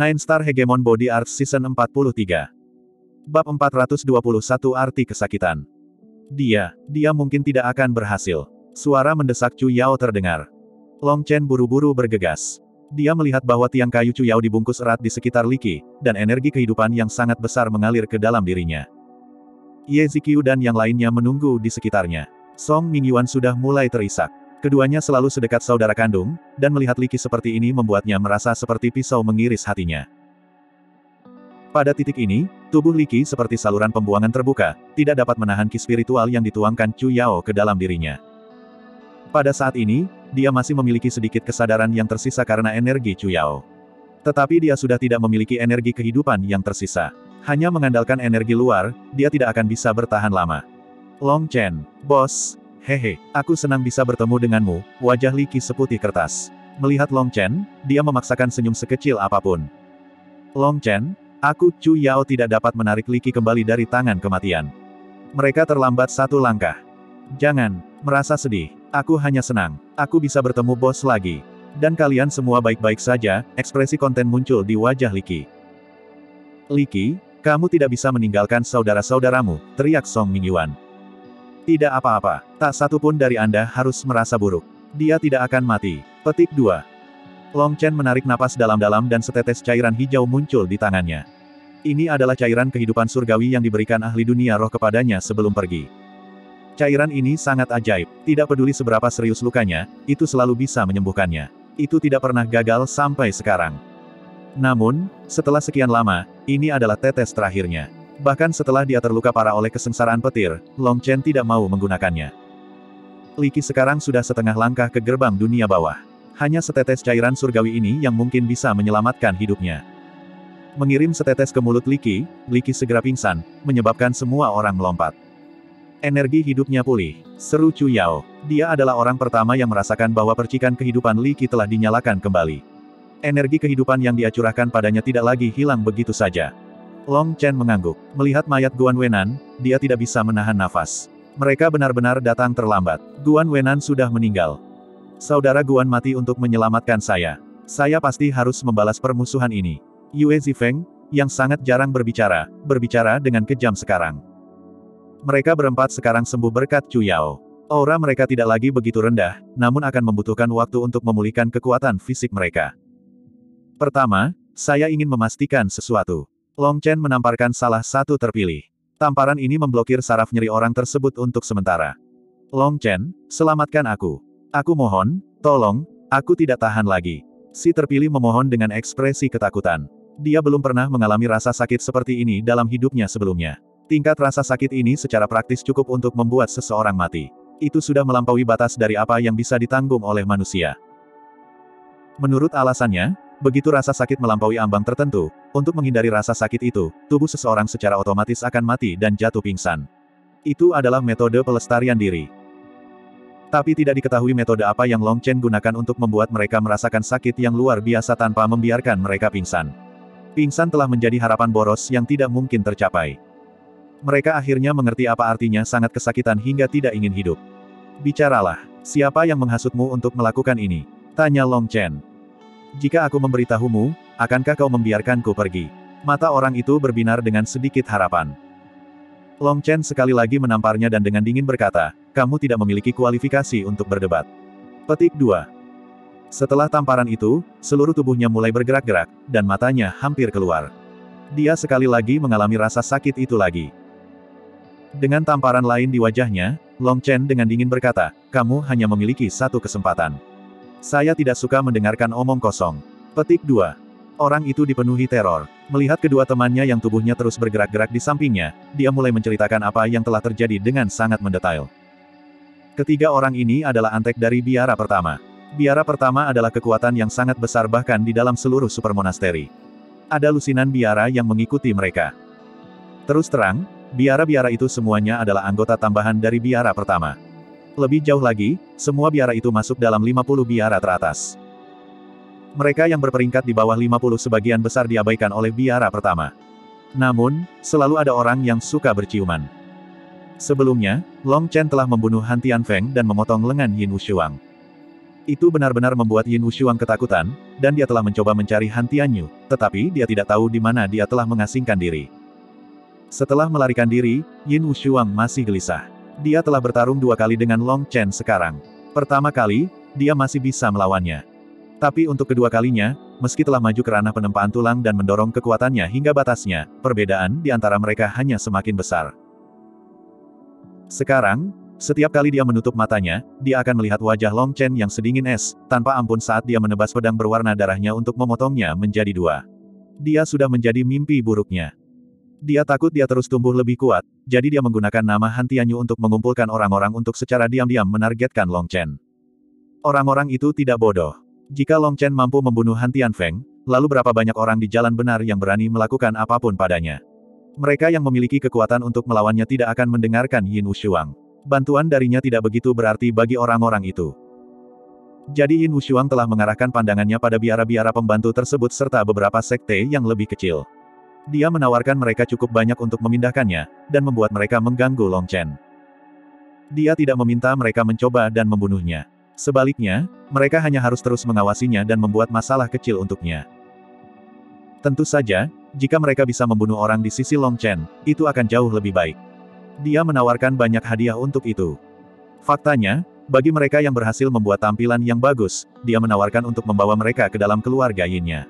Nine Star Hegemon Body Art Season 43 Bab 421 Arti Kesakitan Dia, dia mungkin tidak akan berhasil. Suara mendesak Chu Yao terdengar. Long Chen buru-buru bergegas. Dia melihat bahwa tiang kayu Chu Yao dibungkus erat di sekitar Liki, dan energi kehidupan yang sangat besar mengalir ke dalam dirinya. Ye Ziqiu dan yang lainnya menunggu di sekitarnya. Song Mingyuan sudah mulai terisak. Keduanya selalu sedekat saudara kandung, dan melihat Liki seperti ini membuatnya merasa seperti pisau mengiris hatinya. Pada titik ini, tubuh Liki seperti saluran pembuangan terbuka, tidak dapat menahan ki spiritual yang dituangkan Chu Yao ke dalam dirinya. Pada saat ini, dia masih memiliki sedikit kesadaran yang tersisa karena energi Chu Yao. Tetapi dia sudah tidak memiliki energi kehidupan yang tersisa. Hanya mengandalkan energi luar, dia tidak akan bisa bertahan lama. Long Chen, bos, hehe, aku senang bisa bertemu denganmu, wajah Li Qi seputih kertas. Melihat Long Chen, dia memaksakan senyum sekecil apa pun. Long Chen, aku Chu Yao tidak dapat menarik Li Qi kembali dari tangan kematian. Mereka terlambat satu langkah. Jangan, merasa sedih. Aku hanya senang. Aku bisa bertemu bos lagi. Dan kalian semua baik-baik saja, ekspresi konten muncul di wajah Liki. Liki, kamu tidak bisa meninggalkan saudara-saudaramu, teriak Song Mingyuan. Tidak apa-apa, tak satu pun dari Anda harus merasa buruk. Dia tidak akan mati. Petik 2. Long Chen menarik napas dalam-dalam dan setetes cairan hijau muncul di tangannya. Ini adalah cairan kehidupan surgawi yang diberikan ahli dunia roh kepadanya sebelum pergi. Cairan ini sangat ajaib, tidak peduli seberapa serius lukanya, itu selalu bisa menyembuhkannya. Itu tidak pernah gagal sampai sekarang. Namun, setelah sekian lama, ini adalah tetes terakhirnya. Bahkan setelah dia terluka parah oleh kesengsaraan petir, Long Chen tidak mau menggunakannya. Liki sekarang sudah setengah langkah ke gerbang dunia bawah. Hanya setetes cairan surgawi ini yang mungkin bisa menyelamatkan hidupnya. Mengirim setetes ke mulut Liki, Liki segera pingsan, menyebabkan semua orang melompat. Energi hidupnya pulih. Seru Chu Yao. Dia adalah orang pertama yang merasakan bahwa percikan kehidupan Li Qi telah dinyalakan kembali. Energi kehidupan yang dia curahkan padanya tidak lagi hilang begitu saja. Long Chen mengangguk. Melihat mayat Guan Wenan, dia tidak bisa menahan nafas. Mereka benar-benar datang terlambat. Guan Wenan sudah meninggal. Saudara Guan mati untuk menyelamatkan saya. Saya pasti harus membalas permusuhan ini. Yue Zifeng, yang sangat jarang berbicara, berbicara dengan kejam sekarang. Mereka berempat sekarang sembuh berkat Chu Yao. Aura mereka tidak lagi begitu rendah, namun akan membutuhkan waktu untuk memulihkan kekuatan fisik mereka. Pertama, saya ingin memastikan sesuatu. Long Chen menamparkan salah satu terpilih. Tamparan ini memblokir saraf nyeri orang tersebut untuk sementara. Long Chen, selamatkan aku. Aku mohon, tolong, aku tidak tahan lagi. Si terpilih memohon dengan ekspresi ketakutan. Dia belum pernah mengalami rasa sakit seperti ini dalam hidupnya sebelumnya. Tingkat rasa sakit ini secara praktis cukup untuk membuat seseorang mati. Itu sudah melampaui batas dari apa yang bisa ditanggung oleh manusia. Menurut alasannya, begitu rasa sakit melampaui ambang tertentu, untuk menghindari rasa sakit itu, tubuh seseorang secara otomatis akan mati dan jatuh pingsan. Itu adalah metode pelestarian diri. Tapi tidak diketahui metode apa yang Long Chen gunakan untuk membuat mereka merasakan sakit yang luar biasa tanpa membiarkan mereka pingsan. Pingsan telah menjadi harapan boros yang tidak mungkin tercapai. Mereka akhirnya mengerti apa artinya sangat kesakitan hingga tidak ingin hidup. Bicaralah, siapa yang menghasutmu untuk melakukan ini? Tanya Long Chen. Jika aku memberitahumu, akankah kau membiarkanku pergi? Mata orang itu berbinar dengan sedikit harapan. Long Chen sekali lagi menamparnya dan dengan dingin berkata, kamu tidak memiliki kualifikasi untuk berdebat. Petik 2. Setelah tamparan itu, seluruh tubuhnya mulai bergerak-gerak, dan matanya hampir keluar. Dia sekali lagi mengalami rasa sakit itu lagi. Dengan tamparan lain di wajahnya, Long Chen dengan dingin berkata, kamu hanya memiliki satu kesempatan. Saya tidak suka mendengarkan omong kosong. Petik 2. Orang itu dipenuhi teror. Melihat kedua temannya yang tubuhnya terus bergerak-gerak di sampingnya, dia mulai menceritakan apa yang telah terjadi dengan sangat mendetail. Ketiga orang ini adalah antek dari biara pertama. Biara pertama adalah kekuatan yang sangat besar bahkan di dalam seluruh super monasteri. Ada lusinan biara yang mengikuti mereka. Terus terang, Biara-biara itu semuanya adalah anggota tambahan dari biara pertama. Lebih jauh lagi, semua biara itu masuk dalam 50 biara teratas. Mereka yang berperingkat di bawah 50 sebagian besar diabaikan oleh biara pertama. Namun, selalu ada orang yang suka berciuman. Sebelumnya, Long Chen telah membunuh Han Tianfeng dan memotong lengan Yin Wushuang. Itu benar-benar membuat Yin Wushuang ketakutan, dan dia telah mencoba mencari Han Tianyu, tetapi dia tidak tahu di mana dia telah mengasingkan diri. Setelah melarikan diri, Yin Wushuang masih gelisah. Dia telah bertarung dua kali dengan Long Chen sekarang. Pertama kali, dia masih bisa melawannya. Tapi untuk kedua kalinya, meski telah maju ke ranah penempaan tulang dan mendorong kekuatannya hingga batasnya, perbedaan di antara mereka hanya semakin besar. Sekarang, setiap kali dia menutup matanya, dia akan melihat wajah Long Chen yang sedingin es, tanpa ampun saat dia menebas pedang berwarna darahnya untuk memotongnya menjadi dua. Dia sudah menjadi mimpi buruknya. Dia takut dia terus tumbuh lebih kuat, jadi dia menggunakan nama Hantianyu untuk mengumpulkan orang-orang untuk secara diam-diam menargetkan Long Chen. Orang-orang itu tidak bodoh. Jika Long Chen mampu membunuh Han Tianfeng, lalu berapa banyak orang di jalan benar yang berani melakukan apa pun padanya? Mereka yang memiliki kekuatan untuk melawannya tidak akan mendengarkan Yin Wushuang. Bantuan darinya tidak begitu berarti bagi orang-orang itu. Jadi Yin Wushuang telah mengarahkan pandangannya pada biara-biara pembantu tersebut serta beberapa sekte yang lebih kecil. Dia menawarkan mereka cukup banyak untuk memindahkannya, dan membuat mereka mengganggu Long Chen. Dia tidak meminta mereka mencoba dan membunuhnya. Sebaliknya, mereka hanya harus terus mengawasinya dan membuat masalah kecil untuknya. Tentu saja, jika mereka bisa membunuh orang di sisi Long Chen, itu akan jauh lebih baik. Dia menawarkan banyak hadiah untuk itu. Faktanya, bagi mereka yang berhasil membuat tampilan yang bagus, dia menawarkan untuk membawa mereka ke dalam keluarga Yinnya.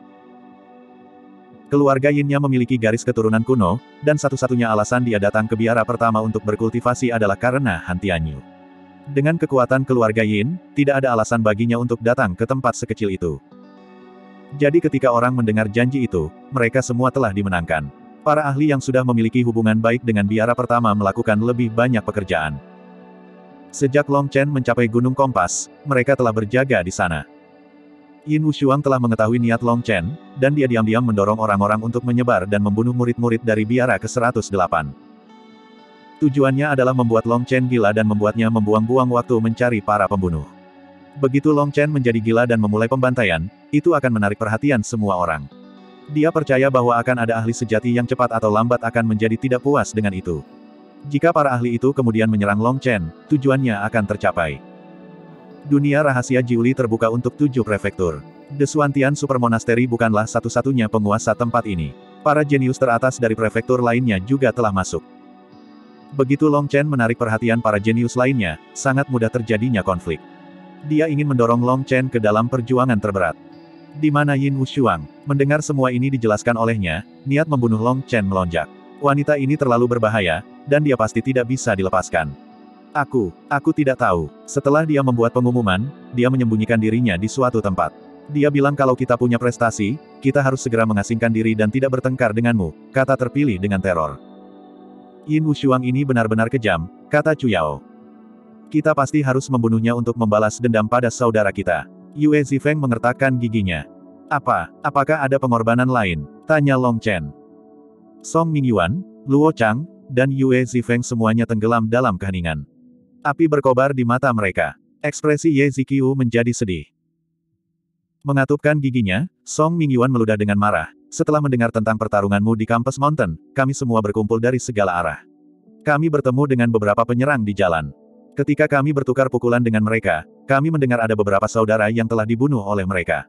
Keluarga Yinnya memiliki garis keturunan kuno, dan satu-satunya alasan dia datang ke biara pertama untuk berkultivasi adalah karena Hantianyu. Dengan kekuatan keluarga Yin, tidak ada alasan baginya untuk datang ke tempat sekecil itu. Jadi ketika orang mendengar janji itu, mereka semua telah dimenangkan. Para ahli yang sudah memiliki hubungan baik dengan biara pertama melakukan lebih banyak pekerjaan. Sejak Long Chen mencapai Gunung Kompas, mereka telah berjaga di sana. Yin Wushuang telah mengetahui niat Long Chen, dan dia diam-diam mendorong orang-orang untuk menyebar dan membunuh murid-murid dari biara ke-108. Tujuannya adalah membuat Long Chen gila dan membuatnya membuang-buang waktu mencari para pembunuh. Begitu Long Chen menjadi gila dan memulai pembantaian, itu akan menarik perhatian semua orang. Dia percaya bahwa akan ada ahli sejati yang cepat atau lambat akan menjadi tidak puas dengan itu. Jika para ahli itu kemudian menyerang Long Chen, tujuannya akan tercapai. Dunia rahasia Jiuli terbuka untuk tujuh prefektur. Desuantian Super Monastery bukanlah satu-satunya penguasa tempat ini. Para jenius teratas dari prefektur lainnya juga telah masuk. Begitu Long Chen menarik perhatian para jenius lainnya, sangat mudah terjadinya konflik. Dia ingin mendorong Long Chen ke dalam perjuangan terberat. Di mana Yin Wushuang, mendengar semua ini dijelaskan olehnya, niat membunuh Long Chen melonjak. Wanita ini terlalu berbahaya, dan dia pasti tidak bisa dilepaskan. Aku, aku tidak tahu. Setelah dia membuat pengumuman, dia menyembunyikan dirinya di suatu tempat. Dia bilang kalau kita punya prestasi, kita harus segera mengasingkan diri dan tidak bertengkar denganmu, kata terpilih dengan teror. Yin Wushuang ini benar-benar kejam, kata Chu Yao. Kita pasti harus membunuhnya untuk membalas dendam pada saudara kita. Yue Zifeng mengertakkan giginya. Apa, apakah ada pengorbanan lain? Tanya Long Chen. Song Mingyuan, Luo Chang, dan Yue Zifeng semuanya tenggelam dalam keheningan. Api berkobar di mata mereka. Ekspresi Ye Ziqiu menjadi sedih. Mengatupkan giginya, Song Mingyuan meludah dengan marah, setelah mendengar tentang pertarunganmu di Campus Mountain, kami semua berkumpul dari segala arah. Kami bertemu dengan beberapa penyerang di jalan. Ketika kami bertukar pukulan dengan mereka, kami mendengar ada beberapa saudara yang telah dibunuh oleh mereka.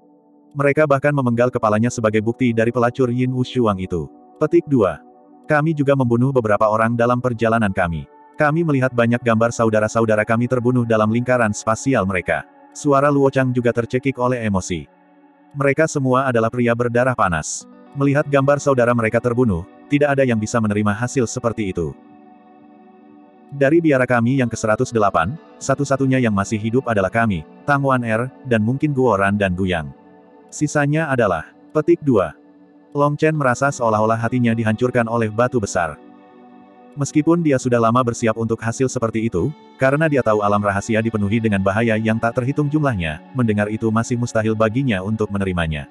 Mereka bahkan memenggal kepalanya sebagai bukti dari pelacur Yin Wushuang itu. Petik 2. Kami juga membunuh beberapa orang dalam perjalanan kami. Kami melihat banyak gambar saudara-saudara kami terbunuh dalam lingkaran spasial mereka. Suara Luo Chang juga tercekik oleh emosi. Mereka semua adalah pria berdarah panas. Melihat gambar saudara mereka terbunuh, tidak ada yang bisa menerima hasil seperti itu. Dari biara kami yang ke-108, satu-satunya yang masih hidup adalah kami, Tang Wan Er, dan mungkin Guoran dan Guyang. Sisanya adalah, petik 2. Long Chen merasa seolah-olah hatinya dihancurkan oleh batu besar. Meskipun dia sudah lama bersiap untuk hasil seperti itu, karena dia tahu alam rahasia dipenuhi dengan bahaya yang tak terhitung jumlahnya, mendengar itu masih mustahil baginya untuk menerimanya.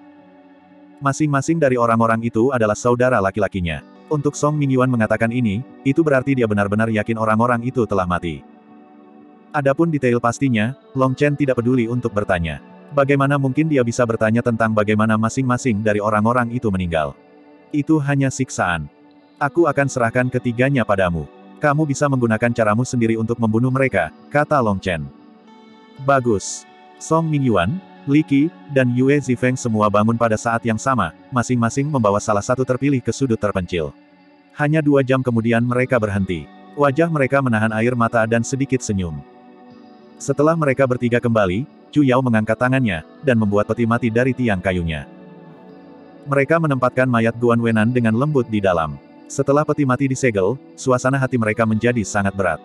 Masing-masing dari orang-orang itu adalah saudara laki-lakinya. Untuk Song Mingyuan mengatakan ini, itu berarti dia benar-benar yakin orang-orang itu telah mati. Adapun detail pastinya, Long Chen tidak peduli untuk bertanya. Bagaimana mungkin dia bisa bertanya tentang bagaimana masing-masing dari orang-orang itu meninggal? Itu hanya siksaan. Aku akan serahkan ketiganya padamu. Kamu bisa menggunakan caramu sendiri untuk membunuh mereka, kata Long Chen. Bagus. Song Mingyuan, Li Qi, dan Yue Zifeng semua bangun pada saat yang sama, masing-masing membawa salah satu terpilih ke sudut terpencil. Hanya dua jam kemudian mereka berhenti. Wajah mereka menahan air mata dan sedikit senyum. Setelah mereka bertiga kembali, Chu Yao mengangkat tangannya, dan membuat peti mati dari tiang kayunya. Mereka menempatkan mayat Guan Wenan dengan lembut di dalam. Setelah peti mati disegel, suasana hati mereka menjadi sangat berat.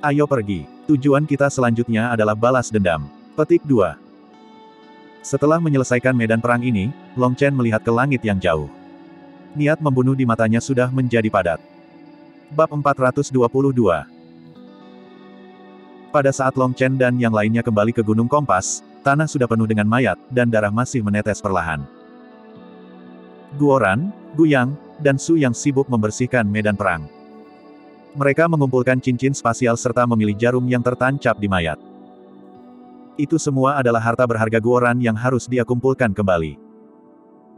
Ayo pergi. Tujuan kita selanjutnya adalah balas dendam. Petik 2. Setelah menyelesaikan medan perang ini, Long Chen melihat ke langit yang jauh. Niat membunuh di matanya sudah menjadi padat. Bab 422 Pada saat Long Chen dan yang lainnya kembali ke Gunung Kompas, tanah sudah penuh dengan mayat, dan darah masih menetes perlahan. Guoran, Guyang, dan Su yang sibuk membersihkan medan perang. Mereka mengumpulkan cincin spasial serta memilih jarum yang tertancap di mayat. Itu semua adalah harta berharga Guoran yang harus dia kumpulkan kembali.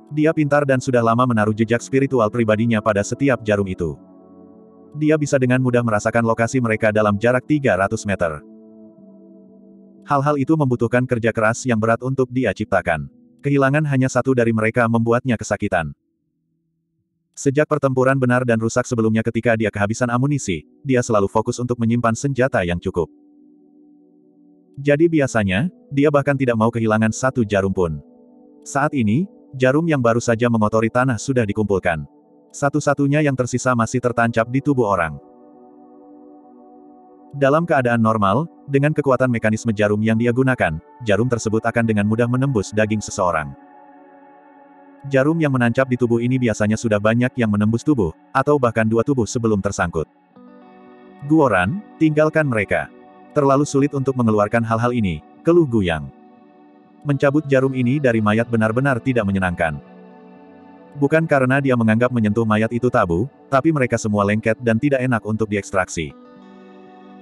Dia pintar dan sudah lama menaruh jejak spiritual pribadinya pada setiap jarum itu. Dia bisa dengan mudah merasakan lokasi mereka dalam jarak 300 meter. Hal-hal itu membutuhkan kerja keras yang berat untuk dia ciptakan. Kehilangan hanya satu dari mereka membuatnya kesakitan. Sejak pertempuran benar dan rusak sebelumnya ketika dia kehabisan amunisi, dia selalu fokus untuk menyimpan senjata yang cukup. Jadi biasanya, dia bahkan tidak mau kehilangan satu jarum pun. Saat ini, jarum yang baru saja mengotori tanah sudah dikumpulkan. Satu-satunya yang tersisa masih tertancap di tubuh orang. Dalam keadaan normal, dengan kekuatan mekanisme jarum yang dia gunakan, jarum tersebut akan dengan mudah menembus daging seseorang. Jarum yang menancap di tubuh ini biasanya sudah banyak yang menembus tubuh, atau bahkan dua tubuh sebelum tersangkut. Guoran, tinggalkan mereka. Terlalu sulit untuk mengeluarkan hal-hal ini, keluh Guyang. Mencabut jarum ini dari mayat benar-benar tidak menyenangkan. Bukan karena dia menganggap menyentuh mayat itu tabu, tapi mereka semua lengket dan tidak enak untuk diekstraksi.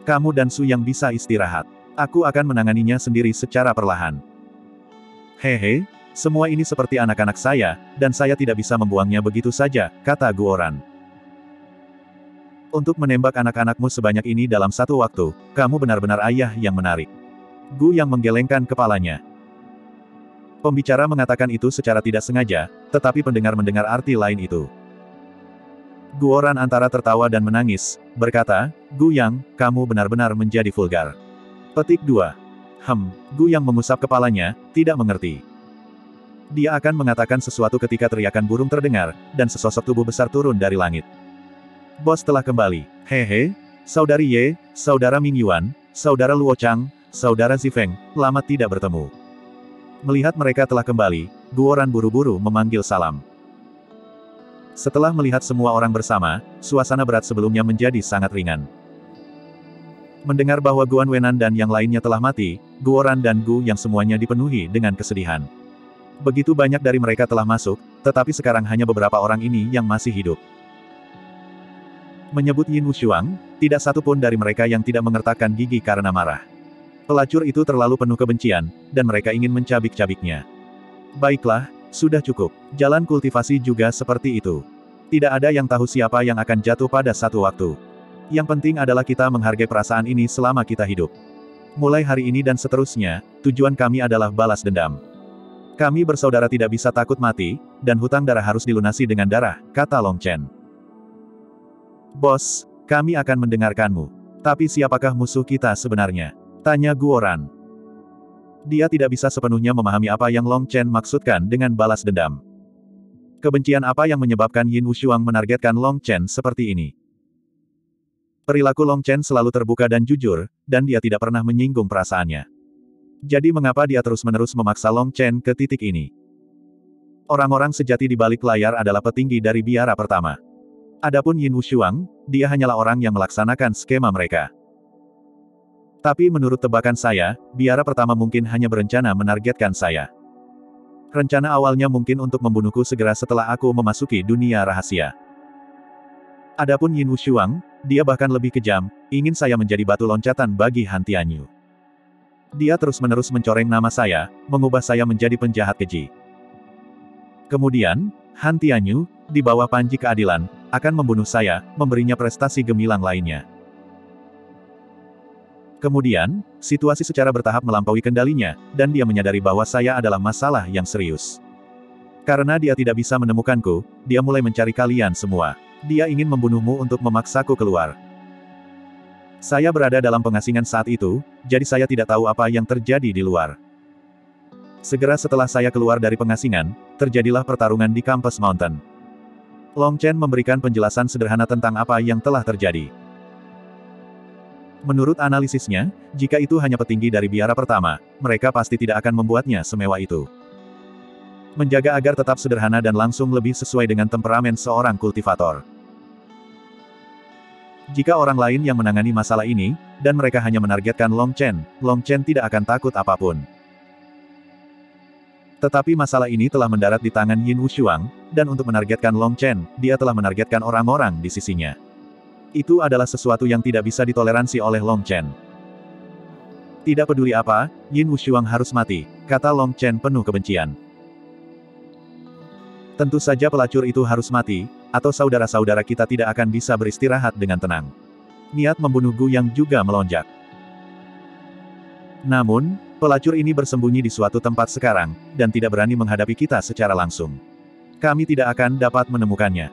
Kamu dan Su yang bisa istirahat. Aku akan menanganinya sendiri secara perlahan. Hehe, semua ini seperti anak-anak saya, dan saya tidak bisa membuangnya begitu saja, kata Guoran. Untuk menembak anak-anakmu sebanyak ini dalam satu waktu, kamu benar-benar ayah yang menarik. Gu yang menggelengkan kepalanya. Pembicara mengatakan itu secara tidak sengaja, tetapi pendengar mendengar arti lain itu. Guoran antara tertawa dan menangis, berkata, Gu Yang, kamu benar-benar menjadi vulgar. Petik 2. Hem, Gu Yang mengusap kepalanya, tidak mengerti. Dia akan mengatakan sesuatu ketika teriakan burung terdengar, dan sesosok tubuh besar turun dari langit. Bos telah kembali. Hehe, saudari Ye, saudara Ming Yuan, saudara Luo Chang, saudara Zifeng, lama tidak bertemu. Melihat mereka telah kembali, Guoran buru-buru memanggil salam. Setelah melihat semua orang bersama, suasana berat sebelumnya menjadi sangat ringan. Mendengar bahwa Guan Wenan dan yang lainnya telah mati, Guoran dan Gu yang semuanya dipenuhi dengan kesedihan. Begitu banyak dari mereka telah masuk, tetapi sekarang hanya beberapa orang ini yang masih hidup. Menyebut Yin Wushuang, tidak satu pun dari mereka yang tidak mengertakkan gigi karena marah. Pelacur itu terlalu penuh kebencian, dan mereka ingin mencabik-cabiknya. Baiklah, sudah cukup. Jalan kultivasi juga seperti itu. Tidak ada yang tahu siapa yang akan jatuh pada satu waktu. Yang penting adalah kita menghargai perasaan ini selama kita hidup. Mulai hari ini dan seterusnya, tujuan kami adalah balas dendam. Kami bersaudara tidak bisa takut mati, dan hutang darah harus dilunasi dengan darah, kata Long Chen. Bos, kami akan mendengarkanmu. Tapi siapakah musuh kita sebenarnya? Tanya Guoran. Dia tidak bisa sepenuhnya memahami apa yang Long Chen maksudkan dengan balas dendam. Kebencian apa yang menyebabkan Yin Wushuang menargetkan Long Chen seperti ini? Perilaku Long Chen selalu terbuka dan jujur, dan dia tidak pernah menyinggung perasaannya. Jadi mengapa dia terus-menerus memaksa Long Chen ke titik ini? Orang-orang sejati di balik layar adalah petinggi dari biara pertama. Adapun Yin Wushuang, dia hanyalah orang yang melaksanakan skema mereka. Tapi menurut tebakan saya, biara pertama mungkin hanya berencana menargetkan saya. Rencana awalnya mungkin untuk membunuhku segera setelah aku memasuki dunia rahasia. Adapun Yin Wushuang, dia bahkan lebih kejam, ingin saya menjadi batu loncatan bagi Han Tianyu. Dia terus-menerus mencoreng nama saya, mengubah saya menjadi penjahat keji. Kemudian, Han Tianyu, di bawah panji keadilan, akan membunuh saya, memberinya prestasi gemilang lainnya. Kemudian, situasi secara bertahap melampaui kendalinya, dan dia menyadari bahwa saya adalah masalah yang serius. Karena dia tidak bisa menemukanku, dia mulai mencari kalian semua. Dia ingin membunuhmu untuk memaksaku keluar. Saya berada dalam pengasingan saat itu, jadi saya tidak tahu apa yang terjadi di luar. Segera setelah saya keluar dari pengasingan, terjadilah pertarungan di kampus Mountain. Long Chen memberikan penjelasan sederhana tentang apa yang telah terjadi. Menurut analisisnya, jika itu hanya petinggi dari biara pertama, mereka pasti tidak akan membuatnya semewah itu. Menjaga agar tetap sederhana dan langsung lebih sesuai dengan temperamen seorang kultivator. Jika orang lain yang menangani masalah ini, dan mereka hanya menargetkan Long Chen, Long Chen tidak akan takut apa pun. Tetapi masalah ini telah mendarat di tangan Yin Wushuang, dan untuk menargetkan Long Chen, dia telah menargetkan orang-orang di sisinya. Itu adalah sesuatu yang tidak bisa ditoleransi oleh Long Chen. Tidak peduli apa, Yin Wushuang harus mati, kata Long Chen penuh kebencian. Tentu saja pelacur itu harus mati, atau saudara-saudara kita tidak akan bisa beristirahat dengan tenang. Niat membunuh Gu yang juga melonjak. Namun, Pelacur ini bersembunyi di suatu tempat sekarang, dan tidak berani menghadapi kita secara langsung. Kami tidak akan dapat menemukannya.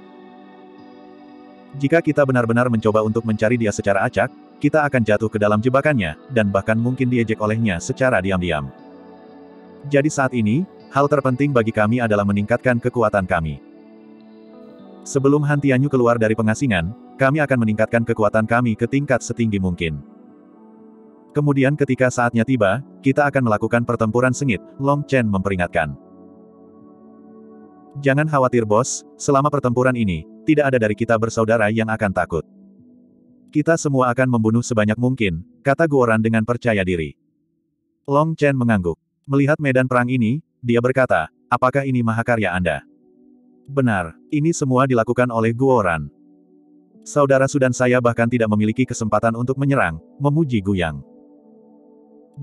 Jika kita benar-benar mencoba untuk mencari dia secara acak, kita akan jatuh ke dalam jebakannya, dan bahkan mungkin diejek olehnya secara diam-diam. Jadi saat ini, hal terpenting bagi kami adalah meningkatkan kekuatan kami. Sebelum Hantianyu keluar dari pengasingan, kami akan meningkatkan kekuatan kami ke tingkat setinggi mungkin. Kemudian ketika saatnya tiba, kita akan melakukan pertempuran sengit, Long Chen memperingatkan. Jangan khawatir bos, selama pertempuran ini, tidak ada dari kita bersaudara yang akan takut. Kita semua akan membunuh sebanyak mungkin, kata Guoran dengan percaya diri. Long Chen mengangguk. Melihat medan perang ini, dia berkata, apakah ini mahakarya Anda? Benar, ini semua dilakukan oleh Guoran. Saudara Sudan saya bahkan tidak memiliki kesempatan untuk menyerang, memuji Guyang.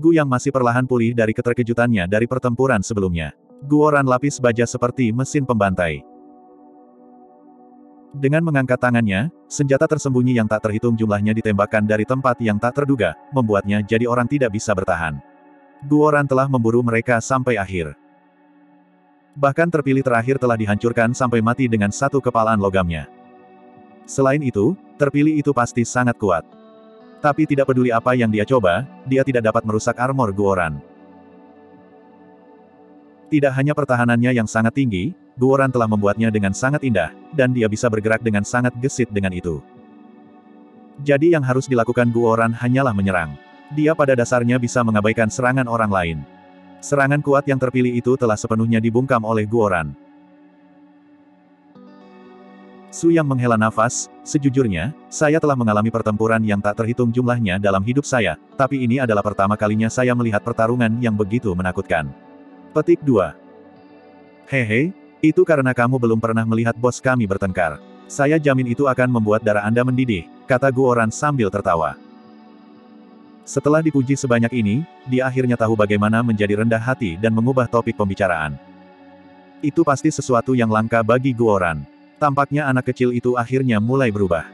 Gu yang masih perlahan pulih dari keterkejutannya dari pertempuran sebelumnya. Guoran lapis baja seperti mesin pembantai. Dengan mengangkat tangannya, senjata tersembunyi yang tak terhitung jumlahnya ditembakkan dari tempat yang tak terduga, membuatnya jadi orang tidak bisa bertahan. Guoran telah memburu mereka sampai akhir. Bahkan terpilih terakhir telah dihancurkan sampai mati dengan satu kepalaan logamnya. Selain itu, terpilih itu pasti sangat kuat. Tapi tidak peduli apa yang dia coba, dia tidak dapat merusak armor Guoran. Tidak hanya pertahanannya yang sangat tinggi, Guoran telah membuatnya dengan sangat indah, dan dia bisa bergerak dengan sangat gesit dengan itu. Jadi yang harus dilakukan Guoran hanyalah menyerang. Dia pada dasarnya bisa mengabaikan serangan orang lain. Serangan kuat yang terpilih itu telah sepenuhnya dibungkam oleh Guoran. Su yang menghela nafas, sejujurnya, saya telah mengalami pertempuran yang tak terhitung jumlahnya dalam hidup saya, tapi ini adalah pertama kalinya saya melihat pertarungan yang begitu menakutkan. Petik 2. Hehe, itu karena kamu belum pernah melihat bos kami bertengkar. Saya jamin itu akan membuat darah Anda mendidih, kata Guoran sambil tertawa. Setelah dipuji sebanyak ini, dia akhirnya tahu bagaimana menjadi rendah hati dan mengubah topik pembicaraan. Itu pasti sesuatu yang langka bagi Guoran. Tampaknya anak kecil itu akhirnya mulai berubah.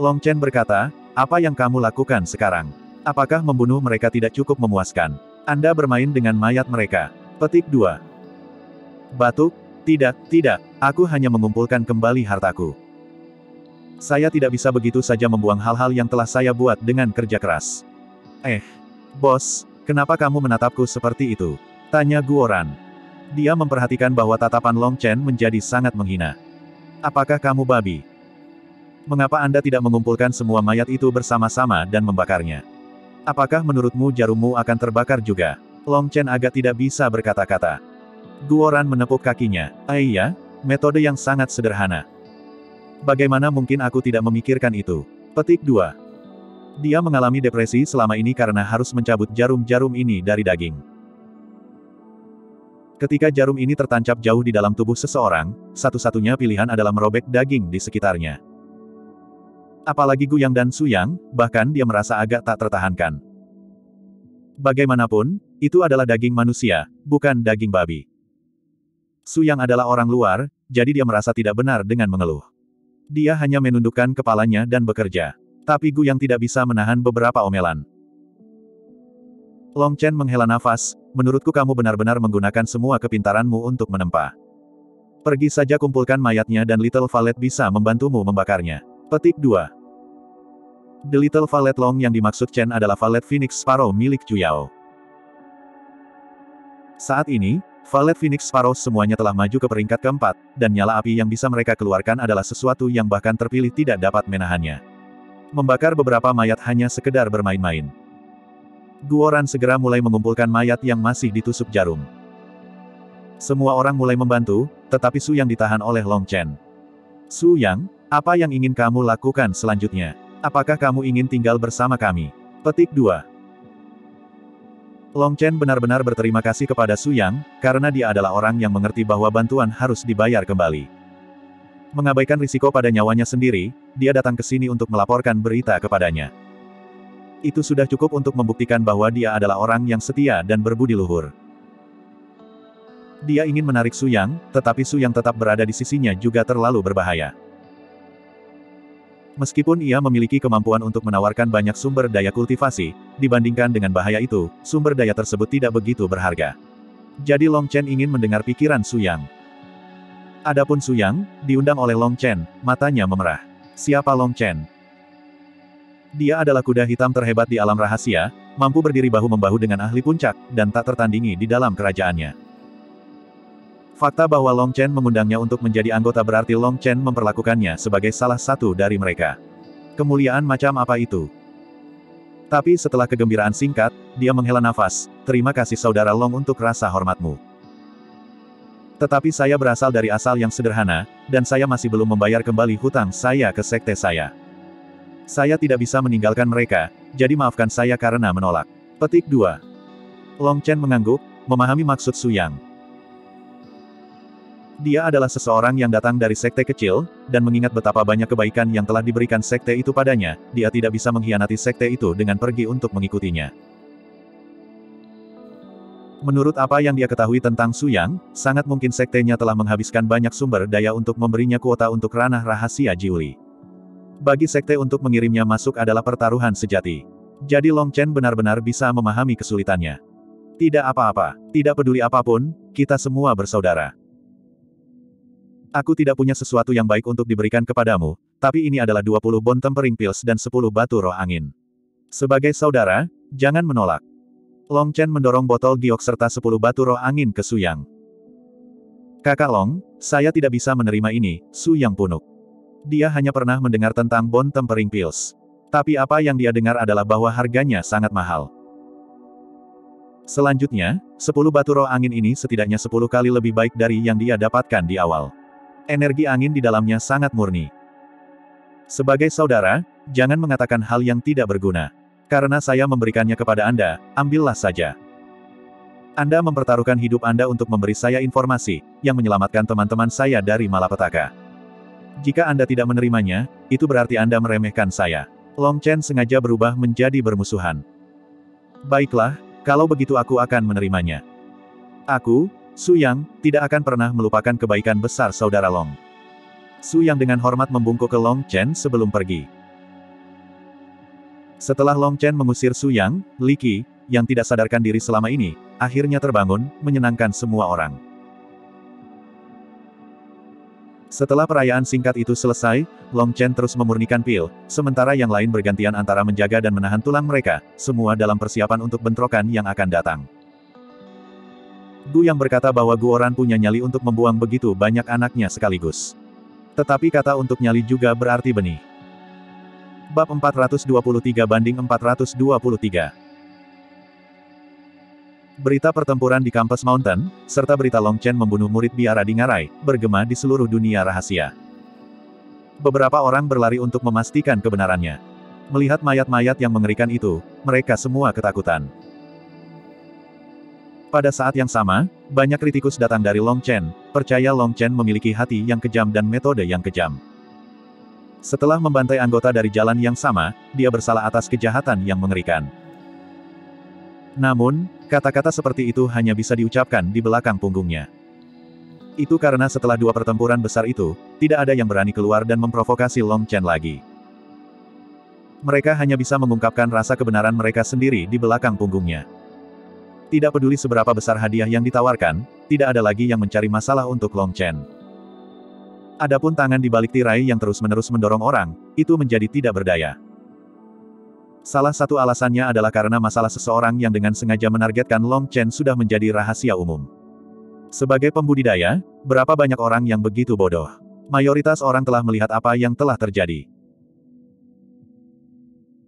Long Chen berkata, apa yang kamu lakukan sekarang? Apakah membunuh mereka tidak cukup memuaskan? Anda bermain dengan mayat mereka. Petik 2. Batuk, tidak, tidak, aku hanya mengumpulkan kembali hartaku. Saya tidak bisa begitu saja membuang hal-hal yang telah saya buat dengan kerja keras. Eh, bos, kenapa kamu menatapku seperti itu? Tanya Guoran. Dia memperhatikan bahwa tatapan Long Chen menjadi sangat menghina. Apakah kamu babi? Mengapa Anda tidak mengumpulkan semua mayat itu bersama-sama dan membakarnya? Apakah menurutmu jarummu akan terbakar juga? Long Chen agak tidak bisa berkata-kata. Guoran menepuk kakinya. Ah iya, metode yang sangat sederhana. Bagaimana mungkin aku tidak memikirkan itu? Petik 2. Dia mengalami depresi selama ini karena harus mencabut jarum-jarum ini dari daging. Ketika jarum ini tertancap jauh di dalam tubuh seseorang, satu-satunya pilihan adalah merobek daging di sekitarnya. Apalagi Guyang dan Suyang, bahkan dia merasa agak tak tertahankan. Bagaimanapun, itu adalah daging manusia, bukan daging babi. Suyang adalah orang luar, jadi dia merasa tidak benar dengan mengeluh. Dia hanya menundukkan kepalanya dan bekerja. Tapi Guyang tidak bisa menahan beberapa omelan. Long Chen menghela nafas, menurutku kamu benar-benar menggunakan semua kepintaranmu untuk menempa. Pergi saja kumpulkan mayatnya dan Little Valet bisa membantumu membakarnya. Petik 2. The Little Valet Long yang dimaksud Chen adalah Valet Phoenix Sparrow milik Yao. Saat ini, Valet Phoenix Sparrow semuanya telah maju ke peringkat keempat, dan nyala api yang bisa mereka keluarkan adalah sesuatu yang bahkan terpilih tidak dapat menahannya. Membakar beberapa mayat hanya sekedar bermain-main. Guoran segera mulai mengumpulkan mayat yang masih ditusuk jarum. Semua orang mulai membantu, tetapi Su Yang ditahan oleh Long Chen. Su Yang, apa yang ingin kamu lakukan selanjutnya? Apakah kamu ingin tinggal bersama kami? Petik 2. Long Chen benar-benar berterima kasih kepada Su Yang, karena dia adalah orang yang mengerti bahwa bantuan harus dibayar kembali. Mengabaikan risiko pada nyawanya sendiri, dia datang ke sini untuk melaporkan berita kepadanya. Itu sudah cukup untuk membuktikan bahwa dia adalah orang yang setia dan berbudi luhur. Dia ingin menarik Su Yang, tetapi Su Yang tetap berada di sisinya juga terlalu berbahaya. Meskipun ia memiliki kemampuan untuk menawarkan banyak sumber daya kultivasi, dibandingkan dengan bahaya itu, sumber daya tersebut tidak begitu berharga. Jadi Long Chen ingin mendengar pikiran Su Yang. Adapun Su Yang, diundang oleh Long Chen, matanya memerah. Siapa Long Chen? Dia adalah kuda hitam terhebat di alam rahasia, mampu berdiri bahu-membahu dengan ahli puncak, dan tak tertandingi di dalam kerajaannya. Fakta bahwa Long Chen mengundangnya untuk menjadi anggota berarti Long Chen memperlakukannya sebagai salah satu dari mereka. Kemuliaan macam apa itu? Tapi setelah kegembiraan singkat, dia menghela nafas, terima kasih saudara Long untuk rasa hormatmu. Tetapi saya berasal dari asal yang sederhana, dan saya masih belum membayar kembali hutang saya ke sekte saya. Saya tidak bisa meninggalkan mereka, jadi maafkan saya karena menolak. Petik 2. Long Chen mengangguk, memahami maksud Su Yang. Dia adalah seseorang yang datang dari sekte kecil, dan mengingat betapa banyak kebaikan yang telah diberikan sekte itu padanya, dia tidak bisa mengkhianati sekte itu dengan pergi untuk mengikutinya. Menurut apa yang dia ketahui tentang Su Yang, sangat mungkin sektenya telah menghabiskan banyak sumber daya untuk memberinya kuota untuk ranah rahasia Jiuli. Bagi sekte untuk mengirimnya masuk adalah pertaruhan sejati. Jadi Long Chen benar-benar bisa memahami kesulitannya. Tidak apa-apa, tidak peduli apa pun, kita semua bersaudara. Aku tidak punya sesuatu yang baik untuk diberikan kepadamu, tapi ini adalah 20 bon tempering pills dan 10 batu roh angin. Sebagai saudara, jangan menolak. Long Chen mendorong botol giok serta 10 batu roh angin ke Su Yang. Kakak Long, saya tidak bisa menerima ini, Su Yang punuk. Dia hanya pernah mendengar tentang Bon Tempering Pills. Tapi apa yang dia dengar adalah bahwa harganya sangat mahal. Selanjutnya, 10 batu roh angin ini setidaknya 10 kali lebih baik dari yang dia dapatkan di awal. Energi angin di dalamnya sangat murni. Sebagai saudara, jangan mengatakan hal yang tidak berguna. Karena saya memberikannya kepada Anda, ambillah saja. Anda mempertaruhkan hidup Anda untuk memberi saya informasi, yang menyelamatkan teman-teman saya dari malapetaka. Jika Anda tidak menerimanya, itu berarti Anda meremehkan saya. Long Chen sengaja berubah menjadi bermusuhan. Baiklah, kalau begitu aku akan menerimanya. Aku, Su Yang, tidak akan pernah melupakan kebaikan besar saudara Long. Su Yang dengan hormat membungkuk ke Long Chen sebelum pergi. Setelah Long Chen mengusir Su Yang, Li Qi, yang tidak sadarkan diri selama ini, akhirnya terbangun, menyenangkan semua orang. Setelah perayaan singkat itu selesai, Long Chen terus memurnikan pil, sementara yang lain bergantian antara menjaga dan menahan tulang mereka, semua dalam persiapan untuk bentrokan yang akan datang. Gu yang berkata bahwa Gu Oran punya nyali untuk membuang begitu banyak anaknya sekaligus. Tetapi kata untuk nyali juga berarti benih. Bab 423 banding 423 Berita pertempuran di Campus Mountain, serta berita Long Chen membunuh murid biara di Ngarai, bergema di seluruh dunia rahasia. Beberapa orang berlari untuk memastikan kebenarannya. Melihat mayat-mayat yang mengerikan itu, mereka semua ketakutan. Pada saat yang sama, banyak kritikus datang dari Long Chen, percaya Long Chen memiliki hati yang kejam dan metode yang kejam. Setelah membantai anggota dari jalan yang sama, dia bersalah atas kejahatan yang mengerikan. Namun, kata-kata seperti itu hanya bisa diucapkan di belakang punggungnya. Itu karena setelah dua pertempuran besar itu, tidak ada yang berani keluar dan memprovokasi Long Chen lagi. Mereka hanya bisa mengungkapkan rasa kebenaran mereka sendiri di belakang punggungnya. Tidak peduli seberapa besar hadiah yang ditawarkan, tidak ada lagi yang mencari masalah untuk Long Chen. Adapun tangan di balik tirai yang terus-menerus mendorong orang, itu menjadi tidak berdaya. Salah satu alasannya adalah karena masalah seseorang yang dengan sengaja menargetkan Long Chen sudah menjadi rahasia umum. Sebagai pembudidaya, berapa banyak orang yang begitu bodoh? Mayoritas orang telah melihat apa yang telah terjadi.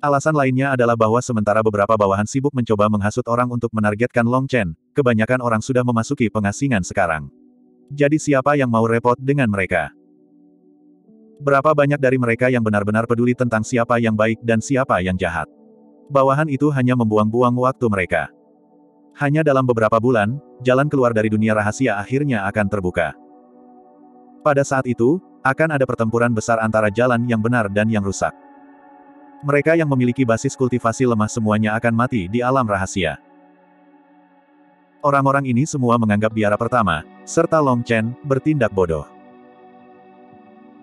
Alasan lainnya adalah bahwa sementara beberapa bawahan sibuk mencoba menghasut orang untuk menargetkan Long Chen, kebanyakan orang sudah memasuki pengasingan sekarang. Jadi siapa yang mau repot dengan mereka? Berapa banyak dari mereka yang benar-benar peduli tentang siapa yang baik dan siapa yang jahat? Bawahan itu hanya membuang-buang waktu mereka. Hanya dalam beberapa bulan, jalan keluar dari dunia rahasia akhirnya akan terbuka. Pada saat itu, akan ada pertempuran besar antara jalan yang benar dan yang rusak. Mereka yang memiliki basis kultivasi lemah semuanya akan mati di alam rahasia. Orang-orang ini semua menganggap biara pertama, serta Long Chen, bertindak bodoh.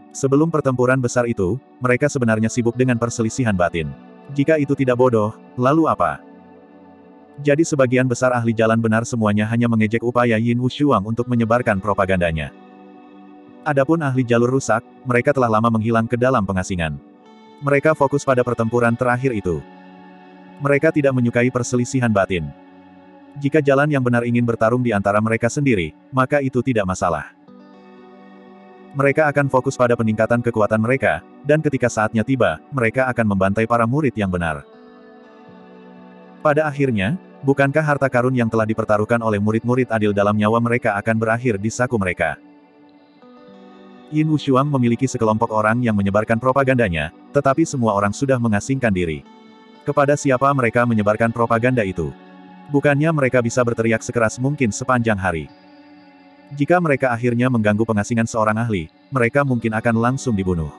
Sebelum pertempuran besar itu, mereka sebenarnya sibuk dengan perselisihan batin. Jika itu tidak bodoh, lalu apa? Jadi sebagian besar ahli jalan benar semuanya hanya mengejek upaya Yin Wushuang untuk menyebarkan propagandanya. Adapun ahli jalur rusak, mereka telah lama menghilang ke dalam pengasingan. Mereka fokus pada pertempuran terakhir itu. Mereka tidak menyukai perselisihan batin. Jika jalan yang benar ingin bertarung di antara mereka sendiri, maka itu tidak masalah. Mereka akan fokus pada peningkatan kekuatan mereka, dan ketika saatnya tiba, mereka akan membantai para murid yang benar. Pada akhirnya, bukankah harta karun yang telah dipertaruhkan oleh murid-murid adil dalam nyawa mereka akan berakhir di saku mereka? Yin Wushuang memiliki sekelompok orang yang menyebarkan propagandanya, tetapi semua orang sudah mengasingkan diri. Kepada siapa mereka menyebarkan propaganda itu? Bukannya mereka bisa berteriak sekeras mungkin sepanjang hari. Jika mereka akhirnya mengganggu pengasingan seorang ahli, mereka mungkin akan langsung dibunuh.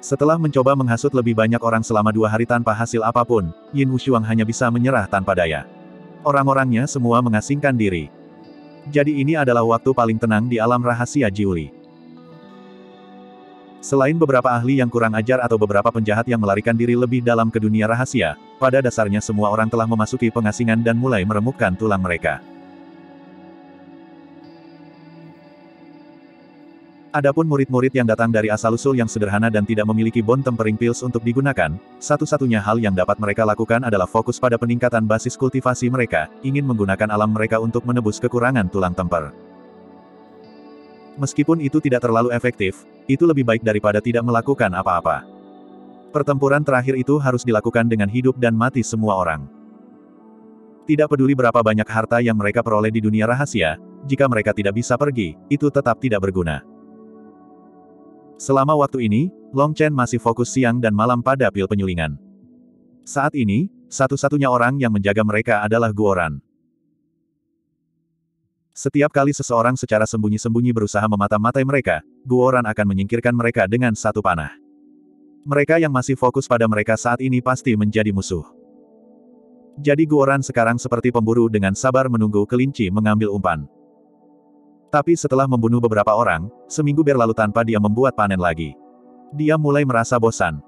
Setelah mencoba menghasut lebih banyak orang selama dua hari tanpa hasil apa pun, Yin Wushuang hanya bisa menyerah tanpa daya. Orang-orangnya semua mengasingkan diri. Jadi ini adalah waktu paling tenang di alam rahasia Jiuli. Selain beberapa ahli yang kurang ajar atau beberapa penjahat yang melarikan diri lebih dalam ke dunia rahasia, pada dasarnya semua orang telah memasuki pengasingan dan mulai meremukkan tulang mereka. Adapun murid-murid yang datang dari asal-usul yang sederhana dan tidak memiliki bon tempering pills untuk digunakan, satu-satunya hal yang dapat mereka lakukan adalah fokus pada peningkatan basis kultivasi mereka, ingin menggunakan alam mereka untuk menebus kekurangan tulang temper. Meskipun itu tidak terlalu efektif, itu lebih baik daripada tidak melakukan apa-apa. Pertempuran terakhir itu harus dilakukan dengan hidup dan mati semua orang. Tidak peduli berapa banyak harta yang mereka peroleh di dunia rahasia, jika mereka tidak bisa pergi, itu tetap tidak berguna. Selama waktu ini, Long Chen masih fokus siang dan malam pada pil penyulingan. Saat ini, satu-satunya orang yang menjaga mereka adalah Guoran. Setiap kali seseorang secara sembunyi-sembunyi berusaha memata-matai mereka, Guoran akan menyingkirkan mereka dengan satu panah. Mereka yang masih fokus pada mereka saat ini pasti menjadi musuh. Jadi Guoran sekarang seperti pemburu dengan sabar menunggu kelinci mengambil umpan. Tapi setelah membunuh beberapa orang, seminggu berlalu tanpa dia membuat panen lagi. Dia mulai merasa bosan.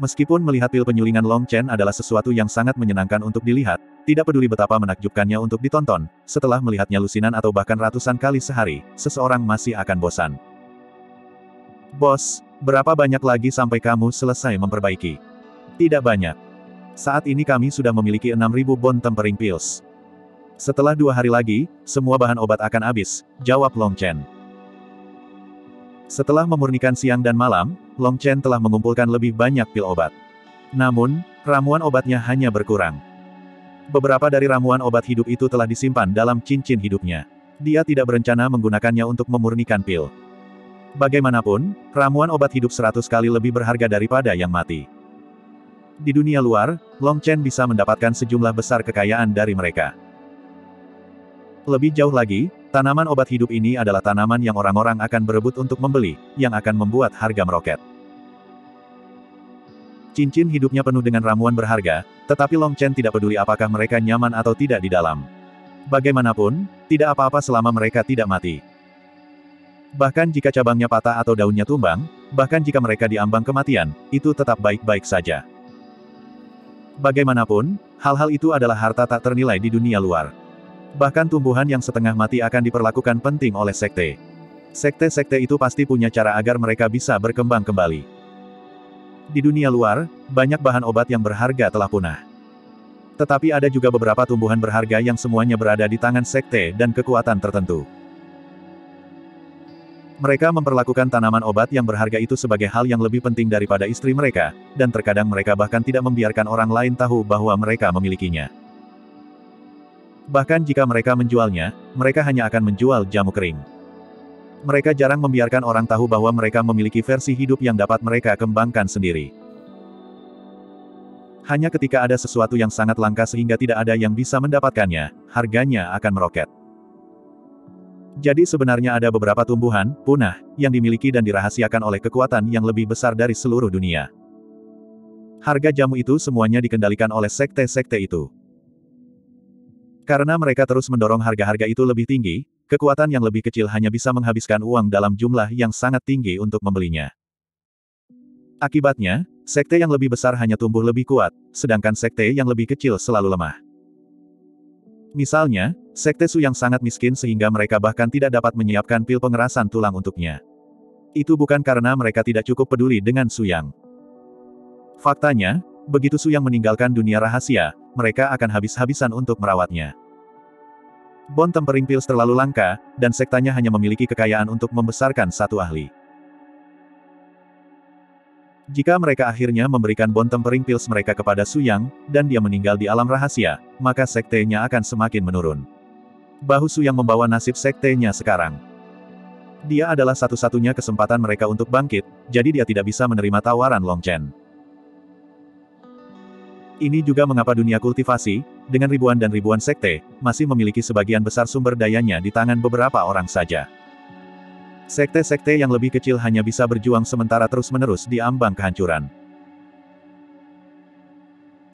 Meskipun melihat pil penyulingan Long Chen adalah sesuatu yang sangat menyenangkan untuk dilihat, tidak peduli betapa menakjubkannya untuk ditonton, setelah melihatnya lusinan atau bahkan ratusan kali sehari, seseorang masih akan bosan. Bos, berapa banyak lagi sampai kamu selesai memperbaiki? Tidak banyak. Saat ini kami sudah memiliki 6.000 bon tempering pills. Setelah dua hari lagi, semua bahan obat akan habis, jawab Long Chen. Setelah memurnikan siang dan malam, Long Chen telah mengumpulkan lebih banyak pil obat. Namun, ramuan obatnya hanya berkurang. Beberapa dari ramuan obat hidup itu telah disimpan dalam cincin hidupnya. Dia tidak berencana menggunakannya untuk memurnikan pil. Bagaimanapun, ramuan obat hidup seratus kali lebih berharga daripada yang mati. Di dunia luar, Long Chen bisa mendapatkan sejumlah besar kekayaan dari mereka. Lebih jauh lagi, tanaman obat hidup ini adalah tanaman yang orang-orang akan berebut untuk membeli, yang akan membuat harga meroket. Cincin hidupnya penuh dengan ramuan berharga, tetapi Long Chen tidak peduli apakah mereka nyaman atau tidak di dalam. Bagaimanapun, tidak apa-apa selama mereka tidak mati. Bahkan jika cabangnya patah atau daunnya tumbang, bahkan jika mereka diambang kematian, itu tetap baik-baik saja. Bagaimanapun, hal-hal itu adalah harta tak ternilai di dunia luar. Bahkan tumbuhan yang setengah mati akan diperlakukan penting oleh sekte. Sekte-sekte itu pasti punya cara agar mereka bisa berkembang kembali. Di dunia luar, banyak bahan obat yang berharga telah punah. Tetapi ada juga beberapa tumbuhan berharga yang semuanya berada di tangan sekte dan kekuatan tertentu. Mereka memperlakukan tanaman obat yang berharga itu sebagai hal yang lebih penting daripada istri mereka, dan terkadang mereka bahkan tidak membiarkan orang lain tahu bahwa mereka memilikinya. Bahkan jika mereka menjualnya, mereka hanya akan menjual jamu kering. Mereka jarang membiarkan orang tahu bahwa mereka memiliki versi hidup yang dapat mereka kembangkan sendiri. Hanya ketika ada sesuatu yang sangat langka sehingga tidak ada yang bisa mendapatkannya, harganya akan meroket. Jadi sebenarnya ada beberapa tumbuhan, punah, yang dimiliki dan dirahasiakan oleh kekuatan yang lebih besar dari seluruh dunia. Harga jamu itu semuanya dikendalikan oleh sekte-sekte itu. Karena mereka terus mendorong harga-harga itu lebih tinggi, kekuatan yang lebih kecil hanya bisa menghabiskan uang dalam jumlah yang sangat tinggi untuk membelinya. Akibatnya, sekte yang lebih besar hanya tumbuh lebih kuat, sedangkan sekte yang lebih kecil selalu lemah. Misalnya, sekte Su yang sangat miskin sehingga mereka bahkan tidak dapat menyiapkan pil pengerasan tulang untuknya. Itu bukan karena mereka tidak cukup peduli dengan Su Yang. Faktanya, begitu Su Yang meninggalkan dunia rahasia, mereka akan habis-habisan untuk merawatnya. Bon Tempering Pills terlalu langka, dan sektanya hanya memiliki kekayaan untuk membesarkan satu ahli. Jika mereka akhirnya memberikan bon tempering pills mereka kepada Su Yang, dan dia meninggal di alam rahasia, maka sektenya akan semakin menurun. Bahu Su Yang membawa nasib sektenya sekarang. Dia adalah satu-satunya kesempatan mereka untuk bangkit, jadi dia tidak bisa menerima tawaran Long Chen. Ini juga mengapa dunia kultivasi, dengan ribuan dan ribuan sekte, masih memiliki sebagian besar sumber dayanya di tangan beberapa orang saja. Sekte-sekte yang lebih kecil hanya bisa berjuang sementara terus-menerus di ambang kehancuran.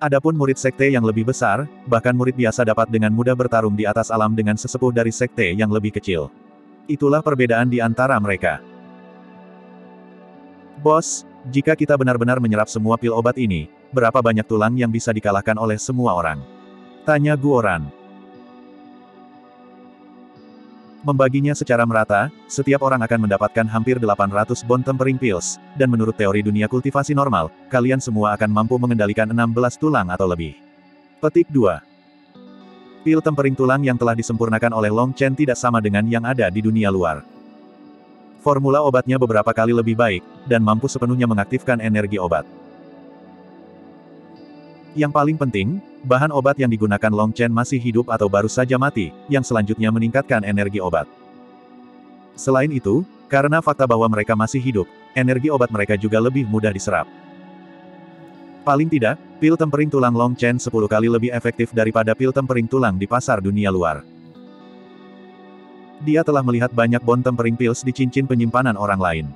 Adapun murid sekte yang lebih besar, bahkan murid biasa dapat dengan mudah bertarung di atas alam dengan sesepuh dari sekte yang lebih kecil. Itulah perbedaan di antara mereka. Bos, jika kita benar-benar menyerap semua pil obat ini, berapa banyak tulang yang bisa dikalahkan oleh semua orang? Tanya Guoran. Membaginya secara merata, setiap orang akan mendapatkan hampir 800 bon tempering pills, dan menurut teori dunia kultivasi normal, kalian semua akan mampu mengendalikan 16 tulang atau lebih. Petik 2. Pil tempering tulang yang telah disempurnakan oleh Long Chen tidak sama dengan yang ada di dunia luar. Formula obatnya beberapa kali lebih baik, dan mampu sepenuhnya mengaktifkan energi obat. Yang paling penting, bahan obat yang digunakan Long Chen masih hidup atau baru saja mati, yang selanjutnya meningkatkan energi obat. Selain itu, karena fakta bahwa mereka masih hidup, energi obat mereka juga lebih mudah diserap. Paling tidak, pil tempering tulang Long Chen 10 kali lebih efektif daripada pil tempering tulang di pasar dunia luar. Dia telah melihat banyak bon tempering pills di cincin penyimpanan orang lain.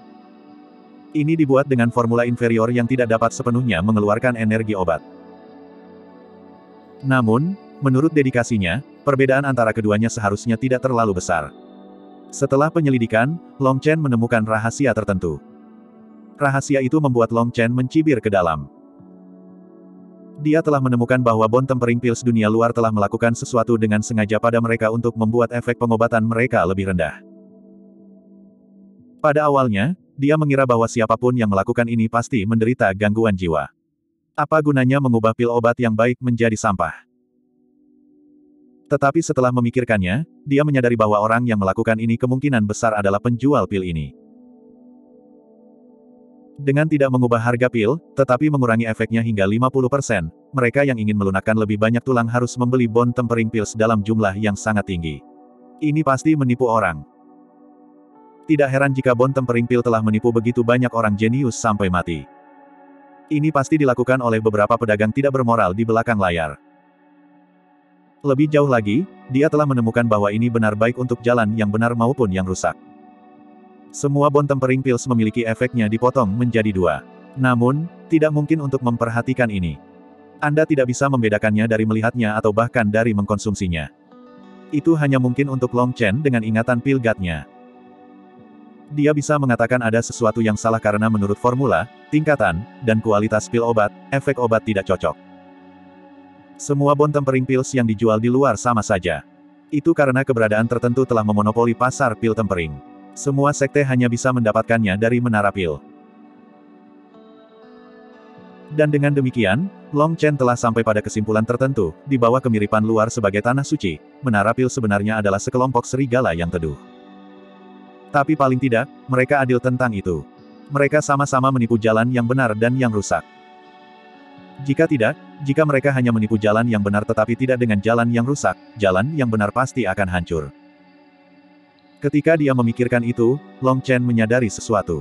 Ini dibuat dengan formula inferior yang tidak dapat sepenuhnya mengeluarkan energi obat. Namun, menurut dedikasinya, perbedaan antara keduanya seharusnya tidak terlalu besar. Setelah penyelidikan, Long Chen menemukan rahasia tertentu. Rahasia itu membuat Long Chen mencibir ke dalam. Dia telah menemukan bahwa Bon Tempering Pills dunia luar telah melakukan sesuatu dengan sengaja pada mereka untuk membuat efek pengobatan mereka lebih rendah. Pada awalnya, dia mengira bahwa siapa pun yang melakukan ini pasti menderita gangguan jiwa. Apa gunanya mengubah pil obat yang baik menjadi sampah? Tetapi setelah memikirkannya, dia menyadari bahwa orang yang melakukan ini kemungkinan besar adalah penjual pil ini. Dengan tidak mengubah harga pil, tetapi mengurangi efeknya hingga 50%, mereka yang ingin melunakkan lebih banyak tulang harus membeli bon tempering pills dalam jumlah yang sangat tinggi. Ini pasti menipu orang. Tidak heran jika bon tempering pill telah menipu begitu banyak orang jenius sampai mati. Ini pasti dilakukan oleh beberapa pedagang tidak bermoral di belakang layar. Lebih jauh lagi, dia telah menemukan bahwa ini benar baik untuk jalan yang benar maupun yang rusak. Semua bon tempering pills memiliki efeknya dipotong menjadi dua. Namun, tidak mungkin untuk memperhatikan ini. Anda tidak bisa membedakannya dari melihatnya atau bahkan dari mengkonsumsinya. Itu hanya mungkin untuk Long Chen dengan ingatan pil gatnya. Dia bisa mengatakan ada sesuatu yang salah karena menurut formula, tingkatan, dan kualitas pil obat, efek obat tidak cocok. Semua bon tempering pills yang dijual di luar sama saja. Itu karena keberadaan tertentu telah memonopoli pasar pil tempering. Semua sekte hanya bisa mendapatkannya dari menara pil. Dan dengan demikian, Long Chen telah sampai pada kesimpulan tertentu, di bawah kemiripan luar sebagai tanah suci, menara pil sebenarnya adalah sekelompok serigala yang teduh. Tapi paling tidak, mereka adil tentang itu. Mereka sama-sama menipu jalan yang benar dan yang rusak. Jika tidak, jika mereka hanya menipu jalan yang benar tetapi tidak dengan jalan yang rusak, jalan yang benar pasti akan hancur. Ketika dia memikirkan itu, Long Chen menyadari sesuatu.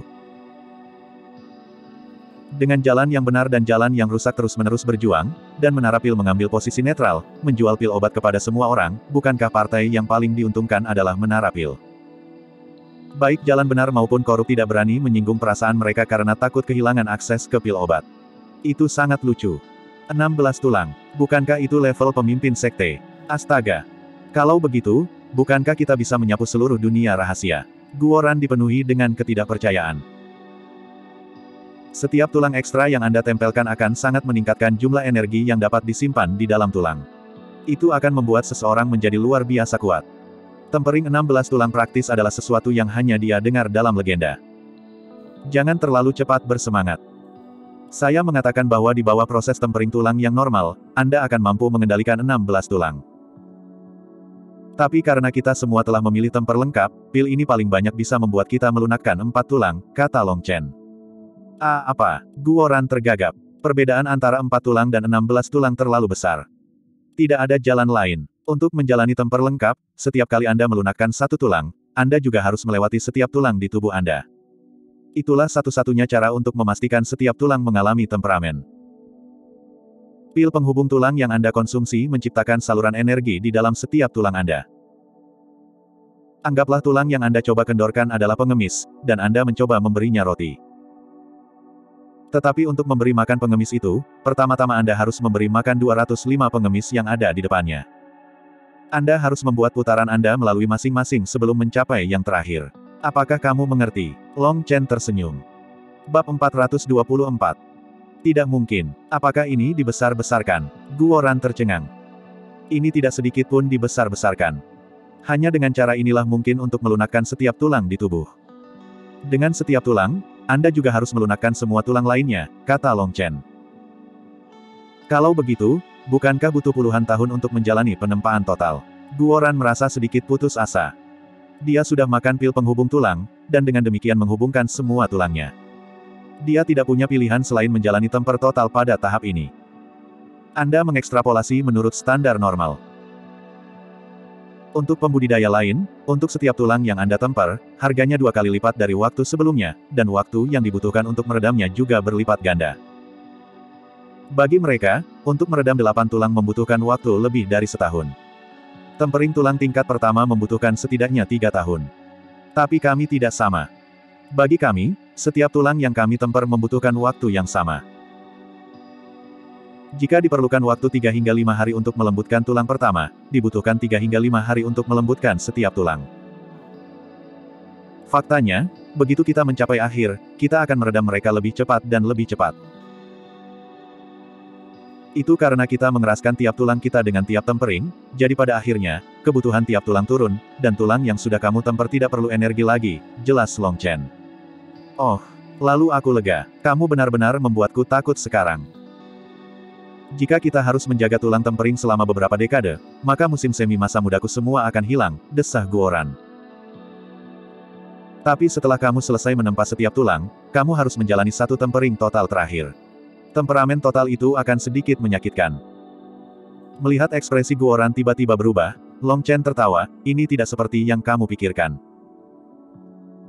Dengan jalan yang benar dan jalan yang rusak terus-menerus berjuang, dan menara pil mengambil posisi netral, menjual pil obat kepada semua orang, bukankah partai yang paling diuntungkan adalah menara pil? Baik jalan benar maupun korup tidak berani menyinggung perasaan mereka karena takut kehilangan akses ke pil obat. Itu sangat lucu. 16 tulang. Bukankah itu level pemimpin sekte? Astaga. Kalau begitu, bukankah kita bisa menyapu seluruh dunia rahasia? Guoran dipenuhi dengan ketidakpercayaan. Setiap tulang ekstra yang Anda tempelkan akan sangat meningkatkan jumlah energi yang dapat disimpan di dalam tulang. Itu akan membuat seseorang menjadi luar biasa kuat. Tempering 16 tulang praktis adalah sesuatu yang hanya dia dengar dalam legenda. Jangan terlalu cepat bersemangat. Saya mengatakan bahwa di bawah proses tempering tulang yang normal, Anda akan mampu mengendalikan 16 tulang. Tapi karena kita semua telah memilih temper lengkap, pil ini paling banyak bisa membuat kita melunakkan empat tulang, kata Long Chen. Ah, apa? Guoran tergagap. Perbedaan antara empat tulang dan 16 tulang terlalu besar. Tidak ada jalan lain. Untuk menjalani temper lengkap, setiap kali Anda melunakkan satu tulang, Anda juga harus melewati setiap tulang di tubuh Anda. Itulah satu-satunya cara untuk memastikan setiap tulang mengalami temperamen. Pil penghubung tulang yang Anda konsumsi menciptakan saluran energi di dalam setiap tulang Anda. Anggaplah tulang yang Anda coba kendorkan adalah pengemis, dan Anda mencoba memberinya roti. Tetapi untuk memberi makan pengemis itu, pertama-tama Anda harus memberi makan 205 pengemis yang ada di depannya. Anda harus membuat putaran Anda melalui masing-masing sebelum mencapai yang terakhir. Apakah kamu mengerti? Long Chen tersenyum. Bab 424. Tidak mungkin. Apakah ini dibesar-besarkan? Guoran tercengang. Ini tidak sedikit pun dibesar-besarkan. Hanya dengan cara inilah mungkin untuk melunakkan setiap tulang di tubuh. Dengan setiap tulang, Anda juga harus melunakkan semua tulang lainnya, kata Long Chen. Kalau begitu, bukankah butuh puluhan tahun untuk menjalani penempaan total? Guoran merasa sedikit putus asa. Dia sudah makan pil penghubung tulang, dan dengan demikian menghubungkan semua tulangnya. Dia tidak punya pilihan selain menjalani temper total pada tahap ini. Anda mengekstrapolasi menurut standar normal. Untuk pembudidaya lain, untuk setiap tulang yang Anda temper, harganya dua kali lipat dari waktu sebelumnya, dan waktu yang dibutuhkan untuk meredamnya juga berlipat ganda. Bagi mereka, untuk meredam delapan tulang membutuhkan waktu lebih dari setahun. Tempering tulang tingkat pertama membutuhkan setidaknya tiga tahun. Tapi kami tidak sama. Bagi kami, setiap tulang yang kami temper membutuhkan waktu yang sama. Jika diperlukan waktu 3 hingga 5 hari untuk melembutkan tulang pertama, dibutuhkan 3 hingga 5 hari untuk melembutkan setiap tulang. Faktanya, begitu kita mencapai akhir, kita akan meredam mereka lebih cepat dan lebih cepat. Itu karena kita mengeraskan tiap tulang kita dengan tiap tempering, jadi pada akhirnya, kebutuhan tiap tulang turun, dan tulang yang sudah kamu temper tidak perlu energi lagi, jelas Long Chen. Oh, lalu aku lega, kamu benar-benar membuatku takut sekarang. Jika kita harus menjaga tulang tempering selama beberapa dekade, maka musim semi masa mudaku semua akan hilang, desah Guoran. Tapi setelah kamu selesai menempa setiap tulang, kamu harus menjalani satu tempering total terakhir. Temperamen total itu akan sedikit menyakitkan. Melihat ekspresi Guoran tiba-tiba berubah, Long Chen tertawa, ini tidak seperti yang kamu pikirkan.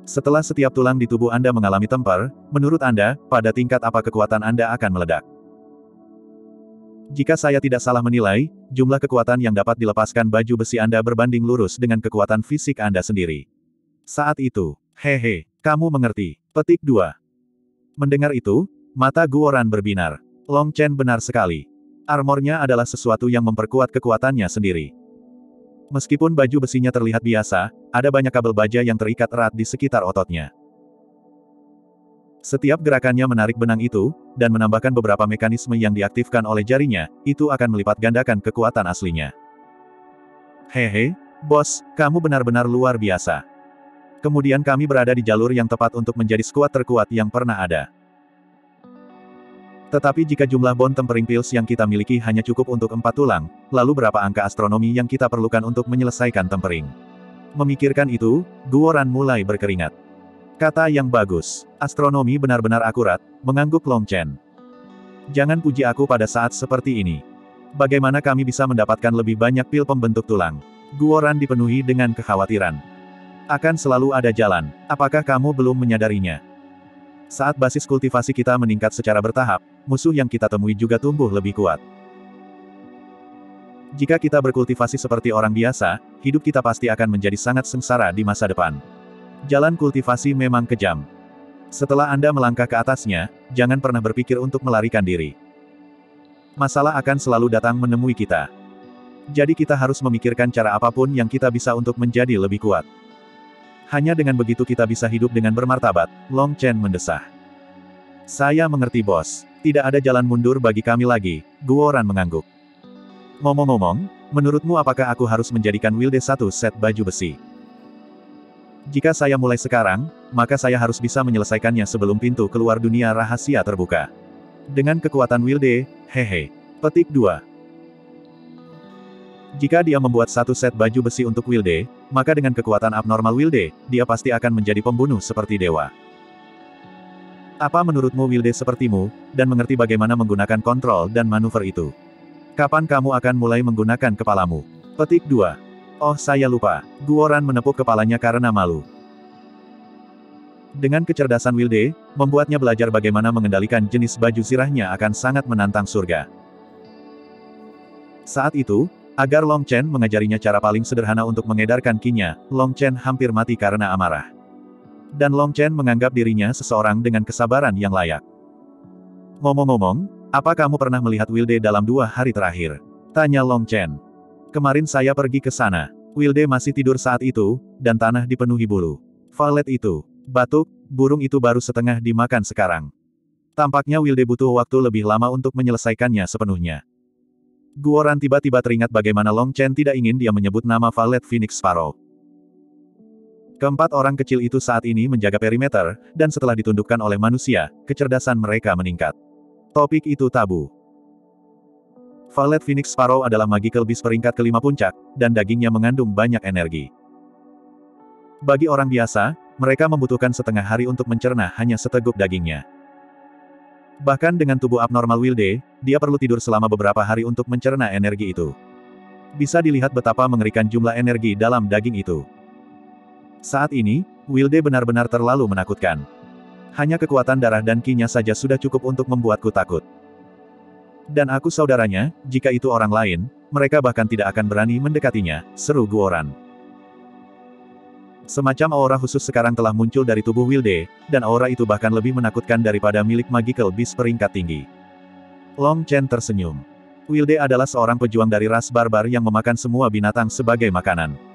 Setelah setiap tulang di tubuh Anda mengalami temper, menurut Anda, pada tingkat apa kekuatan Anda akan meledak? Jika saya tidak salah menilai, jumlah kekuatan yang dapat dilepaskan baju besi Anda berbanding lurus dengan kekuatan fisik Anda sendiri. Saat itu, hehe, kamu mengerti. Petik 2. Mendengar itu, Mata Guoran berbinar. Long Chen benar sekali. Armornya adalah sesuatu yang memperkuat kekuatannya sendiri. Meskipun baju besinya terlihat biasa, ada banyak kabel baja yang terikat erat di sekitar ototnya. Setiap gerakannya menarik benang itu, dan menambahkan beberapa mekanisme yang diaktifkan oleh jarinya, itu akan melipat gandakan kekuatan aslinya. Hehe, bos, kamu benar-benar luar biasa. Kemudian kami berada di jalur yang tepat untuk menjadi skuad terkuat yang pernah ada. Tetapi jika jumlah bon tempering pills yang kita miliki hanya cukup untuk empat tulang, lalu berapa angka astronomi yang kita perlukan untuk menyelesaikan tempering? Memikirkan itu, Guoran mulai berkeringat. Kata yang bagus. Astronomi benar-benar akurat, mengangguk Long Chen. Jangan puji aku pada saat seperti ini. Bagaimana kami bisa mendapatkan lebih banyak pil pembentuk tulang? Guoran dipenuhi dengan kekhawatiran. Akan selalu ada jalan, apakah kamu belum menyadarinya? Saat basis kultivasi kita meningkat secara bertahap, musuh yang kita temui juga tumbuh lebih kuat. Jika kita berkultivasi seperti orang biasa, hidup kita pasti akan menjadi sangat sengsara di masa depan. Jalan kultivasi memang kejam. Setelah Anda melangkah ke atasnya, jangan pernah berpikir untuk melarikan diri. Masalah akan selalu datang menemui kita. Jadi kita harus memikirkan cara apa pun yang kita bisa untuk menjadi lebih kuat. Hanya dengan begitu kita bisa hidup dengan bermartabat, Long Chen mendesah. Saya mengerti bos, tidak ada jalan mundur bagi kami lagi, Guoran mengangguk. Ngomong-ngomong, menurutmu apakah aku harus menjadikan Wilde satu set baju besi? Jika saya mulai sekarang, maka saya harus bisa menyelesaikannya sebelum pintu keluar dunia rahasia terbuka. Dengan kekuatan Wilde, hehe. Petik 2. Jika dia membuat satu set baju besi untuk Wilde, maka dengan kekuatan abnormal Wilde, dia pasti akan menjadi pembunuh seperti dewa. Apa menurutmu Wilde sepertimu, dan mengerti bagaimana menggunakan kontrol dan manuver itu? Kapan kamu akan mulai menggunakan kepalamu? Petik 2. Oh saya lupa. Guoran menepuk kepalanya karena malu. Dengan kecerdasan Wilde, membuatnya belajar bagaimana mengendalikan jenis baju sirahnya akan sangat menantang surga. Saat itu, agar Long Chen mengajarinya cara paling sederhana untuk mengedarkan kinya, Long Chen hampir mati karena amarah. Dan Long Chen menganggap dirinya seseorang dengan kesabaran yang layak. Ngomong-ngomong, apa kamu pernah melihat Wilde dalam dua hari terakhir? Tanya Long Chen. Kemarin saya pergi ke sana. Wilde masih tidur saat itu, dan tanah dipenuhi bulu. Valet itu. Batuk, burung itu baru setengah dimakan sekarang. Tampaknya Wilde butuh waktu lebih lama untuk menyelesaikannya sepenuhnya. Guoran tiba-tiba teringat bagaimana Long Chen tidak ingin dia menyebut nama Valet Phoenix Sparrow. Keempat orang kecil itu saat ini menjaga perimeter, dan setelah ditundukkan oleh manusia, kecerdasan mereka meningkat. Topik itu tabu. Valet Phoenix Sparrow adalah magical beast peringkat kelima puncak, dan dagingnya mengandung banyak energi. Bagi orang biasa, mereka membutuhkan setengah hari untuk mencerna hanya seteguk dagingnya. Bahkan dengan tubuh abnormal Wilde, dia perlu tidur selama beberapa hari untuk mencerna energi itu. Bisa dilihat betapa mengerikan jumlah energi dalam daging itu. Saat ini, Wilde benar-benar terlalu menakutkan. Hanya kekuatan darah dan kinya saja sudah cukup untuk membuatku takut. Dan aku saudaranya, jika itu orang lain, mereka bahkan tidak akan berani mendekatinya, seru Guoran. Semacam aura khusus sekarang telah muncul dari tubuh Wilde, dan aura itu bahkan lebih menakutkan daripada milik Magical Beast peringkat tinggi. Long Chen tersenyum. Wilde adalah seorang pejuang dari ras barbar yang memakan semua binatang sebagai makanan.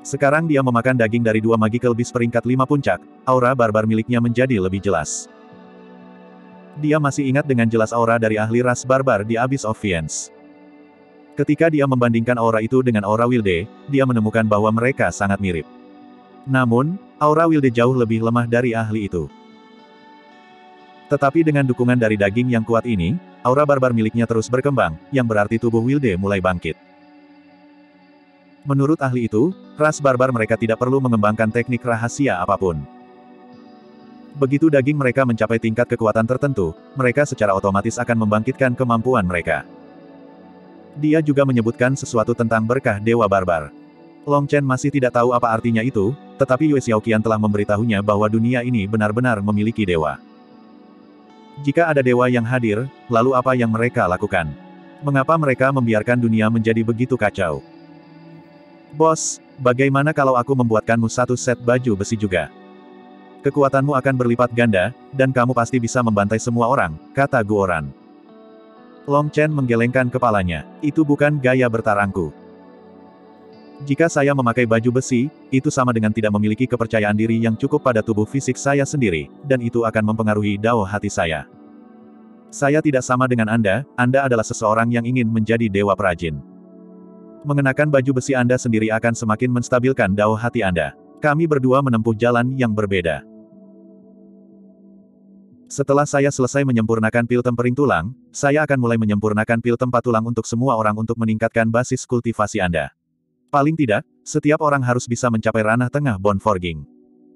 Sekarang dia memakan daging dari dua Magical Beast peringkat lima puncak, aura barbar miliknya menjadi lebih jelas. Dia masih ingat dengan jelas aura dari ahli ras barbar di Abyss of Fiends. Ketika dia membandingkan aura itu dengan aura Wilde, dia menemukan bahwa mereka sangat mirip. Namun, aura Wilde jauh lebih lemah dari ahli itu. Tetapi dengan dukungan dari daging yang kuat ini, aura barbar miliknya terus berkembang, yang berarti tubuh Wilde mulai bangkit. Menurut ahli itu, ras barbar mereka tidak perlu mengembangkan teknik rahasia apa pun. Begitu daging mereka mencapai tingkat kekuatan tertentu, mereka secara otomatis akan membangkitkan kemampuan mereka. Dia juga menyebutkan sesuatu tentang berkah Dewa Barbar. Long Chen masih tidak tahu apa artinya itu, tetapi Yue Xiaoqian telah memberitahunya bahwa dunia ini benar-benar memiliki dewa. Jika ada dewa yang hadir, lalu apa yang mereka lakukan? Mengapa mereka membiarkan dunia menjadi begitu kacau? Bos, bagaimana kalau aku membuatkanmu satu set baju besi juga? Kekuatanmu akan berlipat ganda, dan kamu pasti bisa membantai semua orang, kata Guoran. Long Chen menggelengkan kepalanya. Itu bukan gaya bertarangku. Jika saya memakai baju besi, itu sama dengan tidak memiliki kepercayaan diri yang cukup pada tubuh fisik saya sendiri, dan itu akan mempengaruhi dao hati saya. Saya tidak sama dengan Anda, Anda adalah seseorang yang ingin menjadi dewa perajin. Mengenakan baju besi Anda sendiri akan semakin menstabilkan dao hati Anda. Kami berdua menempuh jalan yang berbeda. Setelah saya selesai menyempurnakan pil tempering tulang, saya akan mulai menyempurnakan pil tempat tulang untuk semua orang untuk meningkatkan basis kultivasi Anda. Paling tidak, setiap orang harus bisa mencapai ranah tengah bone forging.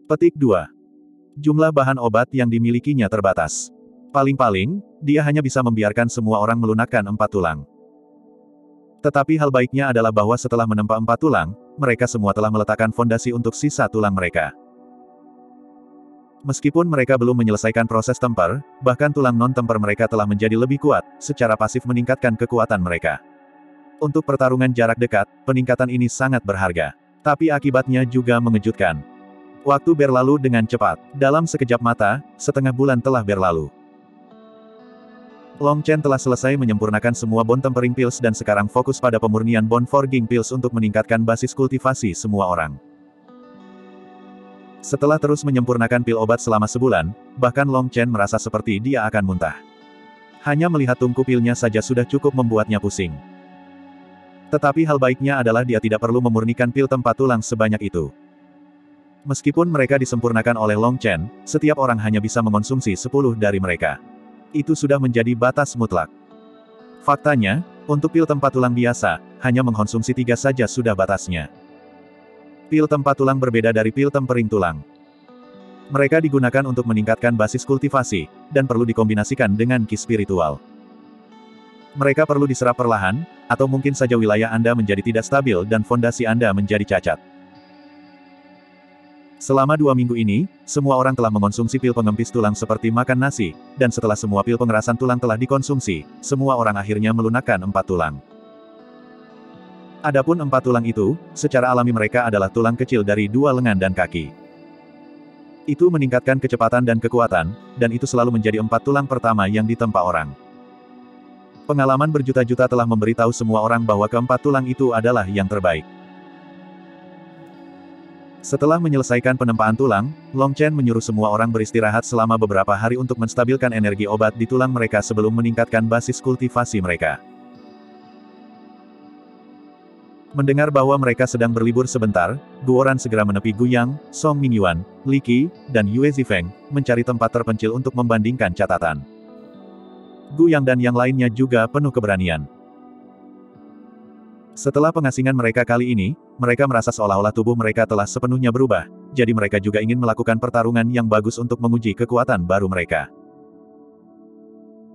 Petik 2. Jumlah bahan obat yang dimilikinya terbatas. Paling-paling, dia hanya bisa membiarkan semua orang melunakkan empat tulang. Tetapi hal baiknya adalah bahwa setelah menempa empat tulang, mereka semua telah meletakkan fondasi untuk sisa tulang mereka. Meskipun mereka belum menyelesaikan proses temper, bahkan tulang non-temper mereka telah menjadi lebih kuat, secara pasif meningkatkan kekuatan mereka. Untuk pertarungan jarak dekat, peningkatan ini sangat berharga. Tapi akibatnya juga mengejutkan. Waktu berlalu dengan cepat. Dalam sekejap mata, setengah bulan telah berlalu. Long Chen telah selesai menyempurnakan semua bone tempering pills dan sekarang fokus pada pemurnian bone forging pills untuk meningkatkan basis kultivasi semua orang. Setelah terus menyempurnakan pil obat selama sebulan, bahkan Long Chen merasa seperti dia akan muntah. Hanya melihat tungku pilnya saja sudah cukup membuatnya pusing. Tetapi hal baiknya adalah dia tidak perlu memurnikan pil tempat tulang sebanyak itu. Meskipun mereka disempurnakan oleh Long Chen, setiap orang hanya bisa mengonsumsi 10 dari mereka. Itu sudah menjadi batas mutlak. Faktanya, untuk pil tempat tulang biasa, hanya mengkonsumsi tiga saja sudah batasnya. Pil tempat tulang berbeda dari pil tempering tulang. Mereka digunakan untuk meningkatkan basis kultivasi, dan perlu dikombinasikan dengan ki spiritual. Mereka perlu diserap perlahan, atau mungkin saja wilayah Anda menjadi tidak stabil dan fondasi Anda menjadi cacat. Selama dua minggu ini, semua orang telah mengonsumsi pil pengempis tulang seperti makan nasi, dan setelah semua pil pengerasan tulang telah dikonsumsi, semua orang akhirnya melunakkan empat tulang. Adapun empat tulang itu, secara alami mereka adalah tulang kecil dari dua lengan dan kaki. Itu meningkatkan kecepatan dan kekuatan, dan itu selalu menjadi empat tulang pertama yang ditempa orang. Pengalaman berjuta-juta telah memberitahu semua orang bahwa keempat tulang itu adalah yang terbaik. Setelah menyelesaikan penempaan tulang, Long Chen menyuruh semua orang beristirahat selama beberapa hari untuk menstabilkan energi obat di tulang mereka sebelum meningkatkan basis kultivasi mereka. Mendengar bahwa mereka sedang berlibur sebentar, Guoran segera menepi Guyang, Song Mingyuan, Li Qi, dan Yue Zifeng, mencari tempat terpencil untuk membandingkan catatan. Gu Yang dan yang lainnya juga penuh keberanian. Setelah pengasingan mereka kali ini, mereka merasa seolah-olah tubuh mereka telah sepenuhnya berubah, jadi mereka juga ingin melakukan pertarungan yang bagus untuk menguji kekuatan baru mereka.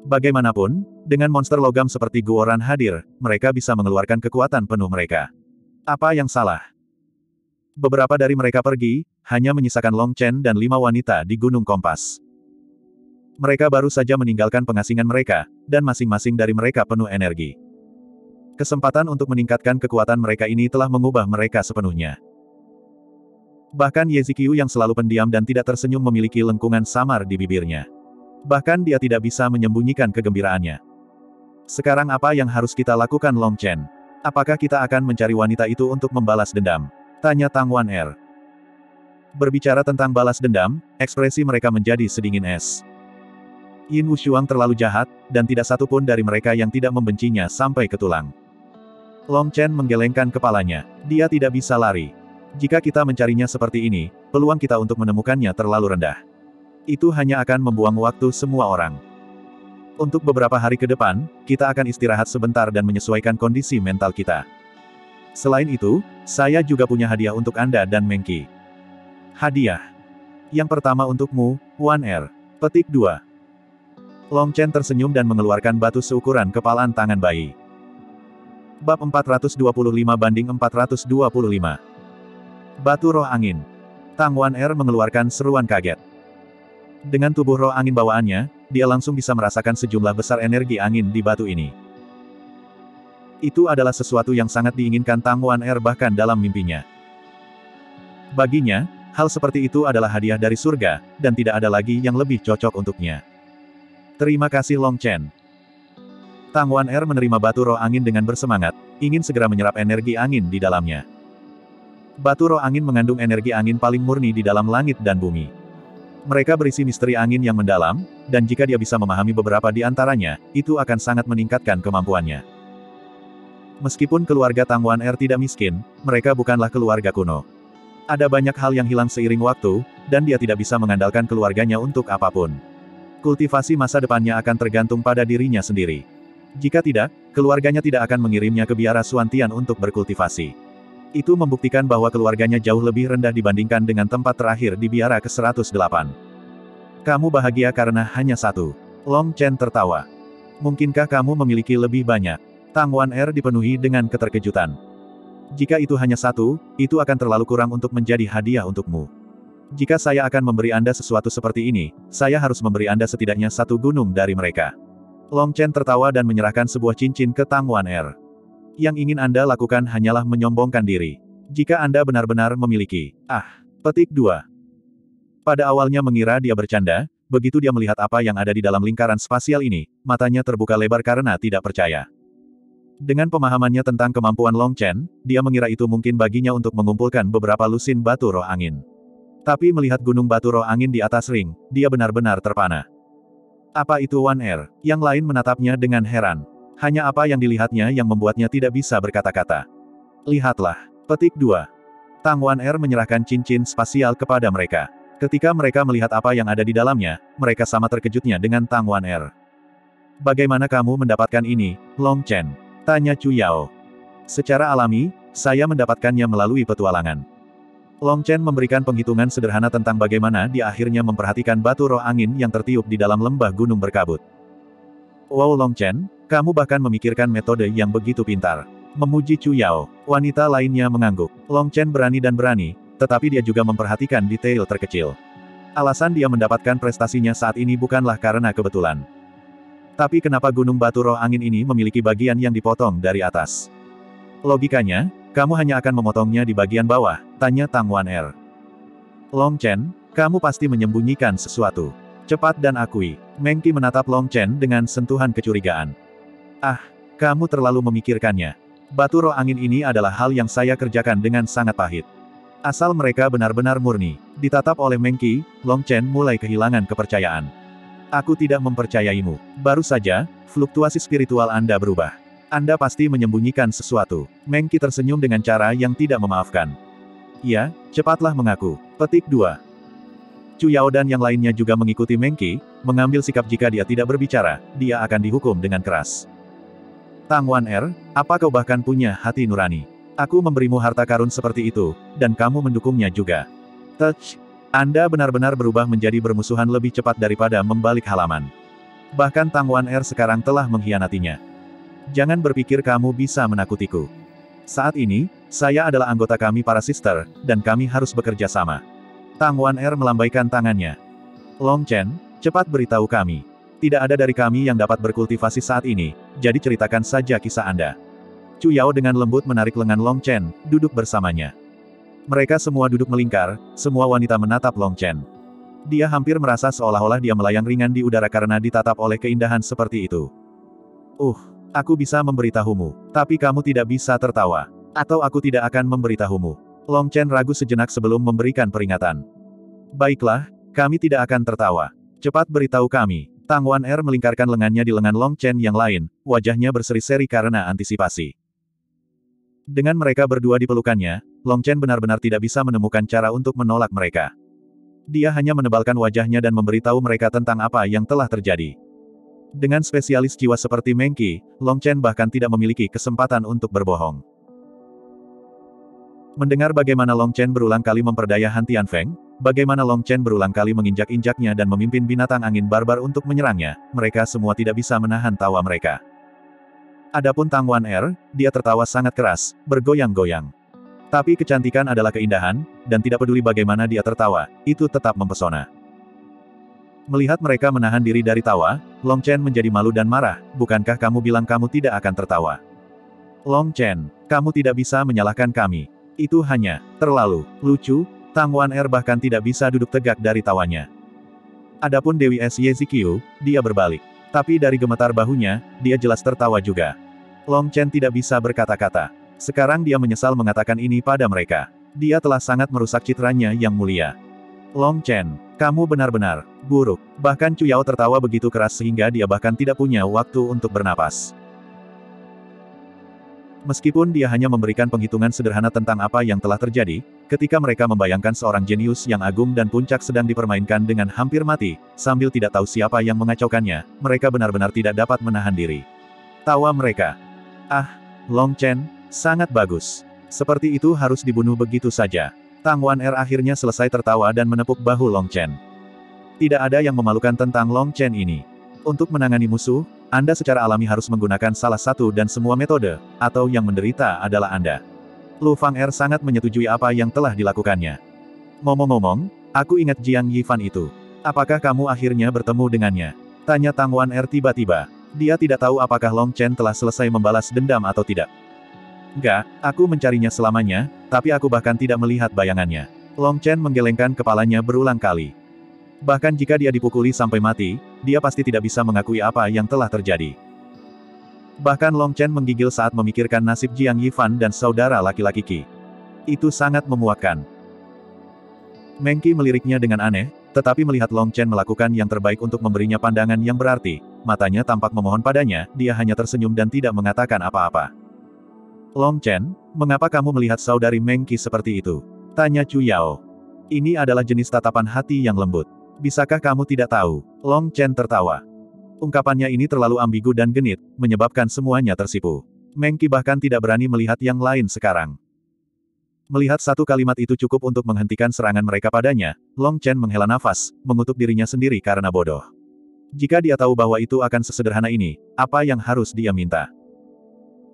Bagaimanapun, dengan monster logam seperti Guoran hadir, mereka bisa mengeluarkan kekuatan penuh mereka. Apa yang salah? Beberapa dari mereka pergi, hanya menyisakan Long Chen dan lima wanita di Gunung Kompas. Mereka baru saja meninggalkan pengasingan mereka, dan masing-masing dari mereka penuh energi. Kesempatan untuk meningkatkan kekuatan mereka ini telah mengubah mereka sepenuhnya. Bahkan Yezikiu yang selalu pendiam dan tidak tersenyum memiliki lengkungan samar di bibirnya. Bahkan dia tidak bisa menyembunyikan kegembiraannya. Sekarang apa yang harus kita lakukan Long Chen? Apakah kita akan mencari wanita itu untuk membalas dendam? Tanya Tang Wan Er. Berbicara tentang balas dendam, ekspresi mereka menjadi sedingin es. Yin Wushuang terlalu jahat, dan tidak satu pun dari mereka yang tidak membencinya sampai ke tulang. Long Chen menggelengkan kepalanya. Dia tidak bisa lari. Jika kita mencarinya seperti ini, peluang kita untuk menemukannya terlalu rendah. Itu hanya akan membuang waktu semua orang. Untuk beberapa hari ke depan, kita akan istirahat sebentar dan menyesuaikan kondisi mental kita. Selain itu, saya juga punya hadiah untuk Anda dan Mengki. Hadiah. Yang pertama untukmu, Wan Er. Petik 2. Long Chen tersenyum dan mengeluarkan batu seukuran kepalan tangan bayi. Bab 425 banding 425. Batu roh angin. Tang Wan Er mengeluarkan seruan kaget. Dengan tubuh roh angin bawaannya, dia langsung bisa merasakan sejumlah besar energi angin di batu ini. Itu adalah sesuatu yang sangat diinginkan Tang Wan Er bahkan dalam mimpinya. Baginya, hal seperti itu adalah hadiah dari surga, dan tidak ada lagi yang lebih cocok untuknya. Terima kasih Long Chen. Tang Wan Er menerima batu roh angin dengan bersemangat, ingin segera menyerap energi angin di dalamnya. Batu roh angin mengandung energi angin paling murni di dalam langit dan bumi. Mereka berisi misteri angin yang mendalam, dan jika dia bisa memahami beberapa di antaranya, itu akan sangat meningkatkan kemampuannya. Meskipun keluarga Tang Wan Er tidak miskin, mereka bukanlah keluarga kuno. Ada banyak hal yang hilang seiring waktu, dan dia tidak bisa mengandalkan keluarganya untuk apa pun. Kultivasi masa depannya akan tergantung pada dirinya sendiri. Jika tidak, keluarganya tidak akan mengirimnya ke biara Suantian untuk berkultivasi. Itu membuktikan bahwa keluarganya jauh lebih rendah dibandingkan dengan tempat terakhir di biara ke-108. Kamu bahagia karena hanya satu. Long Chen tertawa. Mungkinkah kamu memiliki lebih banyak? Tang Wan Er dipenuhi dengan keterkejutan. Jika itu hanya satu, itu akan terlalu kurang untuk menjadi hadiah untukmu. Jika saya akan memberi Anda sesuatu seperti ini, saya harus memberi Anda setidaknya satu gunung dari mereka. Long Chen tertawa dan menyerahkan sebuah cincin ke Tang Wan Er. Yang ingin Anda lakukan hanyalah menyombongkan diri. Jika Anda benar-benar memiliki. Ah, petik 2. Pada awalnya mengira dia bercanda, begitu dia melihat apa yang ada di dalam lingkaran spasial ini, matanya terbuka lebar karena tidak percaya. Dengan pemahamannya tentang kemampuan Long Chen, dia mengira itu mungkin baginya untuk mengumpulkan beberapa lusin batu roh angin. Tapi melihat gunung batu roh angin di atas ring, dia benar-benar terpana. Apa itu One Air? Yang lain menatapnya dengan heran. Hanya apa yang dilihatnya yang membuatnya tidak bisa berkata-kata. Lihatlah. Petik 2. Tang One Air menyerahkan cincin spasial kepada mereka. Ketika mereka melihat apa yang ada di dalamnya, mereka sama terkejutnya dengan Tang One Air. Bagaimana kamu mendapatkan ini, Long Chen? Tanya Chu Yao. Secara alami, saya mendapatkannya melalui petualangan. Long Chen memberikan penghitungan sederhana tentang bagaimana dia akhirnya memperhatikan batu roh angin yang tertiup di dalam lembah gunung berkabut. Wow Long Chen, kamu bahkan memikirkan metode yang begitu pintar. Memuji Chu Yao, wanita lainnya mengangguk. Long Chen berani dan berani, tetapi dia juga memperhatikan detail terkecil. Alasan dia mendapatkan prestasinya saat ini bukanlah karena kebetulan. Tapi kenapa gunung batu roh angin ini memiliki bagian yang dipotong dari atas? Logikanya, kamu hanya akan memotongnya di bagian bawah, tanya Tang Wan Er. Long Chen, kamu pasti menyembunyikan sesuatu. Cepat dan akui. Mengki menatap Long Chen dengan sentuhan kecurigaan. Ah, kamu terlalu memikirkannya. Batu roh angin ini adalah hal yang saya kerjakan dengan sangat pahit. Asal mereka benar-benar murni. Ditatap oleh Mengki, Long Chen mulai kehilangan kepercayaan. Aku tidak mempercayaimu. Baru saja, fluktuasi spiritual Anda berubah. Anda pasti menyembunyikan sesuatu. Mengki tersenyum dengan cara yang tidak memaafkan. Ya, cepatlah mengaku. Petik 2. Chu Yao dan yang lainnya juga mengikuti Mengki, mengambil sikap jika dia tidak berbicara, dia akan dihukum dengan keras. Tang Wan Er, apa kau bahkan punya hati nurani? Aku memberimu harta karun seperti itu, dan kamu mendukungnya juga. Touch, anda benar-benar berubah menjadi bermusuhan lebih cepat daripada membalik halaman. Bahkan Tang Wan Er sekarang telah mengkhianatinya. Jangan berpikir kamu bisa menakutiku. Saat ini, saya adalah anggota kami para sister, dan kami harus bekerja sama. Tang Wan Er melambaikan tangannya. Long Chen, cepat beritahu kami. Tidak ada dari kami yang dapat berkultivasi saat ini, jadi ceritakan saja kisah Anda. Chu Yao dengan lembut menarik lengan Long Chen, duduk bersamanya. Mereka semua duduk melingkar, semua wanita menatap Long Chen. Dia hampir merasa seolah-olah dia melayang ringan di udara karena ditatap oleh keindahan seperti itu. Uh, aku bisa memberitahumu, tapi kamu tidak bisa tertawa. Atau aku tidak akan memberitahumu. Long Chen ragu sejenak sebelum memberikan peringatan. Baiklah, kami tidak akan tertawa. Cepat beritahu kami. Tang Wan Er melingkarkan lengannya di lengan Long Chen yang lain, wajahnya berseri-seri karena antisipasi. Dengan mereka berdua di pelukannya, Long Chen benar-benar tidak bisa menemukan cara untuk menolak mereka. Dia hanya menebalkan wajahnya dan memberitahu mereka tentang apa yang telah terjadi. Dengan spesialis jiwa seperti Mengki, Long Chen bahkan tidak memiliki kesempatan untuk berbohong. Mendengar bagaimana Long Chen berulang kali memperdaya Han Tianfeng, bagaimana Long Chen berulang kali menginjak-injaknya dan memimpin binatang angin barbar untuk menyerangnya, mereka semua tidak bisa menahan tawa mereka. Adapun Tang Wan Er, dia tertawa sangat keras, bergoyang-goyang. Tapi kecantikan adalah keindahan, dan tidak peduli bagaimana dia tertawa, itu tetap mempesona. Melihat mereka menahan diri dari tawa, Long Chen menjadi malu dan marah, bukankah kamu bilang kamu tidak akan tertawa? Long Chen, kamu tidak bisa menyalahkan kami. Itu hanya, terlalu, lucu, Tang Wan Er bahkan tidak bisa duduk tegak dari tawanya. Adapun Dewi S. Yezikyu, dia berbalik. Tapi dari gemetar bahunya, dia jelas tertawa juga. Long Chen tidak bisa berkata-kata. Sekarang dia menyesal mengatakan ini pada mereka. Dia telah sangat merusak citranya yang mulia. Long Chen, kamu benar-benar buruk. Bahkan Chu Yao tertawa begitu keras sehingga dia bahkan tidak punya waktu untuk bernapas. Meskipun dia hanya memberikan penghitungan sederhana tentang apa yang telah terjadi, ketika mereka membayangkan seorang jenius yang agung dan puncak sedang dipermainkan dengan hampir mati, sambil tidak tahu siapa yang mengacaukannya, mereka benar-benar tidak dapat menahan diri. Tawa mereka. Ah, Long Chen, sangat bagus. Seperti itu harus dibunuh begitu saja. Tang Wan Er akhirnya selesai tertawa dan menepuk bahu Long Chen. Tidak ada yang memalukan tentang Long Chen ini. Untuk menangani musuh, anda secara alami harus menggunakan salah satu dan semua metode, atau yang menderita adalah Anda. Lu Fang Er sangat menyetujui apa yang telah dilakukannya. Ngomong-ngomong, aku ingat Jiang Yifan itu. Apakah kamu akhirnya bertemu dengannya? Tanya Tang Wan Er tiba-tiba. Dia tidak tahu apakah Long Chen telah selesai membalas dendam atau tidak. Enggak, aku mencarinya selamanya, tapi aku bahkan tidak melihat bayangannya. Long Chen menggelengkan kepalanya berulang kali. Bahkan jika dia dipukuli sampai mati, dia pasti tidak bisa mengakui apa yang telah terjadi. Bahkan Long Chen menggigil saat memikirkan nasib Jiang Yifan dan saudara laki-laki Qi. Itu sangat memuakkan. Meng Qi meliriknya dengan aneh, tetapi melihat Long Chen melakukan yang terbaik untuk memberinya pandangan yang berarti, matanya tampak memohon padanya, dia hanya tersenyum dan tidak mengatakan apa-apa. Long Chen, mengapa kamu melihat saudari Meng Qi seperti itu? Tanya Chu Yao. Ini adalah jenis tatapan hati yang lembut. Bisakah kamu tidak tahu? Long Chen tertawa. Ungkapannya ini terlalu ambigu dan genit, menyebabkan semuanya tersipu. Meng Qi bahkan tidak berani melihat yang lain sekarang. Melihat satu kalimat itu cukup untuk menghentikan serangan mereka padanya, Long Chen menghela nafas, mengutuk dirinya sendiri karena bodoh. Jika dia tahu bahwa itu akan sesederhana ini, apa yang harus dia minta?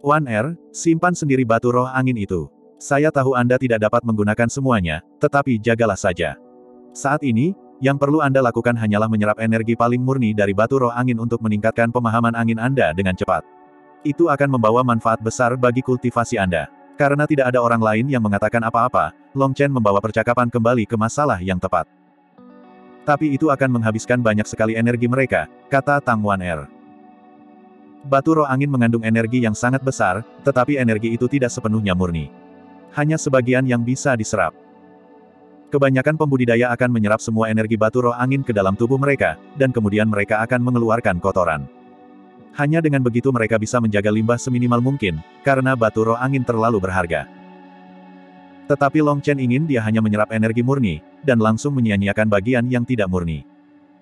Wan Er, simpan sendiri batu roh angin itu. Saya tahu Anda tidak dapat menggunakan semuanya, tetapi jagalah saja. Saat ini, yang perlu Anda lakukan hanyalah menyerap energi paling murni dari batu roh angin untuk meningkatkan pemahaman angin Anda dengan cepat. Itu akan membawa manfaat besar bagi kultivasi Anda. Karena tidak ada orang lain yang mengatakan apa-apa, Long Chen membawa percakapan kembali ke masalah yang tepat. Tapi itu akan menghabiskan banyak sekali energi mereka, kata Tang Wan Er. Batu roh angin mengandung energi yang sangat besar, tetapi energi itu tidak sepenuhnya murni. Hanya sebagian yang bisa diserap. Kebanyakan pembudidaya akan menyerap semua energi batu roh angin ke dalam tubuh mereka, dan kemudian mereka akan mengeluarkan kotoran. Hanya dengan begitu mereka bisa menjaga limbah seminimal mungkin, karena batu roh angin terlalu berharga. Tetapi Long Chen ingin dia hanya menyerap energi murni, dan langsung menyia-nyiakan bagian yang tidak murni.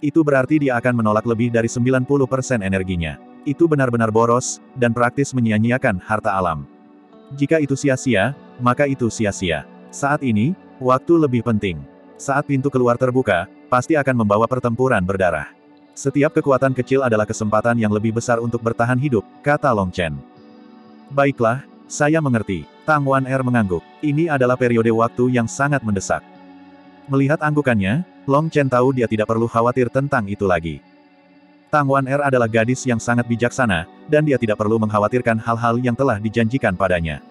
Itu berarti dia akan menolak lebih dari 90% energinya. Itu benar-benar boros, dan praktis menyia-nyiakan harta alam. Jika itu sia-sia, maka itu sia-sia. Saat ini, Waktu lebih penting. Saat pintu keluar terbuka, pasti akan membawa pertempuran berdarah. Setiap kekuatan kecil adalah kesempatan yang lebih besar untuk bertahan hidup, kata Long Chen. Baiklah, saya mengerti. Tang Wan Er mengangguk. Ini adalah periode waktu yang sangat mendesak. Melihat anggukannya, Long Chen tahu dia tidak perlu khawatir tentang itu lagi. Tang Wan Er adalah gadis yang sangat bijaksana, dan dia tidak perlu mengkhawatirkan hal-hal yang telah dijanjikan padanya.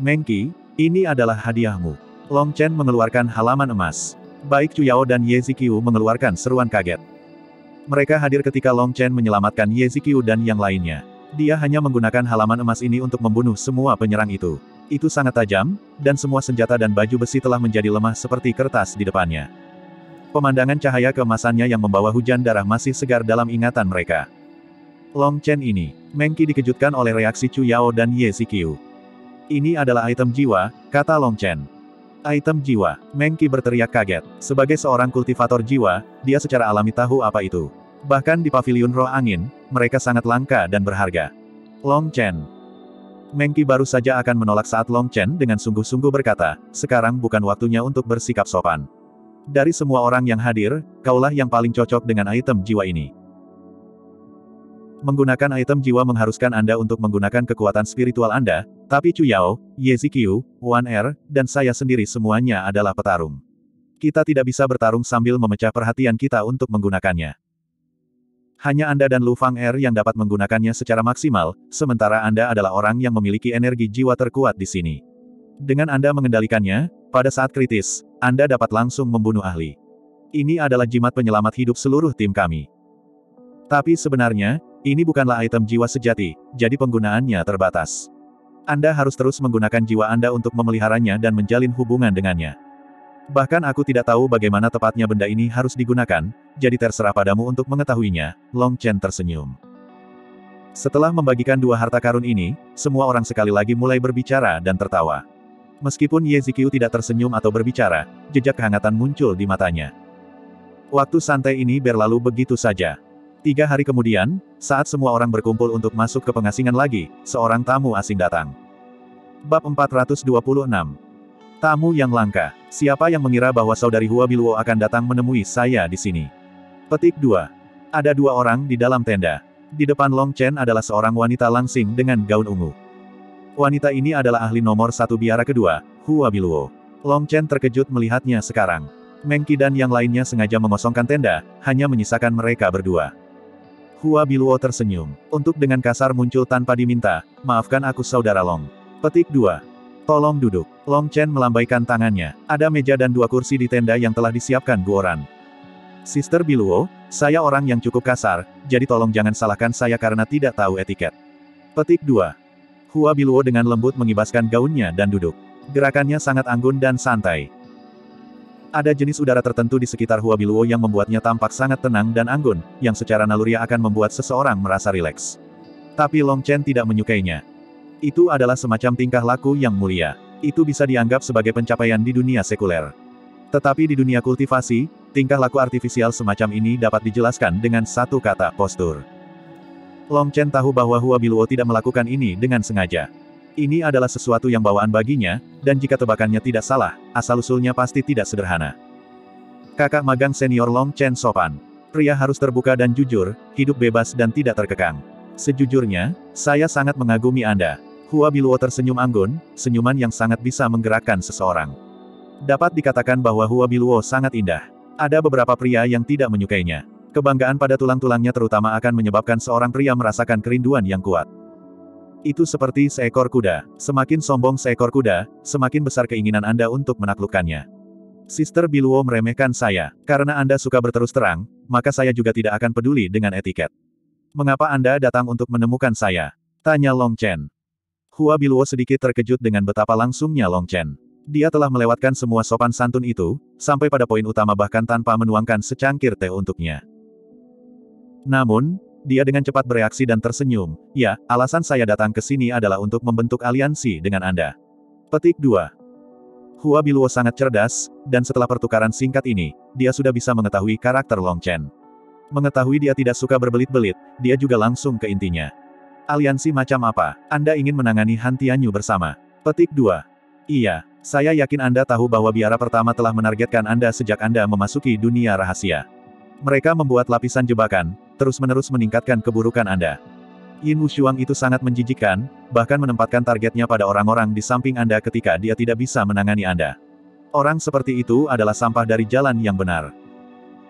Mengki, ini adalah hadiahmu. Long Chen mengeluarkan halaman emas. Baik Chu Yao dan Ye Ziqiu mengeluarkan seruan kaget. Mereka hadir ketika Long Chen menyelamatkan Ye Ziqiu dan yang lainnya. Dia hanya menggunakan halaman emas ini untuk membunuh semua penyerang itu. Itu sangat tajam, dan semua senjata dan baju besi telah menjadi lemah seperti kertas di depannya. Pemandangan cahaya keemasannya yang membawa hujan darah masih segar dalam ingatan mereka. Long Chen ini, Mengki dikejutkan oleh reaksi Chu Yao dan Ye Ziqiu. Ini adalah item jiwa, kata Long Chen. Item jiwa. Mengki berteriak kaget. Sebagai seorang kultivator jiwa, dia secara alami tahu apa itu. Bahkan di pavilion roh angin, mereka sangat langka dan berharga. Long Chen. Mengki baru saja akan menolak saat Long Chen dengan sungguh-sungguh berkata, sekarang bukan waktunya untuk bersikap sopan. Dari semua orang yang hadir, kaulah yang paling cocok dengan item jiwa ini. Menggunakan item jiwa mengharuskan Anda untuk menggunakan kekuatan spiritual Anda, tapi Chu Yao, Ye Ziqiu, Wan Er, dan saya sendiri semuanya adalah petarung. Kita tidak bisa bertarung sambil memecah perhatian kita untuk menggunakannya. Hanya Anda dan Lu Fang Er yang dapat menggunakannya secara maksimal, sementara Anda adalah orang yang memiliki energi jiwa terkuat di sini. Dengan Anda mengendalikannya, pada saat kritis, Anda dapat langsung membunuh ahli. Ini adalah jimat penyelamat hidup seluruh tim kami. Tapi sebenarnya, ini bukanlah item jiwa sejati, jadi penggunaannya terbatas. Anda harus terus menggunakan jiwa Anda untuk memeliharanya dan menjalin hubungan dengannya. Bahkan aku tidak tahu bagaimana tepatnya benda ini harus digunakan, jadi terserah padamu untuk mengetahuinya, Long Chen tersenyum. Setelah membagikan dua harta karun ini, semua orang sekali lagi mulai berbicara dan tertawa. Meskipun Ye Ziqiu tidak tersenyum atau berbicara, jejak kehangatan muncul di matanya. Waktu santai ini berlalu begitu saja. Tiga hari kemudian, saat semua orang berkumpul untuk masuk ke pengasingan lagi, seorang tamu asing datang. Bab 426 Tamu yang langka. Siapa yang mengira bahwa saudari Hua Biluo akan datang menemui saya di sini? Petik 2. Ada dua orang di dalam tenda. Di depan Long Chen adalah seorang wanita langsing dengan gaun ungu. Wanita ini adalah ahli nomor satu biara kedua, Hua Biluo. Long Chen terkejut melihatnya sekarang. Mengki dan yang lainnya sengaja mengosongkan tenda, hanya menyisakan mereka berdua. Hua Biluo tersenyum. Untuk dengan kasar muncul tanpa diminta, maafkan aku saudara Long. Petik 2. Tolong duduk. Long Chen melambaikan tangannya. Ada meja dan dua kursi di tenda yang telah disiapkan Guoran. Sister Biluo, saya orang yang cukup kasar, jadi tolong jangan salahkan saya karena tidak tahu etiket. Petik 2. Hua Biluo dengan lembut mengibaskan gaunnya dan duduk. Gerakannya sangat anggun dan santai. Ada jenis udara tertentu di sekitar Hua Biluo yang membuatnya tampak sangat tenang dan anggun, yang secara naluriah akan membuat seseorang merasa rileks. Tapi Long Chen tidak menyukainya. Itu adalah semacam tingkah laku yang mulia. Itu bisa dianggap sebagai pencapaian di dunia sekuler. Tetapi di dunia kultivasi, tingkah laku artifisial semacam ini dapat dijelaskan dengan satu kata postur. Long Chen tahu bahwa Hua Biluo tidak melakukan ini dengan sengaja. Ini adalah sesuatu yang bawaan baginya, dan jika tebakannya tidak salah, asal-usulnya pasti tidak sederhana. Kakak magang senior Long Chen sopan. Pria harus terbuka dan jujur, hidup bebas dan tidak terkekang. Sejujurnya, saya sangat mengagumi Anda. Hua Biluo tersenyum anggun, senyuman yang sangat bisa menggerakkan seseorang. Dapat dikatakan bahwa Hua Biluo sangat indah. Ada beberapa pria yang tidak menyukainya. Kebanggaan pada tulang-tulangnya terutama akan menyebabkan seorang pria merasakan kerinduan yang kuat. Itu seperti seekor kuda. Semakin sombong seekor kuda, semakin besar keinginan Anda untuk menaklukkannya. Sister Biluo meremehkan saya. Karena Anda suka berterus terang, maka saya juga tidak akan peduli dengan etiket. Mengapa Anda datang untuk menemukan saya? Tanya Long Chen. Hua Biluo sedikit terkejut dengan betapa langsungnya Long Chen. Dia telah melewatkan semua sopan santun itu, sampai pada poin utama bahkan tanpa menuangkan secangkir teh untuknya. Namun, dia dengan cepat bereaksi dan tersenyum. Ya, alasan saya datang ke sini adalah untuk membentuk aliansi dengan Anda. Petik 2. Hua Biluo sangat cerdas, dan setelah pertukaran singkat ini, dia sudah bisa mengetahui karakter Long Chen. Mengetahui dia tidak suka berbelit-belit, dia juga langsung ke intinya. Aliansi macam apa? Anda ingin menangani Han Tianyu bersama? Petik 2. Iya, saya yakin Anda tahu bahwa biara pertama telah menargetkan Anda sejak Anda memasuki dunia rahasia. Mereka membuat lapisan jebakan, terus-menerus meningkatkan keburukan Anda. Yin Wushuang itu sangat menjijikkan, bahkan menempatkan targetnya pada orang-orang di samping Anda ketika dia tidak bisa menangani Anda. Orang seperti itu adalah sampah dari jalan yang benar.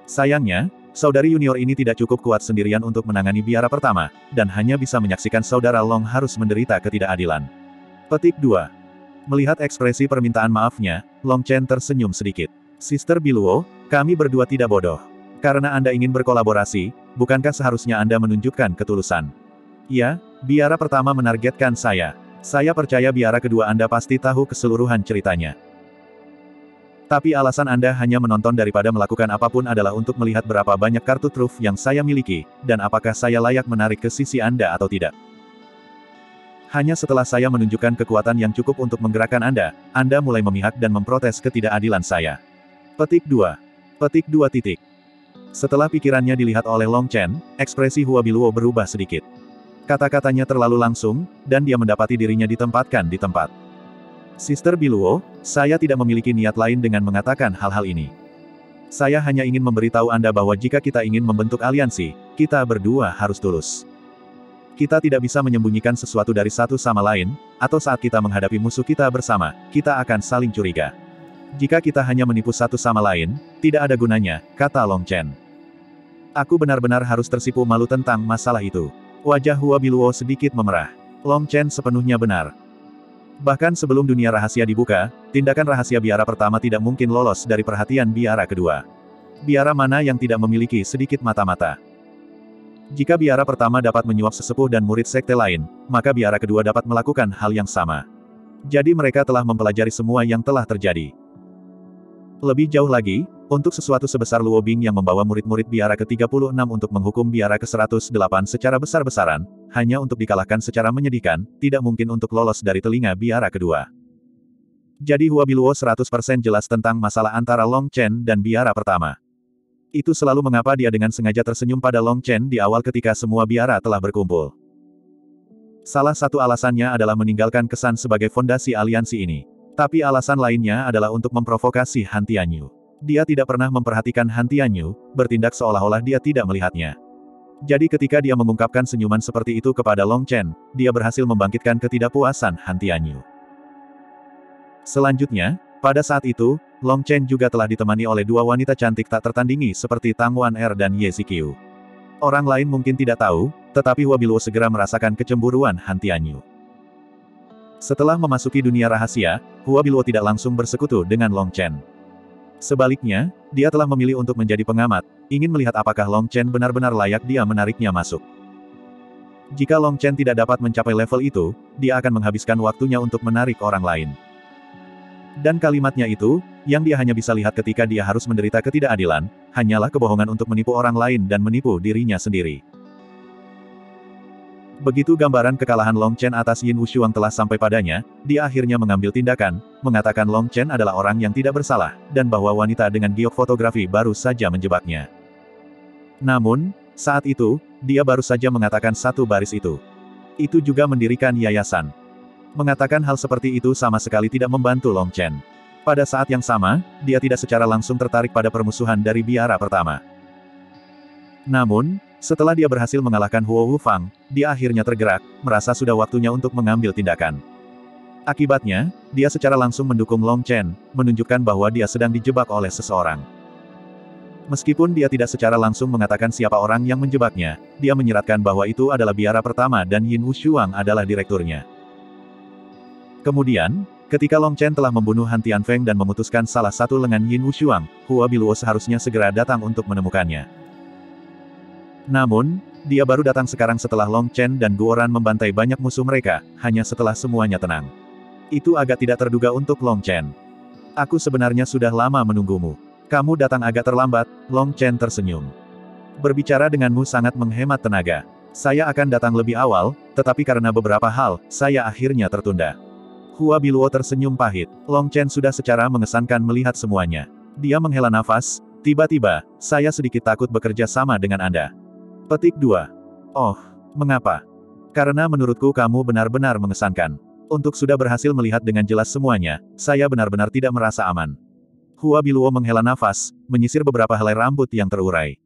Sayangnya, saudari junior ini tidak cukup kuat sendirian untuk menangani biara pertama, dan hanya bisa menyaksikan saudara Long harus menderita ketidakadilan. Petik 2. Melihat ekspresi permintaan maafnya, Long Chen tersenyum sedikit. Sister Biluo, kami berdua tidak bodoh. Karena Anda ingin berkolaborasi, bukankah seharusnya Anda menunjukkan ketulusan? Ya, biara pertama menargetkan saya. Saya percaya biara kedua Anda pasti tahu keseluruhan ceritanya. Tapi alasan Anda hanya menonton daripada melakukan apa pun adalah untuk melihat berapa banyak kartu truf yang saya miliki, dan apakah saya layak menarik ke sisi Anda atau tidak. Hanya setelah saya menunjukkan kekuatan yang cukup untuk menggerakkan Anda, Anda mulai memihak dan memprotes ketidakadilan saya. Petik 2. Petik 2 titik. Setelah pikirannya dilihat oleh Long Chen, ekspresi Hua Biluo berubah sedikit. Kata-katanya terlalu langsung, dan dia mendapati dirinya ditempatkan di tempat. Sister Biluo, saya tidak memiliki niat lain dengan mengatakan hal-hal ini. Saya hanya ingin memberitahu Anda bahwa jika kita ingin membentuk aliansi, kita berdua harus tulus. Kita tidak bisa menyembunyikan sesuatu dari satu sama lain, atau saat kita menghadapi musuh kita bersama, kita akan saling curiga. Jika kita hanya menipu satu sama lain, tidak ada gunanya, kata Long Chen. Aku benar-benar harus tersipu malu tentang masalah itu. Wajah Hua Biluo sedikit memerah. Long Chen sepenuhnya benar. Bahkan sebelum dunia rahasia dibuka, tindakan rahasia biara pertama tidak mungkin lolos dari perhatian biara kedua. Biara mana yang tidak memiliki sedikit mata-mata. Jika biara pertama dapat menyuap sesepuh dan murid sekte lain, maka biara kedua dapat melakukan hal yang sama. Jadi mereka telah mempelajari semua yang telah terjadi. Lebih jauh lagi, untuk sesuatu sebesar Luo Bing yang membawa murid-murid biara ke-36 untuk menghukum biara ke-108 secara besar-besaran, hanya untuk dikalahkan secara menyedihkan, tidak mungkin untuk lolos dari telinga biara kedua. Jadi Hua Biluo 100% jelas tentang masalah antara Long Chen dan biara pertama. Itu selalu mengapa dia dengan sengaja tersenyum pada Long Chen di awal ketika semua biara telah berkumpul. Salah satu alasannya adalah meninggalkan kesan sebagai fondasi aliansi ini. Tapi alasan lainnya adalah untuk memprovokasi Han Tianyu. Dia tidak pernah memperhatikan Han Tianyu, bertindak seolah-olah dia tidak melihatnya. Jadi ketika dia mengungkapkan senyuman seperti itu kepada Long Chen, dia berhasil membangkitkan ketidakpuasan Han Tianyu. Selanjutnya, pada saat itu, Long Chen juga telah ditemani oleh dua wanita cantik tak tertandingi seperti Tang Wan Er dan Ye Ziqiu. Orang lain mungkin tidak tahu, tetapi Wabiluo segera merasakan kecemburuan Han Tianyu. Setelah memasuki dunia rahasia, Hua Biluo tidak langsung bersekutu dengan Long Chen. Sebaliknya, dia telah memilih untuk menjadi pengamat, ingin melihat apakah Long Chen benar-benar layak dia menariknya masuk. Jika Long Chen tidak dapat mencapai level itu, dia akan menghabiskan waktunya untuk menarik orang lain. Dan kalimatnya itu, yang dia hanya bisa lihat ketika dia harus menderita ketidakadilan, hanyalah kebohongan untuk menipu orang lain dan menipu dirinya sendiri. Begitu gambaran kekalahan Long Chen atas Yin Wushuang telah sampai padanya, dia akhirnya mengambil tindakan, mengatakan Long Chen adalah orang yang tidak bersalah, dan bahwa wanita dengan giok fotografi baru saja menjebaknya. Namun, saat itu, dia baru saja mengatakan satu baris itu. Itu juga mendirikan yayasan. Mengatakan hal seperti itu sama sekali tidak membantu Long Chen. Pada saat yang sama, dia tidak secara langsung tertarik pada permusuhan dari biara pertama. Namun, setelah dia berhasil mengalahkan Huo Wu Fang, dia akhirnya tergerak, merasa sudah waktunya untuk mengambil tindakan. Akibatnya, dia secara langsung mendukung Long Chen, menunjukkan bahwa dia sedang dijebak oleh seseorang. Meskipun dia tidak secara langsung mengatakan siapa orang yang menjebaknya, dia menyiratkan bahwa itu adalah biara pertama dan Yin Wushuang adalah direkturnya. Kemudian, ketika Long Chen telah membunuh Han Tianfeng dan memutuskan salah satu lengan Yin Wushuang, Hua Biluo seharusnya segera datang untuk menemukannya. Namun, dia baru datang sekarang setelah Long Chen dan Guoran membantai banyak musuh mereka, hanya setelah semuanya tenang. Itu agak tidak terduga untuk Long Chen. Aku sebenarnya sudah lama menunggumu. Kamu datang agak terlambat, Long Chen tersenyum. Berbicara denganmu sangat menghemat tenaga. Saya akan datang lebih awal, tetapi karena beberapa hal, saya akhirnya tertunda. Hua Biluo tersenyum pahit. Long Chen sudah secara mengesankan melihat semuanya. Dia menghela nafas, tiba-tiba, saya sedikit takut bekerja sama dengan Anda. Petik 2. Oh, mengapa? Karena menurutku kamu benar-benar mengesankan. Untuk sudah berhasil melihat dengan jelas semuanya, saya benar-benar tidak merasa aman. Hua Biluo menghela nafas, menyisir beberapa helai rambut yang terurai.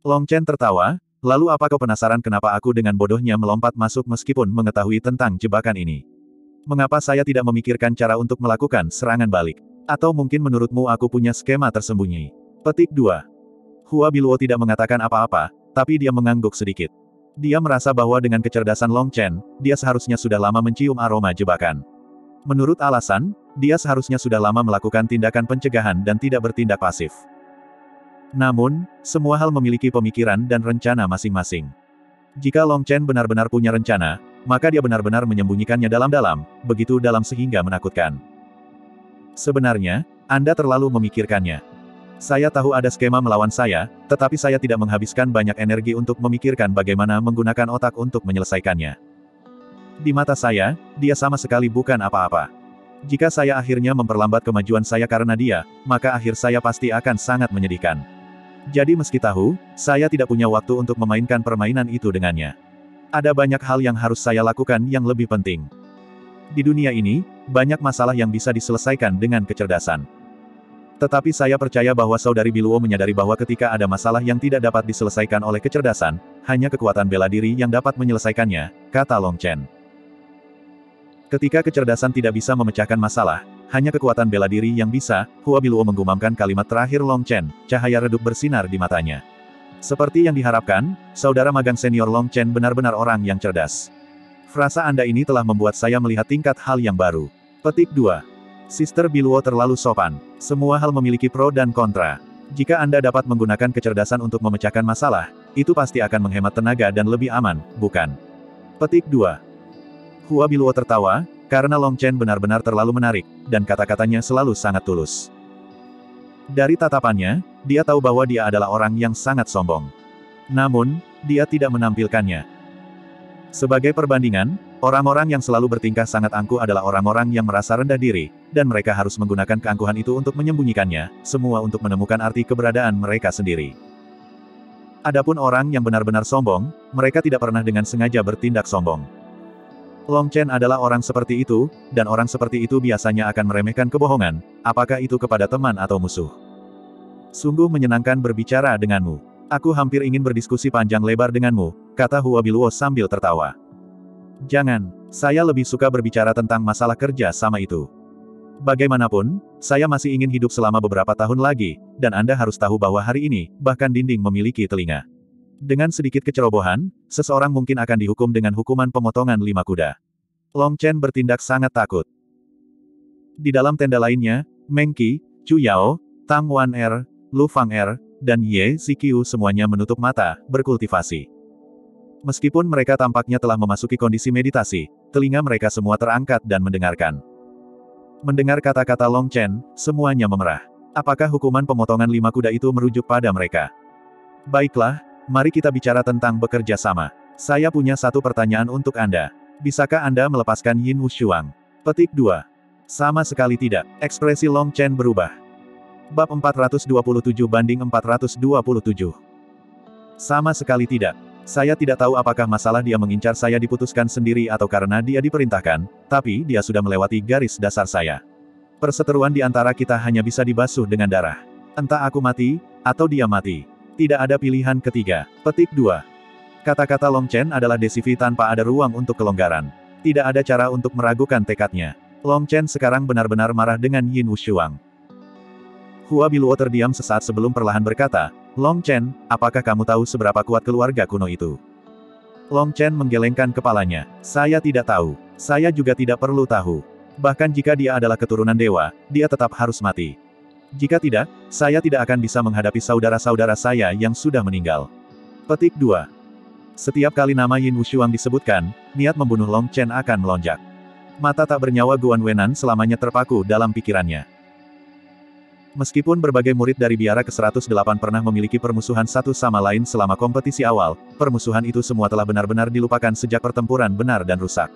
Long Chen tertawa, lalu apa kau penasaran kenapa aku dengan bodohnya melompat masuk meskipun mengetahui tentang jebakan ini? Mengapa saya tidak memikirkan cara untuk melakukan serangan balik? Atau mungkin menurutmu aku punya skema tersembunyi? Petik 2. Hua Biluo tidak mengatakan apa-apa, tapi dia mengangguk sedikit. Dia merasa bahwa dengan kecerdasan Long Chen, dia seharusnya sudah lama mencium aroma jebakan. Menurut alasan, dia seharusnya sudah lama melakukan tindakan pencegahan dan tidak bertindak pasif. Namun, semua hal memiliki pemikiran dan rencana masing-masing. Jika Long Chen benar-benar punya rencana, maka dia benar-benar menyembunyikannya dalam-dalam, begitu dalam sehingga menakutkan. Sebenarnya, Anda terlalu memikirkannya. Saya tahu ada skema melawan saya, tetapi saya tidak menghabiskan banyak energi untuk memikirkan bagaimana menggunakan otak untuk menyelesaikannya. Di mata saya, dia sama sekali bukan apa-apa. Jika saya akhirnya memperlambat kemajuan saya karena dia, maka akhir saya pasti akan sangat menyedihkan. Jadi meski tahu, saya tidak punya waktu untuk memainkan permainan itu dengannya. Ada banyak hal yang harus saya lakukan yang lebih penting. Di dunia ini, banyak masalah yang bisa diselesaikan dengan kecerdasan. Tetapi saya percaya bahwa saudari Biluo menyadari bahwa ketika ada masalah yang tidak dapat diselesaikan oleh kecerdasan, hanya kekuatan bela diri yang dapat menyelesaikannya, kata Long Chen. Ketika kecerdasan tidak bisa memecahkan masalah, hanya kekuatan bela diri yang bisa, Hua Biluo menggumamkan kalimat terakhir Long Chen, cahaya redup bersinar di matanya. Seperti yang diharapkan, saudara magang senior Long Chen benar-benar orang yang cerdas. Frasa Anda ini telah membuat saya melihat tingkat hal yang baru. Petik 2. Sister Biluo terlalu sopan. Semua hal memiliki pro dan kontra. Jika Anda dapat menggunakan kecerdasan untuk memecahkan masalah, itu pasti akan menghemat tenaga dan lebih aman, bukan? Petik 2. Hua Biluo tertawa, karena Long Chen benar-benar terlalu menarik, dan kata-katanya selalu sangat tulus. Dari tatapannya, dia tahu bahwa dia adalah orang yang sangat sombong. Namun, dia tidak menampilkannya. Sebagai perbandingan, orang-orang yang selalu bertingkah sangat angkuh adalah orang-orang yang merasa rendah diri, dan mereka harus menggunakan keangkuhan itu untuk menyembunyikannya, semua untuk menemukan arti keberadaan mereka sendiri. Adapun orang yang benar-benar sombong, mereka tidak pernah dengan sengaja bertindak sombong. Long Chen adalah orang seperti itu, dan orang seperti itu biasanya akan meremehkan kebohongan, apakah itu kepada teman atau musuh. Sungguh menyenangkan berbicara denganmu. Aku hampir ingin berdiskusi panjang lebar denganmu, kata Hua Biluo sambil tertawa. Jangan, saya lebih suka berbicara tentang masalah kerja sama itu. Bagaimanapun, saya masih ingin hidup selama beberapa tahun lagi, dan Anda harus tahu bahwa hari ini, bahkan dinding memiliki telinga. Dengan sedikit kecerobohan, seseorang mungkin akan dihukum dengan hukuman pemotongan lima kuda. Long Chen bertindak sangat takut. Di dalam tenda lainnya, Meng Qi, Chu Yao, Tang Wan Er, Lu Fang Er, dan Ye Ziqiu semuanya menutup mata, berkultivasi. Meskipun mereka tampaknya telah memasuki kondisi meditasi, telinga mereka semua terangkat dan mendengarkan. Mendengar kata-kata Long Chen, semuanya memerah. Apakah hukuman pemotongan lima kuda itu merujuk pada mereka? Baiklah, mari kita bicara tentang bekerja sama. Saya punya satu pertanyaan untuk Anda. Bisakah Anda melepaskan Yin Wushuang? Petik 2. Sama sekali tidak. Ekspresi Long Chen berubah. Bab 427 banding 427. Sama sekali tidak. Saya tidak tahu apakah masalah dia mengincar saya diputuskan sendiri atau karena dia diperintahkan, tapi dia sudah melewati garis dasar saya. Perseteruan di antara kita hanya bisa dibasuh dengan darah. Entah aku mati, atau dia mati. Tidak ada pilihan ketiga. Petik 2. Kata-kata Long Chen adalah desivi tanpa ada ruang untuk kelonggaran. Tidak ada cara untuk meragukan tekadnya. Long Chen sekarang benar-benar marah dengan Yin Wushuang. Hua Biluo terdiam sesaat sebelum perlahan berkata, Long Chen, apakah kamu tahu seberapa kuat keluarga kuno itu? Long Chen menggelengkan kepalanya. Saya tidak tahu. Saya juga tidak perlu tahu. Bahkan jika dia adalah keturunan dewa, dia tetap harus mati. Jika tidak, saya tidak akan bisa menghadapi saudara-saudara saya yang sudah meninggal. Petik 2. Setiap kali nama Yin Wushuang disebutkan, niat membunuh Long Chen akan melonjak. Mata tak bernyawa Guan Wenan selamanya terpaku dalam pikirannya. Meskipun berbagai murid dari biara ke-108 pernah memiliki permusuhan satu sama lain selama kompetisi awal, permusuhan itu semua telah benar-benar dilupakan sejak pertempuran benar dan rusak.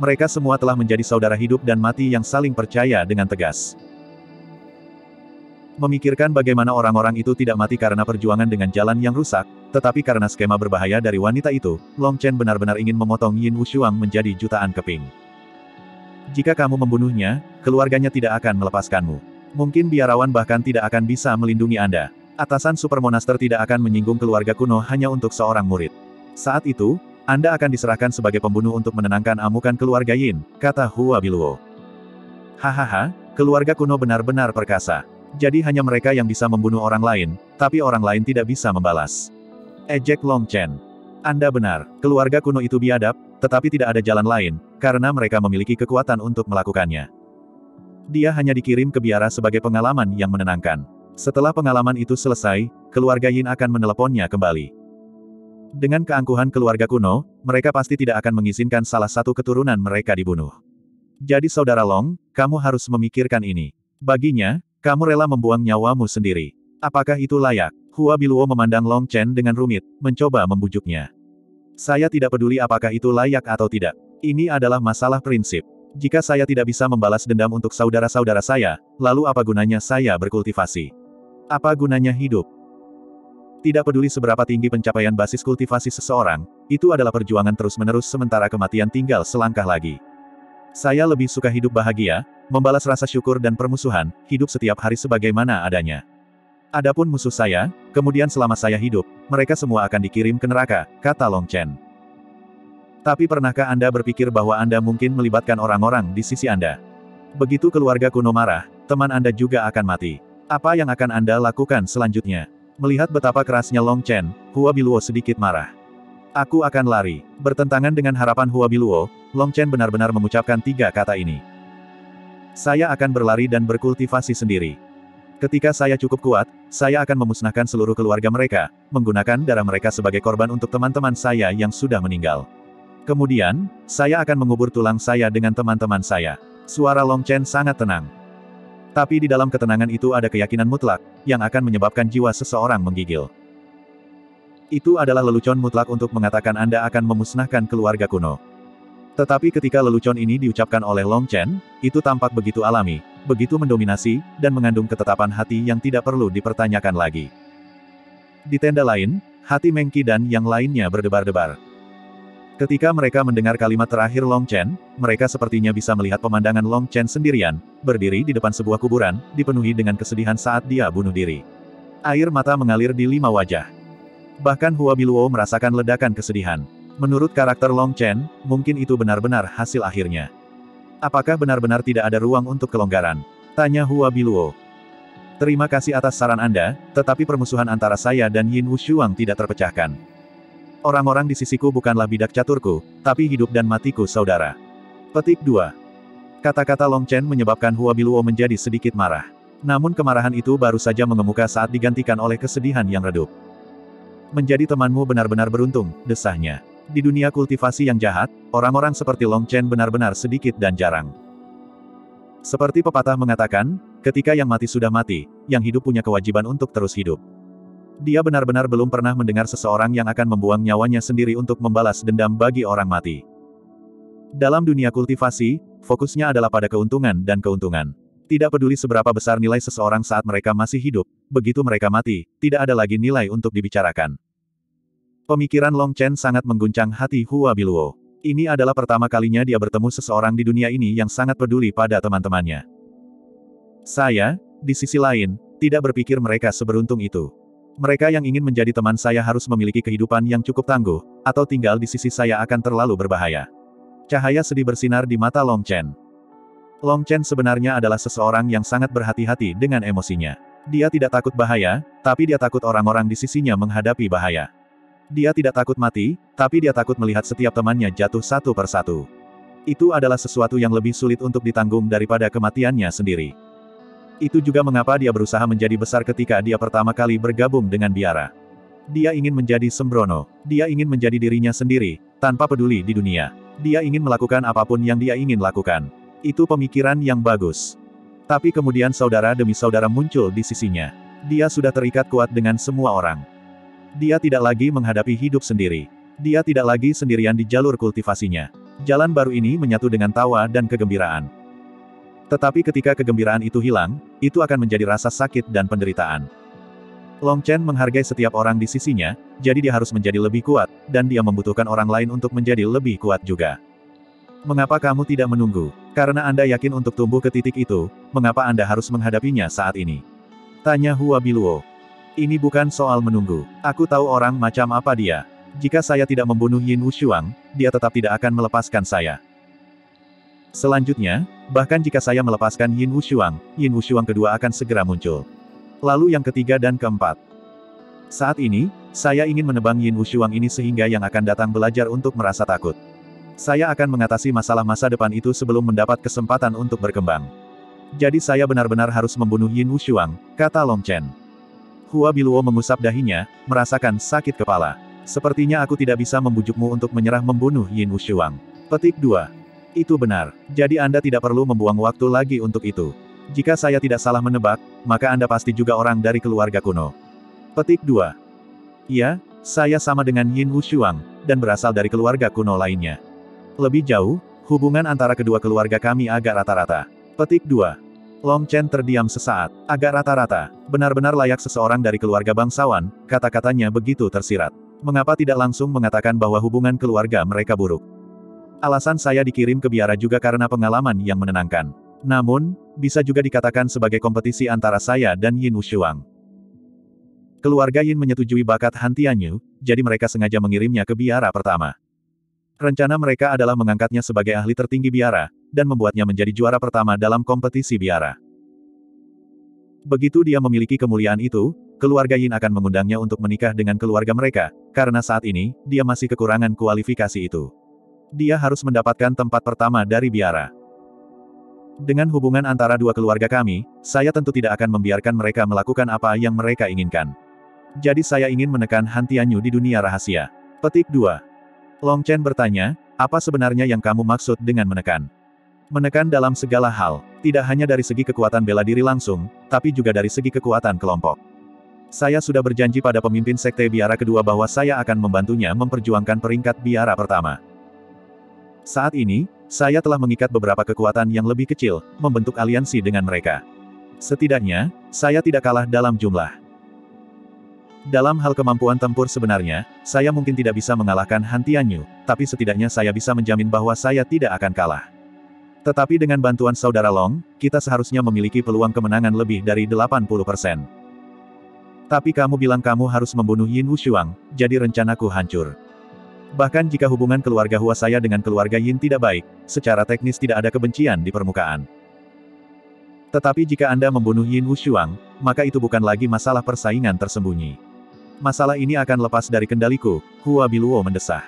Mereka semua telah menjadi saudara hidup dan mati yang saling percaya dengan tegas. Memikirkan bagaimana orang-orang itu tidak mati karena perjuangan dengan jalan yang rusak, tetapi karena skema berbahaya dari wanita itu, Long Chen benar-benar ingin memotong Yin Wushuang menjadi jutaan keping. Jika kamu membunuhnya, keluarganya tidak akan melepaskanmu. Mungkin biarawan bahkan tidak akan bisa melindungi Anda. Atasan Supermonaster tidak akan menyinggung keluarga kuno hanya untuk seorang murid. Saat itu, Anda akan diserahkan sebagai pembunuh untuk menenangkan amukan keluarga Yin, kata Hua Biluo. Hahaha, keluarga kuno benar-benar perkasa. Jadi hanya mereka yang bisa membunuh orang lain, tapi orang lain tidak bisa membalas. Ejek Long Chen. Anda benar, keluarga kuno itu biadab, tetapi tidak ada jalan lain, karena mereka memiliki kekuatan untuk melakukannya. Dia hanya dikirim ke biara sebagai pengalaman yang menenangkan. Setelah pengalaman itu selesai, keluarga Yin akan meneleponnya kembali. Dengan keangkuhan keluarga kuno, mereka pasti tidak akan mengizinkan salah satu keturunan mereka dibunuh. Jadi saudara Long, kamu harus memikirkan ini. Baginya, kamu rela membuang nyawamu sendiri. Apakah itu layak? Hua Biluo memandang Long Chen dengan rumit, mencoba membujuknya. Saya tidak peduli apakah itu layak atau tidak. Ini adalah masalah prinsip. Jika saya tidak bisa membalas dendam untuk saudara-saudara saya, lalu apa gunanya saya berkultivasi? Apa gunanya hidup? Tidak peduli seberapa tinggi pencapaian basis kultivasi seseorang, itu adalah perjuangan terus-menerus sementara kematian tinggal selangkah lagi. Saya lebih suka hidup bahagia, membalas rasa syukur dan permusuhan, hidup setiap hari sebagaimana adanya. Adapun musuh saya, kemudian selama saya hidup, mereka semua akan dikirim ke neraka, kata Long Chen. Tapi pernahkah Anda berpikir bahwa Anda mungkin melibatkan orang-orang di sisi Anda? Begitu keluarga kuno marah, teman Anda juga akan mati. Apa yang akan Anda lakukan selanjutnya? Melihat betapa kerasnya Long Chen, Hua Biluo sedikit marah. Aku akan lari. Bertentangan dengan harapan Hua Biluo, Long Chen benar-benar mengucapkan tiga kata ini. Saya akan berlari dan berkultivasi sendiri. Ketika saya cukup kuat, saya akan memusnahkan seluruh keluarga mereka, menggunakan darah mereka sebagai korban untuk teman-teman saya yang sudah meninggal. Kemudian, saya akan mengubur tulang saya dengan teman-teman saya. Suara Long Chen sangat tenang. Tapi di dalam ketenangan itu ada keyakinan mutlak, yang akan menyebabkan jiwa seseorang menggigil. Itu adalah lelucon mutlak untuk mengatakan Anda akan memusnahkan keluarga kuno. Tetapi ketika lelucon ini diucapkan oleh Long Chen, itu tampak begitu alami, begitu mendominasi, dan mengandung ketetapan hati yang tidak perlu dipertanyakan lagi. Di tenda lain, hati Mengki dan yang lainnya berdebar-debar. Ketika mereka mendengar kalimat terakhir Long Chen, mereka sepertinya bisa melihat pemandangan Long Chen sendirian, berdiri di depan sebuah kuburan, dipenuhi dengan kesedihan saat dia bunuh diri. Air mata mengalir di lima wajah. Bahkan Hua Biluo merasakan ledakan kesedihan. Menurut karakter Long Chen, mungkin itu benar-benar hasil akhirnya. Apakah benar-benar tidak ada ruang untuk kelonggaran? Tanya Hua Biluo. Terima kasih atas saran Anda, tetapi permusuhan antara saya dan Yin Wushuang tidak terpecahkan. Orang-orang di sisiku bukanlah bidak caturku, tapi hidup dan matiku saudara. Petik 2. Kata-kata Long Chen menyebabkan Hua Biluo menjadi sedikit marah. Namun kemarahan itu baru saja mengemuka saat digantikan oleh kesedihan yang redup. Menjadi temanmu benar-benar beruntung, desahnya. Di dunia kultivasi yang jahat, orang-orang seperti Long Chen benar-benar sedikit dan jarang. Seperti pepatah mengatakan, ketika yang mati sudah mati, yang hidup punya kewajiban untuk terus hidup. Dia benar-benar belum pernah mendengar seseorang yang akan membuang nyawanya sendiri untuk membalas dendam bagi orang mati. Dalam dunia kultivasi, fokusnya adalah pada keuntungan dan keuntungan. Tidak peduli seberapa besar nilai seseorang saat mereka masih hidup, begitu mereka mati, tidak ada lagi nilai untuk dibicarakan. Pemikiran Long Chen sangat mengguncang hati Hua Biluo. Ini adalah pertama kalinya dia bertemu seseorang di dunia ini yang sangat peduli pada teman-temannya. Saya, di sisi lain, tidak berpikir mereka seberuntung itu. Mereka yang ingin menjadi teman saya harus memiliki kehidupan yang cukup tangguh, atau tinggal di sisi saya akan terlalu berbahaya. Cahaya sedih bersinar di mata Long Chen. Long Chen sebenarnya adalah seseorang yang sangat berhati-hati dengan emosinya. Dia tidak takut bahaya, tapi dia takut orang-orang di sisinya menghadapi bahaya. Dia tidak takut mati, tapi dia takut melihat setiap temannya jatuh satu persatu. Itu adalah sesuatu yang lebih sulit untuk ditanggung daripada kematiannya sendiri. Itu juga mengapa dia berusaha menjadi besar ketika dia pertama kali bergabung dengan biara. Dia ingin menjadi sembrono. Dia ingin menjadi dirinya sendiri, tanpa peduli di dunia. Dia ingin melakukan apa pun yang dia ingin lakukan. Itu pemikiran yang bagus. Tapi kemudian saudara demi saudara muncul di sisinya. Dia sudah terikat kuat dengan semua orang. Dia tidak lagi menghadapi hidup sendiri. Dia tidak lagi sendirian di jalur kultivasinya. Jalan baru ini menyatu dengan tawa dan kegembiraan. Tetapi ketika kegembiraan itu hilang, itu akan menjadi rasa sakit dan penderitaan. Long Chen menghargai setiap orang di sisinya, jadi dia harus menjadi lebih kuat, dan dia membutuhkan orang lain untuk menjadi lebih kuat juga. Mengapa kamu tidak menunggu? Karena Anda yakin untuk tumbuh ke titik itu, mengapa Anda harus menghadapinya saat ini? Tanya Hua Biluo. Ini bukan soal menunggu. Aku tahu orang macam apa dia. Jika saya tidak membunuh Yin Wushuang, dia tetap tidak akan melepaskan saya. Selanjutnya, bahkan jika saya melepaskan Yin Wushuang, Yin Wushuang kedua akan segera muncul. Lalu yang ketiga dan keempat. Saat ini, saya ingin menebang Yin Wushuang ini sehingga yang akan datang belajar untuk merasa takut. Saya akan mengatasi masalah masa depan itu sebelum mendapat kesempatan untuk berkembang. Jadi saya benar-benar harus membunuh Yin Wushuang, kata Long Chen. Hua Biluo mengusap dahinya, merasakan sakit kepala. Sepertinya aku tidak bisa membujukmu untuk menyerah membunuh Yin Wushuang. Petik 2. Itu benar, jadi Anda tidak perlu membuang waktu lagi untuk itu. Jika saya tidak salah menebak, maka Anda pasti juga orang dari keluarga kuno. Petik 2. Iya, saya sama dengan Yin Wushuang, dan berasal dari keluarga kuno lainnya. Lebih jauh, hubungan antara kedua keluarga kami agak rata-rata. Petik 2. Long Chen terdiam sesaat, agak rata-rata, benar-benar layak seseorang dari keluarga bangsawan, kata-katanya begitu tersirat. Mengapa tidak langsung mengatakan bahwa hubungan keluarga mereka buruk? Alasan saya dikirim ke biara juga karena pengalaman yang menenangkan. Namun, bisa juga dikatakan sebagai kompetisi antara saya dan Yin Wushuang. Keluarga Yin menyetujui bakat Han Tianyu, jadi mereka sengaja mengirimnya ke biara pertama. Rencana mereka adalah mengangkatnya sebagai ahli tertinggi biara, dan membuatnya menjadi juara pertama dalam kompetisi biara. Begitu dia memiliki kemuliaan itu, keluarga Yin akan mengundangnya untuk menikah dengan keluarga mereka, karena saat ini, dia masih kekurangan kualifikasi itu. Dia harus mendapatkan tempat pertama dari biara. Dengan hubungan antara dua keluarga kami, saya tentu tidak akan membiarkan mereka melakukan apa yang mereka inginkan. Jadi saya ingin menekan Han Tianyu di dunia rahasia. Petik 2. Long Chen bertanya, apa sebenarnya yang kamu maksud dengan menekan? Menekan dalam segala hal, tidak hanya dari segi kekuatan bela diri langsung, tapi juga dari segi kekuatan kelompok. Saya sudah berjanji pada pemimpin sekte biara kedua bahwa saya akan membantunya memperjuangkan peringkat biara pertama. Saat ini, saya telah mengikat beberapa kekuatan yang lebih kecil, membentuk aliansi dengan mereka. Setidaknya, saya tidak kalah dalam jumlah. Dalam hal kemampuan tempur sebenarnya, saya mungkin tidak bisa mengalahkan Han Tianyu, tapi setidaknya saya bisa menjamin bahwa saya tidak akan kalah. Tetapi dengan bantuan saudara Long, kita seharusnya memiliki peluang kemenangan lebih dari 80%. Tapi kamu bilang kamu harus membunuh Yin Wushuang, jadi rencanaku hancur. Bahkan jika hubungan keluarga Hua saya dengan keluarga Yin tidak baik, secara teknis tidak ada kebencian di permukaan. Tetapi jika Anda membunuh Yin Wushuang, maka itu bukan lagi masalah persaingan tersembunyi. Masalah ini akan lepas dari kendaliku, Hua Biluo mendesah.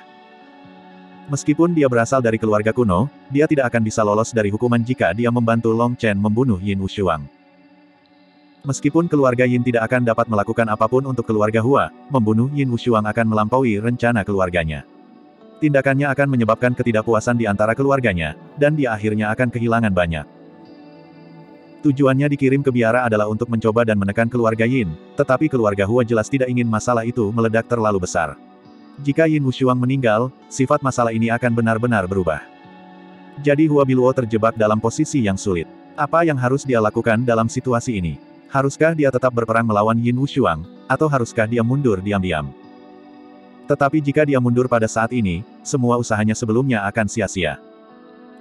Meskipun dia berasal dari keluarga kuno, dia tidak akan bisa lolos dari hukuman jika dia membantu Long Chen membunuh Yin Wushuang. Meskipun keluarga Yin tidak akan dapat melakukan apa pun untuk keluarga Hua, membunuh Yin Wushuang akan melampaui rencana keluarganya. Tindakannya akan menyebabkan ketidakpuasan di antara keluarganya, dan dia akhirnya akan kehilangan banyak. Tujuannya dikirim ke biara adalah untuk mencoba dan menekan keluarga Yin, tetapi keluarga Hua jelas tidak ingin masalah itu meledak terlalu besar. Jika Yin Wushuang meninggal, sifat masalah ini akan benar-benar berubah. Jadi Hua Biluo terjebak dalam posisi yang sulit. Apa yang harus dia lakukan dalam situasi ini? Haruskah dia tetap berperang melawan Yin Wushuang, atau haruskah dia mundur diam-diam? Tetapi jika dia mundur pada saat ini, semua usahanya sebelumnya akan sia-sia.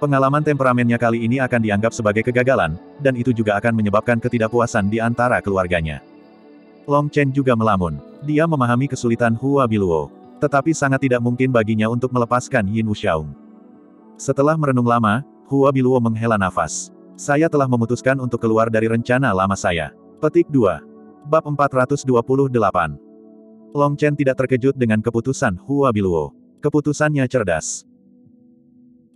Pengalaman temperamennya kali ini akan dianggap sebagai kegagalan, dan itu juga akan menyebabkan ketidakpuasan di antara keluarganya. Long Chen juga melamun. Dia memahami kesulitan Hua Biluo. Tetapi sangat tidak mungkin baginya untuk melepaskan Yin Wuxiaong. Setelah merenung lama, Hua Biluo menghela nafas. Saya telah memutuskan untuk keluar dari rencana lama saya. Petik 2. Bab 428. Long Chen tidak terkejut dengan keputusan Hua Biluo. Keputusannya cerdas.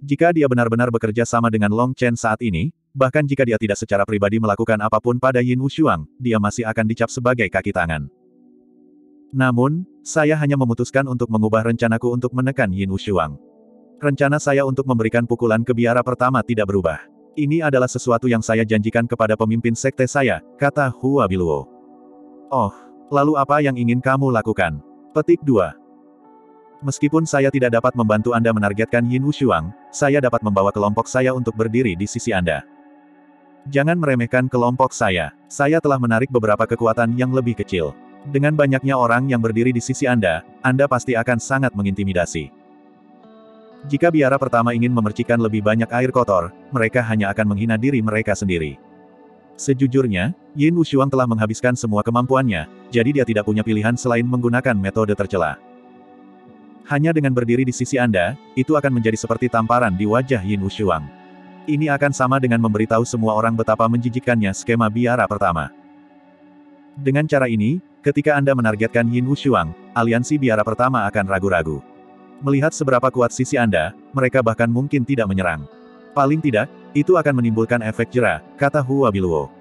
Jika dia benar-benar bekerja sama dengan Long Chen saat ini, bahkan jika dia tidak secara pribadi melakukan apa pun pada Yin Wushuang, dia masih akan dicap sebagai kaki tangan. Namun, saya hanya memutuskan untuk mengubah rencanaku untuk menekan Yin Wushuang. Rencana saya untuk memberikan pukulan ke biara pertama tidak berubah. Ini adalah sesuatu yang saya janjikan kepada pemimpin sekte saya, kata Hua Biluo. Oh, lalu apa yang ingin kamu lakukan? Petik 2. Meskipun saya tidak dapat membantu Anda menargetkan Yin Wushuang, saya dapat membawa kelompok saya untuk berdiri di sisi Anda. Jangan meremehkan kelompok saya. Saya telah menarik beberapa kekuatan yang lebih kecil. Dengan banyaknya orang yang berdiri di sisi Anda, Anda pasti akan sangat mengintimidasi. Jika biara pertama ingin memercikan lebih banyak air kotor, mereka hanya akan menghina diri mereka sendiri. Sejujurnya, Yin Wushuang telah menghabiskan semua kemampuannya, jadi dia tidak punya pilihan selain menggunakan metode tercela. Hanya dengan berdiri di sisi Anda, itu akan menjadi seperti tamparan di wajah Yin Wushuang. Ini akan sama dengan memberitahu semua orang betapa menjijikkannya skema biara pertama. Dengan cara ini, ketika Anda menargetkan Yin Wushuang, aliansi biara pertama akan ragu-ragu. Melihat seberapa kuat sisi Anda, mereka bahkan mungkin tidak menyerang. Paling tidak, itu akan menimbulkan efek jerah, kata Hua Biluo.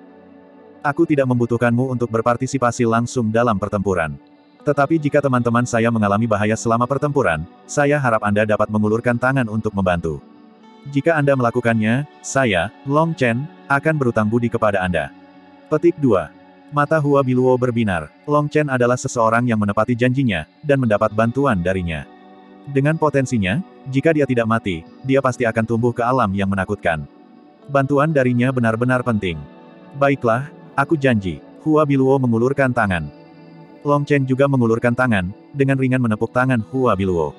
Aku tidak membutuhkanmu untuk berpartisipasi langsung dalam pertempuran. Tetapi jika teman-teman saya mengalami bahaya selama pertempuran, saya harap Anda dapat mengulurkan tangan untuk membantu. Jika Anda melakukannya, saya, Long Chen, akan berutang budi kepada Anda. Petik 2. Mata Hua Biluo berbinar. Long Chen adalah seseorang yang menepati janjinya, dan mendapat bantuan darinya. Dengan potensinya, jika dia tidak mati, dia pasti akan tumbuh ke alam yang menakutkan. Bantuan darinya benar-benar penting. Baiklah, aku janji. Hua Biluo mengulurkan tangan. Long Chen juga mengulurkan tangan, dengan ringan menepuk tangan Hua Biluo.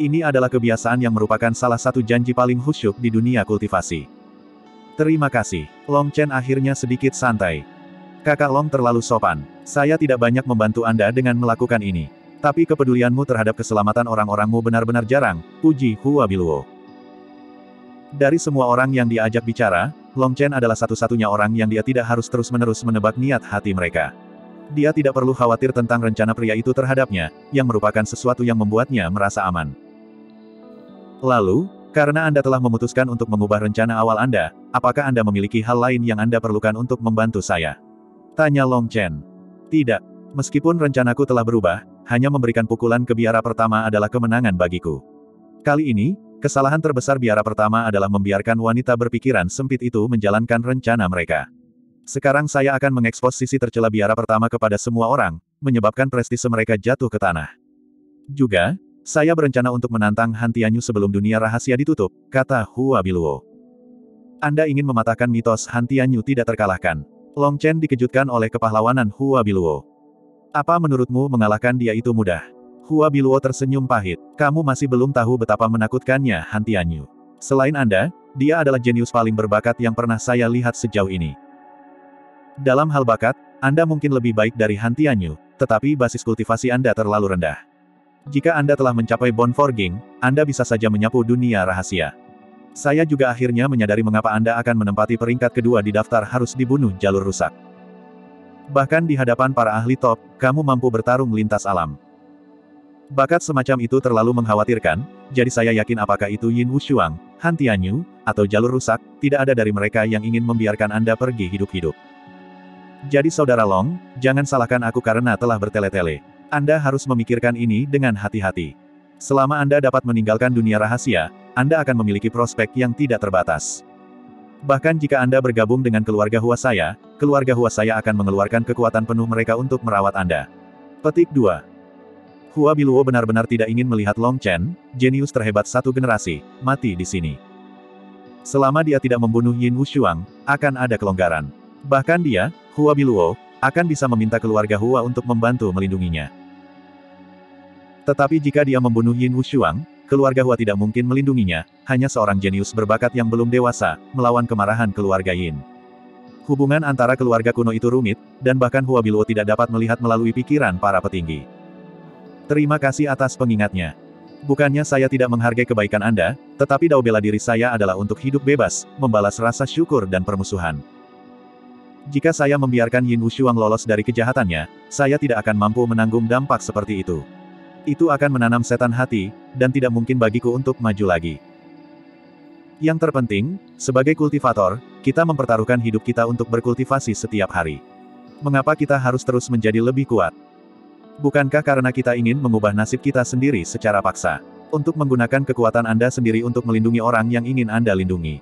Ini adalah kebiasaan yang merupakan salah satu janji paling khusyuk di dunia kultivasi. Terima kasih. Long Chen akhirnya sedikit santai. Kakak Long terlalu sopan. Saya tidak banyak membantu Anda dengan melakukan ini. Tapi kepedulianmu terhadap keselamatan orang-orangmu benar-benar jarang, puji Hua Biluo. Dari semua orang yang diajak bicara, Long Chen adalah satu-satunya orang yang dia tidak harus terus-menerus menebak niat hati mereka. Dia tidak perlu khawatir tentang rencana pria itu terhadapnya, yang merupakan sesuatu yang membuatnya merasa aman. Lalu, Karena Anda telah memutuskan untuk mengubah rencana awal Anda, apakah Anda memiliki hal lain yang Anda perlukan untuk membantu saya? Tanya Long Chen. Tidak. Meskipun rencanaku telah berubah, hanya memberikan pukulan ke biara pertama adalah kemenangan bagiku. Kali ini, kesalahan terbesar biara pertama adalah membiarkan wanita berpikiran sempit itu menjalankan rencana mereka. Sekarang saya akan mengekspos sisi tercela biara pertama kepada semua orang, menyebabkan prestise mereka jatuh ke tanah. Juga, saya berencana untuk menantang Hantianyu sebelum dunia rahasia ditutup, kata Hua Biluo. Anda ingin mematahkan mitos Hantianyu tidak terkalahkan. Long Chen dikejutkan oleh kepahlawanan Hua Biluo. Apa menurutmu mengalahkan dia itu mudah? Hua Biluo tersenyum pahit. Kamu masih belum tahu betapa menakutkannya Hantianyu. Selain Anda, dia adalah jenius paling berbakat yang pernah saya lihat sejauh ini. Dalam hal bakat, Anda mungkin lebih baik dari Hantianyu, tetapi basis kultivasi Anda terlalu rendah. Jika Anda telah mencapai Bone Forging, Anda bisa saja menyapu dunia rahasia. Saya juga akhirnya menyadari mengapa Anda akan menempati peringkat kedua di daftar harus dibunuh jalur rusak. Bahkan di hadapan para ahli top, kamu mampu bertarung lintas alam. Bakat semacam itu terlalu mengkhawatirkan, jadi saya yakin apakah itu Yin Wushuang, Han Tianyu, atau jalur rusak, tidak ada dari mereka yang ingin membiarkan Anda pergi hidup-hidup. Jadi saudara Long, jangan salahkan aku karena telah bertele-tele. Anda harus memikirkan ini dengan hati-hati. Selama Anda dapat meninggalkan dunia rahasia, Anda akan memiliki prospek yang tidak terbatas. Bahkan jika Anda bergabung dengan keluarga Hua saya, keluarga Hua saya akan mengeluarkan kekuatan penuh mereka untuk merawat Anda. Petik 2. Hua Biluo benar-benar tidak ingin melihat Long Chen, jenius terhebat satu generasi, mati di sini. Selama dia tidak membunuh Yin Wushuang, akan ada kelonggaran. Bahkan dia, Hua Biluo, akan bisa meminta keluarga Hua untuk membantu melindunginya. Tetapi jika dia membunuh Yin Wushuang, keluarga Hua tidak mungkin melindunginya, hanya seorang jenius berbakat yang belum dewasa, melawan kemarahan keluarga Yin. Hubungan antara keluarga kuno itu rumit, dan bahkan Hua Biluo tidak dapat melihat melalui pikiran para petinggi. Terima kasih atas pengingatnya. Bukannya saya tidak menghargai kebaikan Anda, tetapi dao bela diri saya adalah untuk hidup bebas, membalas rasa syukur dan permusuhan. Jika saya membiarkan Yin Wushuang lolos dari kejahatannya, saya tidak akan mampu menanggung dampak seperti itu. Itu akan menanam setan hati, dan tidak mungkin bagiku untuk maju lagi. Yang terpenting, sebagai kultivator, kita mempertaruhkan hidup kita untuk berkultivasi setiap hari. Mengapa kita harus terus menjadi lebih kuat? Bukankah karena kita ingin mengubah nasib kita sendiri secara paksa? Untuk menggunakan kekuatan Anda sendiri untuk melindungi orang yang ingin Anda lindungi.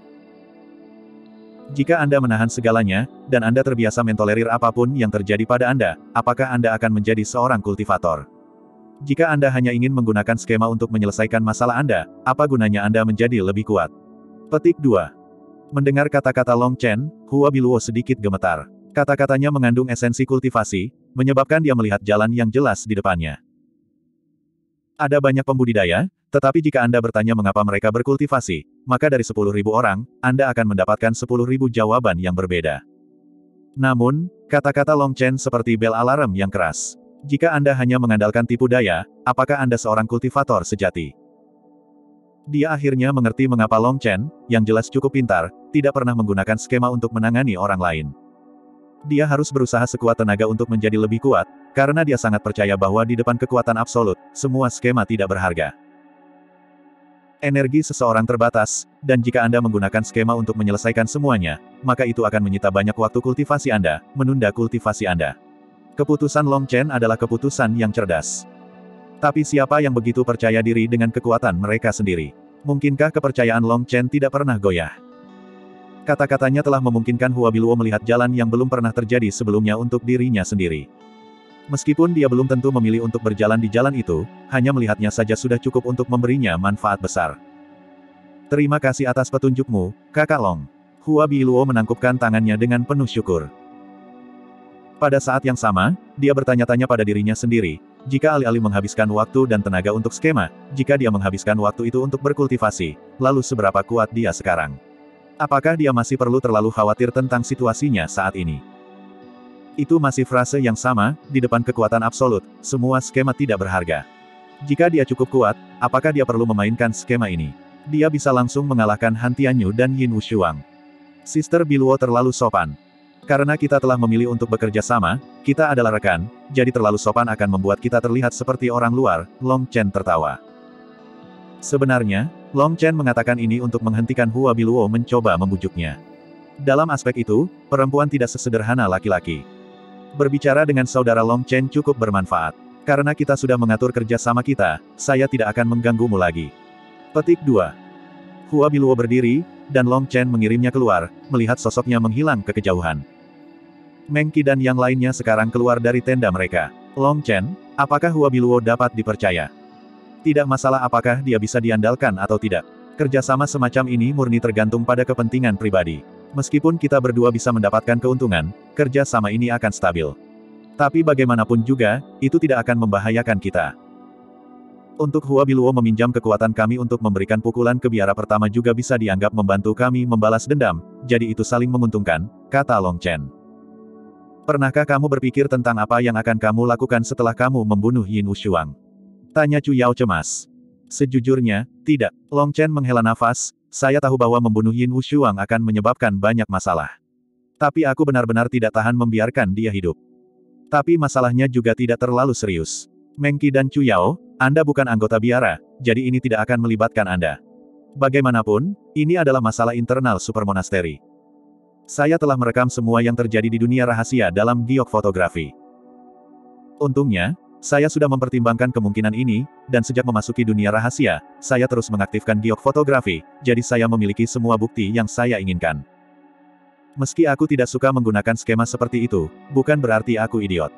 Jika Anda menahan segalanya, dan Anda terbiasa mentolerir apa pun yang terjadi pada Anda, apakah Anda akan menjadi seorang kultivator? Jika Anda hanya ingin menggunakan skema untuk menyelesaikan masalah Anda, apa gunanya Anda menjadi lebih kuat? Petik 2. Mendengar kata-kata Long Chen, Hua Biluo sedikit gemetar. Kata-katanya mengandung esensi kultivasi, menyebabkan dia melihat jalan yang jelas di depannya. Ada banyak pembudidaya, tetapi jika Anda bertanya mengapa mereka berkultivasi, maka dari 10.000 orang, Anda akan mendapatkan 10.000 jawaban yang berbeda. Namun, kata-kata Long Chen seperti bel alarm yang keras. Jika Anda hanya mengandalkan tipu daya, apakah Anda seorang kultivator sejati? Dia akhirnya mengerti mengapa Long Chen, yang jelas cukup pintar, tidak pernah menggunakan skema untuk menangani orang lain. Dia harus berusaha sekuat tenaga untuk menjadi lebih kuat, karena dia sangat percaya bahwa di depan kekuatan absolut, semua skema tidak berharga. Energi seseorang terbatas, dan jika Anda menggunakan skema untuk menyelesaikan semuanya, maka itu akan menyita banyak waktu kultivasi Anda, menunda kultivasi Anda. Keputusan Long Chen adalah keputusan yang cerdas. Tapi siapa yang begitu percaya diri dengan kekuatan mereka sendiri? Mungkinkah kepercayaan Long Chen tidak pernah goyah? Kata-katanya telah memungkinkan Hua Biluo melihat jalan yang belum pernah terjadi sebelumnya untuk dirinya sendiri. Meskipun dia belum tentu memilih untuk berjalan di jalan itu, hanya melihatnya saja sudah cukup untuk memberinya manfaat besar. Terima kasih atas petunjukmu, Kakak Long. Hua Biluo menangkupkan tangannya dengan penuh syukur. Pada saat yang sama, dia bertanya-tanya pada dirinya sendiri, jika alih-alih menghabiskan waktu dan tenaga untuk skema, jika dia menghabiskan waktu itu untuk berkultivasi, lalu seberapa kuat dia sekarang? Apakah dia masih perlu terlalu khawatir tentang situasinya saat ini? Itu masih frase yang sama, di depan kekuatan absolut, semua skema tidak berharga. Jika dia cukup kuat, apakah dia perlu memainkan skema ini? Dia bisa langsung mengalahkan Han Tianyu dan Yin Wushuang. Sister Biluo terlalu sopan. Karena kita telah memilih untuk bekerja sama, kita adalah rekan, jadi terlalu sopan akan membuat kita terlihat seperti orang luar, Long Chen tertawa. Sebenarnya, Long Chen mengatakan ini untuk menghentikan Hua Biluo mencoba membujuknya. Dalam aspek itu, perempuan tidak sesederhana laki-laki. Berbicara dengan saudara Long Chen cukup bermanfaat. Karena kita sudah mengatur kerja sama kita, saya tidak akan mengganggumu lagi. Petik 2. Hua Biluo berdiri, dan Long Chen mengirimnya keluar, melihat sosoknya menghilang ke kejauhan. Meng Qi dan yang lainnya sekarang keluar dari tenda mereka. Long Chen, apakah Hua Biluo dapat dipercaya? Tidak masalah apakah dia bisa diandalkan atau tidak. Kerjasama semacam ini murni tergantung pada kepentingan pribadi. Meskipun kita berdua bisa mendapatkan keuntungan, kerja sama ini akan stabil. Tapi bagaimanapun juga, itu tidak akan membahayakan kita. Untuk Hua Biluo meminjam kekuatan kami untuk memberikan pukulan ke biara pertama juga bisa dianggap membantu kami membalas dendam, jadi itu saling menguntungkan, kata Long Chen. Pernahkah kamu berpikir tentang apa yang akan kamu lakukan setelah kamu membunuh Yin Wushuang? Tanya Chu Yao cemas. Sejujurnya, tidak. Long Chen menghela nafas, saya tahu bahwa membunuh Yin Wushuang akan menyebabkan banyak masalah. Tapi aku benar-benar tidak tahan membiarkan dia hidup. Tapi masalahnya juga tidak terlalu serius. Meng Qi dan Chu Yao, Anda bukan anggota biara, jadi ini tidak akan melibatkan Anda. Bagaimanapun, ini adalah masalah internal Super Monastery. Saya telah merekam semua yang terjadi di dunia rahasia dalam giok fotografi. Untungnya, saya sudah mempertimbangkan kemungkinan ini, dan sejak memasuki dunia rahasia, saya terus mengaktifkan giok fotografi, jadi saya memiliki semua bukti yang saya inginkan. Meski aku tidak suka menggunakan skema seperti itu, bukan berarti aku idiot.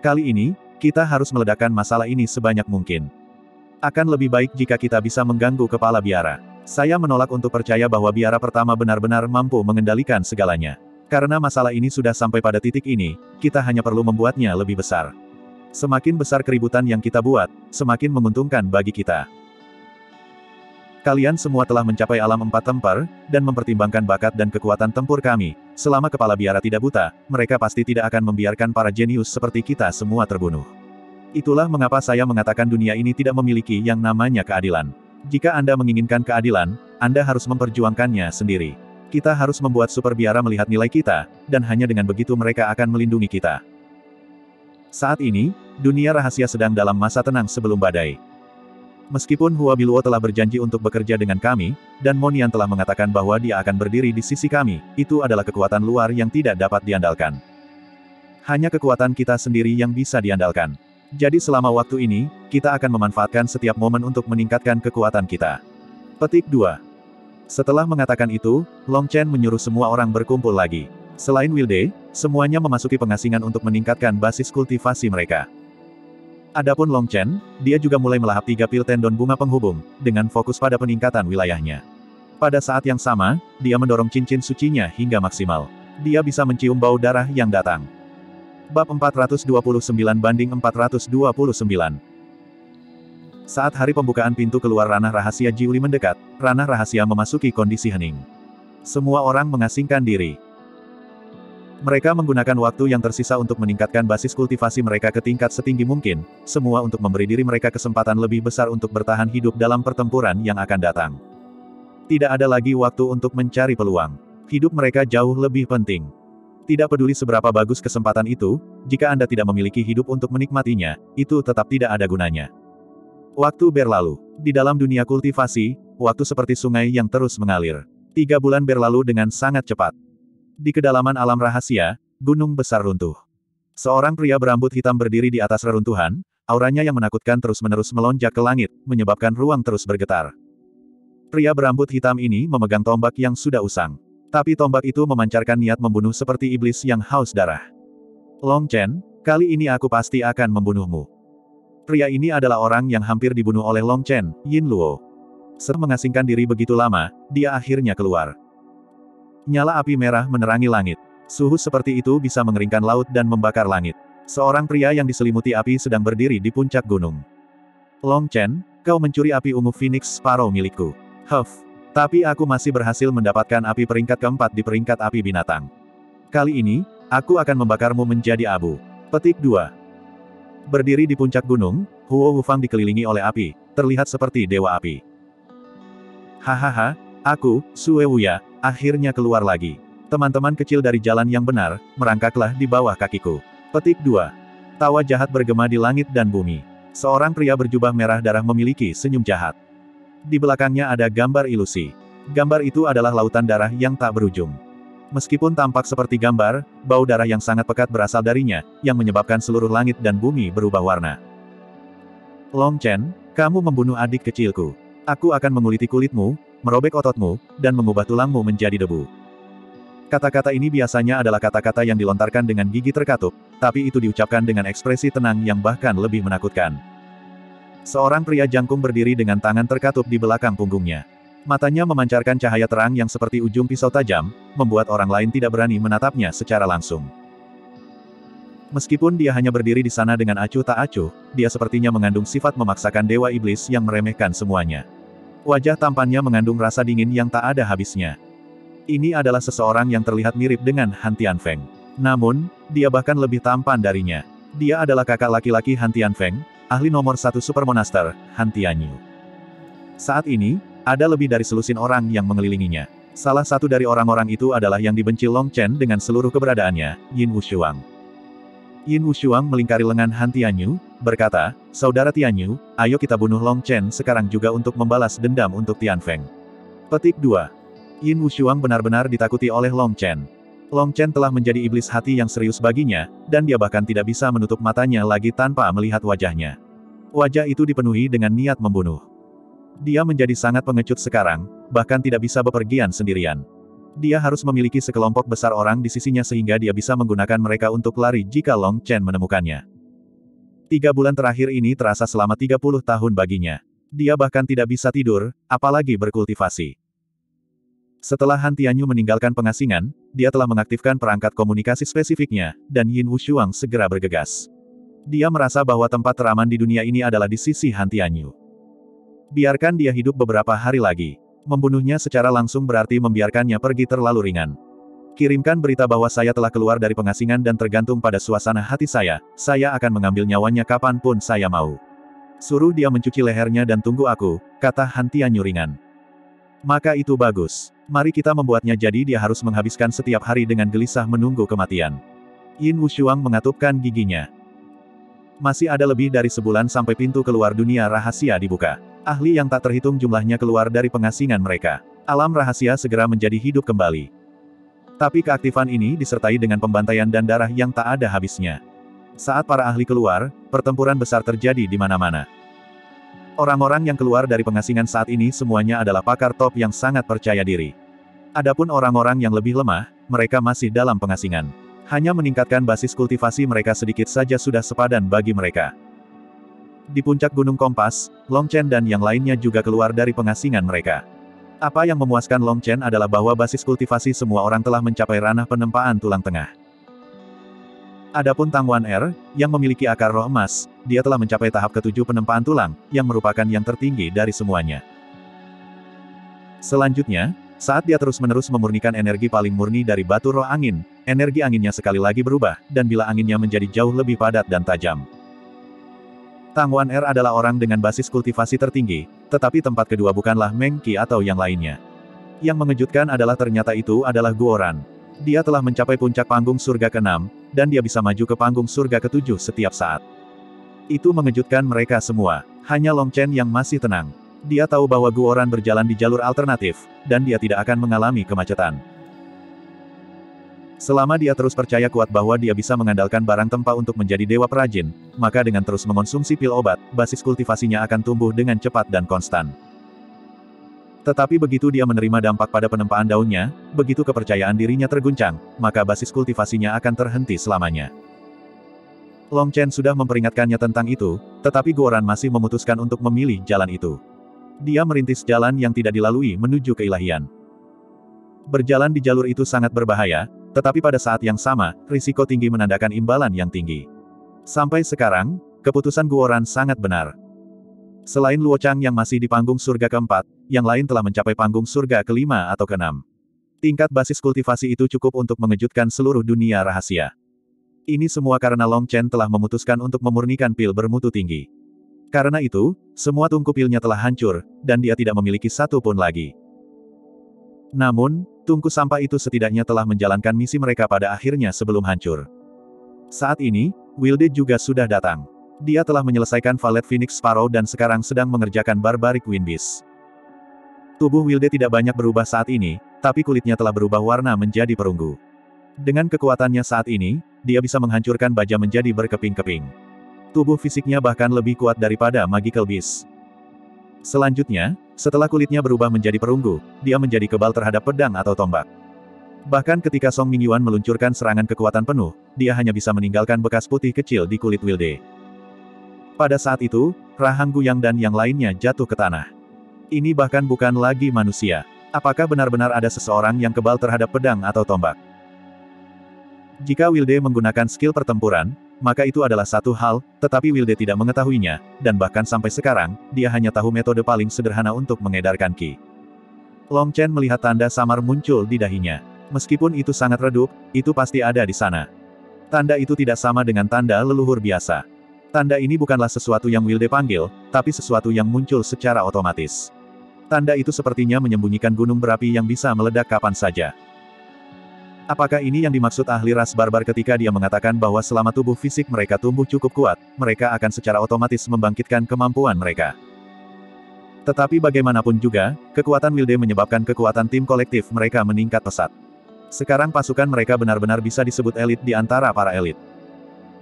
Kali ini, kita harus meledakkan masalah ini sebanyak mungkin. Akan lebih baik jika kita bisa mengganggu kepala biara. Saya menolak untuk percaya bahwa biara pertama benar-benar mampu mengendalikan segalanya. Karena masalah ini sudah sampai pada titik ini, kita hanya perlu membuatnya lebih besar. Semakin besar keributan yang kita buat, semakin menguntungkan bagi kita. Kalian semua telah mencapai alam empat tempur, dan mempertimbangkan bakat dan kekuatan tempur kami. Selama kepala biara tidak buta, mereka pasti tidak akan membiarkan para jenius seperti kita semua terbunuh. Itulah mengapa saya mengatakan dunia ini tidak memiliki yang namanya keadilan. Jika Anda menginginkan keadilan, Anda harus memperjuangkannya sendiri. Kita harus membuat super biara melihat nilai kita, dan hanya dengan begitu mereka akan melindungi kita. Saat ini, dunia rahasia sedang dalam masa tenang sebelum badai. Meskipun Hua Biluo telah berjanji untuk bekerja dengan kami, dan Monian telah mengatakan bahwa dia akan berdiri di sisi kami, itu adalah kekuatan luar yang tidak dapat diandalkan. Hanya kekuatan kita sendiri yang bisa diandalkan. Jadi selama waktu ini, kita akan memanfaatkan setiap momen untuk meningkatkan kekuatan kita. Petik 2. Setelah mengatakan itu, Long Chen menyuruh semua orang berkumpul lagi. Selain Wilde, semuanya memasuki pengasingan untuk meningkatkan basis kultivasi mereka. Adapun Long Chen, dia juga mulai melahap tiga pil tendon bunga penghubung, dengan fokus pada peningkatan wilayahnya. Pada saat yang sama, dia mendorong cincin sucinya hingga maksimal. Dia bisa mencium bau darah yang datang. Bab 429 banding 429 Saat hari pembukaan pintu keluar ranah rahasia Jiuli mendekat, ranah rahasia memasuki kondisi hening. Semua orang mengasingkan diri. Mereka menggunakan waktu yang tersisa untuk meningkatkan basis kultivasi mereka ke tingkat setinggi mungkin, semua untuk memberi diri mereka kesempatan lebih besar untuk bertahan hidup dalam pertempuran yang akan datang. Tidak ada lagi waktu untuk mencari peluang. Hidup mereka jauh lebih penting. Tidak peduli seberapa bagus kesempatan itu, jika Anda tidak memiliki hidup untuk menikmatinya, itu tetap tidak ada gunanya. Waktu berlalu. Di dalam dunia kultivasi, waktu seperti sungai yang terus mengalir. Tiga bulan berlalu dengan sangat cepat. Di kedalaman alam rahasia, gunung besar runtuh. Seorang pria berambut hitam berdiri di atas reruntuhan, auranya yang menakutkan terus-menerus melonjak ke langit, menyebabkan ruang terus bergetar. Pria berambut hitam ini memegang tombak yang sudah usang. Tapi tombak itu memancarkan niat membunuh seperti iblis yang haus darah. Long Chen, kali ini aku pasti akan membunuhmu. Pria ini adalah orang yang hampir dibunuh oleh Long Chen, Yin Luo. Setelah mengasingkan diri begitu lama, dia akhirnya keluar. Nyala api merah menerangi langit. Suhu seperti itu bisa mengeringkan laut dan membakar langit. Seorang pria yang diselimuti api sedang berdiri di puncak gunung. Long Chen, kau mencuri api ungu Phoenix Sparrow milikku. Huff. Tapi aku masih berhasil mendapatkan api peringkat keempat di peringkat api binatang. Kali ini, aku akan membakarmu menjadi abu. Petik 2. Berdiri di puncak gunung, Huo Wufang dikelilingi oleh api, terlihat seperti dewa api. Hahaha, aku, Sue Wuya, akhirnya keluar lagi. Teman-teman kecil dari jalan yang benar, merangkaklah di bawah kakiku. Petik 2. Tawa jahat bergema di langit dan bumi. Seorang pria berjubah merah darah memiliki senyum jahat. Di belakangnya ada gambar ilusi. Gambar itu adalah lautan darah yang tak berujung. Meskipun tampak seperti gambar, bau darah yang sangat pekat berasal darinya, yang menyebabkan seluruh langit dan bumi berubah warna. Long Chen, kamu membunuh adik kecilku. Aku akan menguliti kulitmu, merobek ototmu, dan mengubah tulangmu menjadi debu. Kata-kata ini biasanya adalah kata-kata yang dilontarkan dengan gigi terkatup, tapi itu diucapkan dengan ekspresi tenang yang bahkan lebih menakutkan. Seorang pria jangkung berdiri dengan tangan terkatup di belakang punggungnya. Matanya memancarkan cahaya terang yang seperti ujung pisau tajam, membuat orang lain tidak berani menatapnya secara langsung. Meskipun dia hanya berdiri di sana dengan acuh tak acuh, dia sepertinya mengandung sifat memaksakan dewa iblis yang meremehkan semuanya. Wajah tampannya mengandung rasa dingin yang tak ada habisnya. Ini adalah seseorang yang terlihat mirip dengan Han Tianfeng. Namun, dia bahkan lebih tampan darinya. Dia adalah kakak laki-laki Han Tianfeng, ahli nomor satu Supermonaster, Han Tianyu. Saat ini, ada lebih dari selusin orang yang mengelilinginya. Salah satu dari orang-orang itu adalah yang dibenci Long Chen dengan seluruh keberadaannya, Yin Wushuang. Yin Wushuang melingkari lengan Han Tianyu, berkata, Saudara Tianyu, ayo kita bunuh Long Chen sekarang juga untuk membalas dendam untuk Tianfeng. Petik 2. Yin Wushuang benar-benar ditakuti oleh Long Chen. Long Chen telah menjadi iblis hati yang serius baginya, dan dia bahkan tidak bisa menutup matanya lagi tanpa melihat wajahnya. Wajah itu dipenuhi dengan niat membunuh. Dia menjadi sangat pengecut sekarang, bahkan tidak bisa bepergian sendirian. Dia harus memiliki sekelompok besar orang di sisinya sehingga dia bisa menggunakan mereka untuk lari jika Long Chen menemukannya. Tiga bulan terakhir ini terasa selama 30 tahun baginya. Dia bahkan tidak bisa tidur, apalagi berkultivasi. Setelah Han Tianyu meninggalkan pengasingan, dia telah mengaktifkan perangkat komunikasi spesifiknya, dan Yin Wushuang segera bergegas. Dia merasa bahwa tempat teraman di dunia ini adalah di sisi Han Tianyu. Biarkan dia hidup beberapa hari lagi. Membunuhnya secara langsung berarti membiarkannya pergi terlalu ringan. Kirimkan berita bahwa saya telah keluar dari pengasingan dan tergantung pada suasana hati saya, saya akan mengambil nyawanya kapan pun saya mau. Suruh dia mencuci lehernya dan tunggu aku, kata Han Tianyu ringan. Maka itu bagus. Mari kita membuatnya jadi dia harus menghabiskan setiap hari dengan gelisah menunggu kematian. Yin Wushuang mengatupkan giginya. Masih ada lebih dari sebulan sampai pintu keluar dunia rahasia dibuka. Ahli yang tak terhitung jumlahnya keluar dari pengasingan mereka. Alam rahasia segera menjadi hidup kembali. Tapi keaktifan ini disertai dengan pembantaian dan darah yang tak ada habisnya. Saat para ahli keluar, pertempuran besar terjadi di mana-mana. Orang-orang yang keluar dari pengasingan saat ini semuanya adalah pakar top yang sangat percaya diri. Adapun orang-orang yang lebih lemah, mereka masih dalam pengasingan. Hanya meningkatkan basis kultivasi mereka sedikit saja sudah sepadan bagi mereka. Di puncak Gunung Kompas, Long Chen dan yang lainnya juga keluar dari pengasingan mereka. Apa yang memuaskan Long Chen adalah bahwa basis kultivasi semua orang telah mencapai ranah penempaan tulang tengah. Adapun Tang Wan Er, yang memiliki akar roh emas, dia telah mencapai tahap ketujuh penempaan tulang, yang merupakan yang tertinggi dari semuanya. Selanjutnya, saat dia terus-menerus memurnikan energi paling murni dari batu roh angin, energi anginnya sekali lagi berubah, dan bila anginnya menjadi jauh lebih padat dan tajam. Tang Wan Er adalah orang dengan basis kultivasi tertinggi, tetapi tempat kedua bukanlah Meng Qi atau yang lainnya. Yang mengejutkan adalah ternyata itu adalah Guoran. Dia telah mencapai puncak panggung surga ke-6, dan dia bisa maju ke panggung surga ketujuh setiap saat. Itu mengejutkan mereka semua. Hanya Long Chen yang masih tenang. Dia tahu bahwa Guoran berjalan di jalur alternatif, dan dia tidak akan mengalami kemacetan. Selama dia terus percaya kuat bahwa dia bisa mengandalkan barang tempa untuk menjadi dewa perajin, maka dengan terus mengonsumsi pil obat, basis kultivasinya akan tumbuh dengan cepat dan konstan. Tetapi begitu dia menerima dampak pada penempaan daunnya, begitu kepercayaan dirinya terguncang, maka basis kultivasinya akan terhenti selamanya. Long Chen sudah memperingatkannya tentang itu, tetapi Goran masih memutuskan untuk memilih jalan itu. Dia merintis jalan yang tidak dilalui menuju keilahian. Berjalan di jalur itu sangat berbahaya, tetapi pada saat yang sama, risiko tinggi menandakan imbalan yang tinggi. Sampai sekarang, keputusan Guoran sangat benar. Selain Luo Chang yang masih di panggung surga keempat, yang lain telah mencapai panggung surga kelima atau keenam. Tingkat basis kultivasi itu cukup untuk mengejutkan seluruh dunia rahasia. Ini semua karena Long Chen telah memutuskan untuk memurnikan pil bermutu tinggi. Karena itu, semua tungku pilnya telah hancur, dan dia tidak memiliki satu pun lagi. Namun, tungku sampah itu setidaknya telah menjalankan misi mereka pada akhirnya sebelum hancur. Saat ini, Wilde juga sudah datang. Dia telah menyelesaikan Valet Phoenix Sparrow dan sekarang sedang mengerjakan Barbaric Wind Beast. Tubuh Wilde tidak banyak berubah saat ini, tapi kulitnya telah berubah warna menjadi perunggu. Dengan kekuatannya saat ini, dia bisa menghancurkan baja menjadi berkeping-keping. Tubuh fisiknya bahkan lebih kuat daripada Magical Beast. Selanjutnya, setelah kulitnya berubah menjadi perunggu, dia menjadi kebal terhadap pedang atau tombak. Bahkan ketika Song Mingyuan meluncurkan serangan kekuatan penuh, dia hanya bisa meninggalkan bekas putih kecil di kulit Wilde. Pada saat itu, Rahang Guyang dan yang lainnya jatuh ke tanah. Ini bahkan bukan lagi manusia. Apakah benar-benar ada seseorang yang kebal terhadap pedang atau tombak? Jika Wilde menggunakan skill pertempuran, maka itu adalah satu hal, tetapi Wilde tidak mengetahuinya, dan bahkan sampai sekarang, dia hanya tahu metode paling sederhana untuk mengedarkan ki. Long Chen melihat tanda samar muncul di dahinya. Meskipun itu sangat redup, itu pasti ada di sana. Tanda itu tidak sama dengan tanda leluhur biasa. Tanda ini bukanlah sesuatu yang Wilde panggil, tapi sesuatu yang muncul secara otomatis. Tanda itu sepertinya menyembunyikan gunung berapi yang bisa meledak kapan saja. Apakah ini yang dimaksud ahli ras barbar ketika dia mengatakan bahwa selama tubuh fisik mereka tumbuh cukup kuat, mereka akan secara otomatis membangkitkan kemampuan mereka? Tetapi bagaimanapun juga, kekuatan Wilde menyebabkan kekuatan tim kolektif mereka meningkat pesat. Sekarang pasukan mereka benar-benar bisa disebut elit di antara para elit.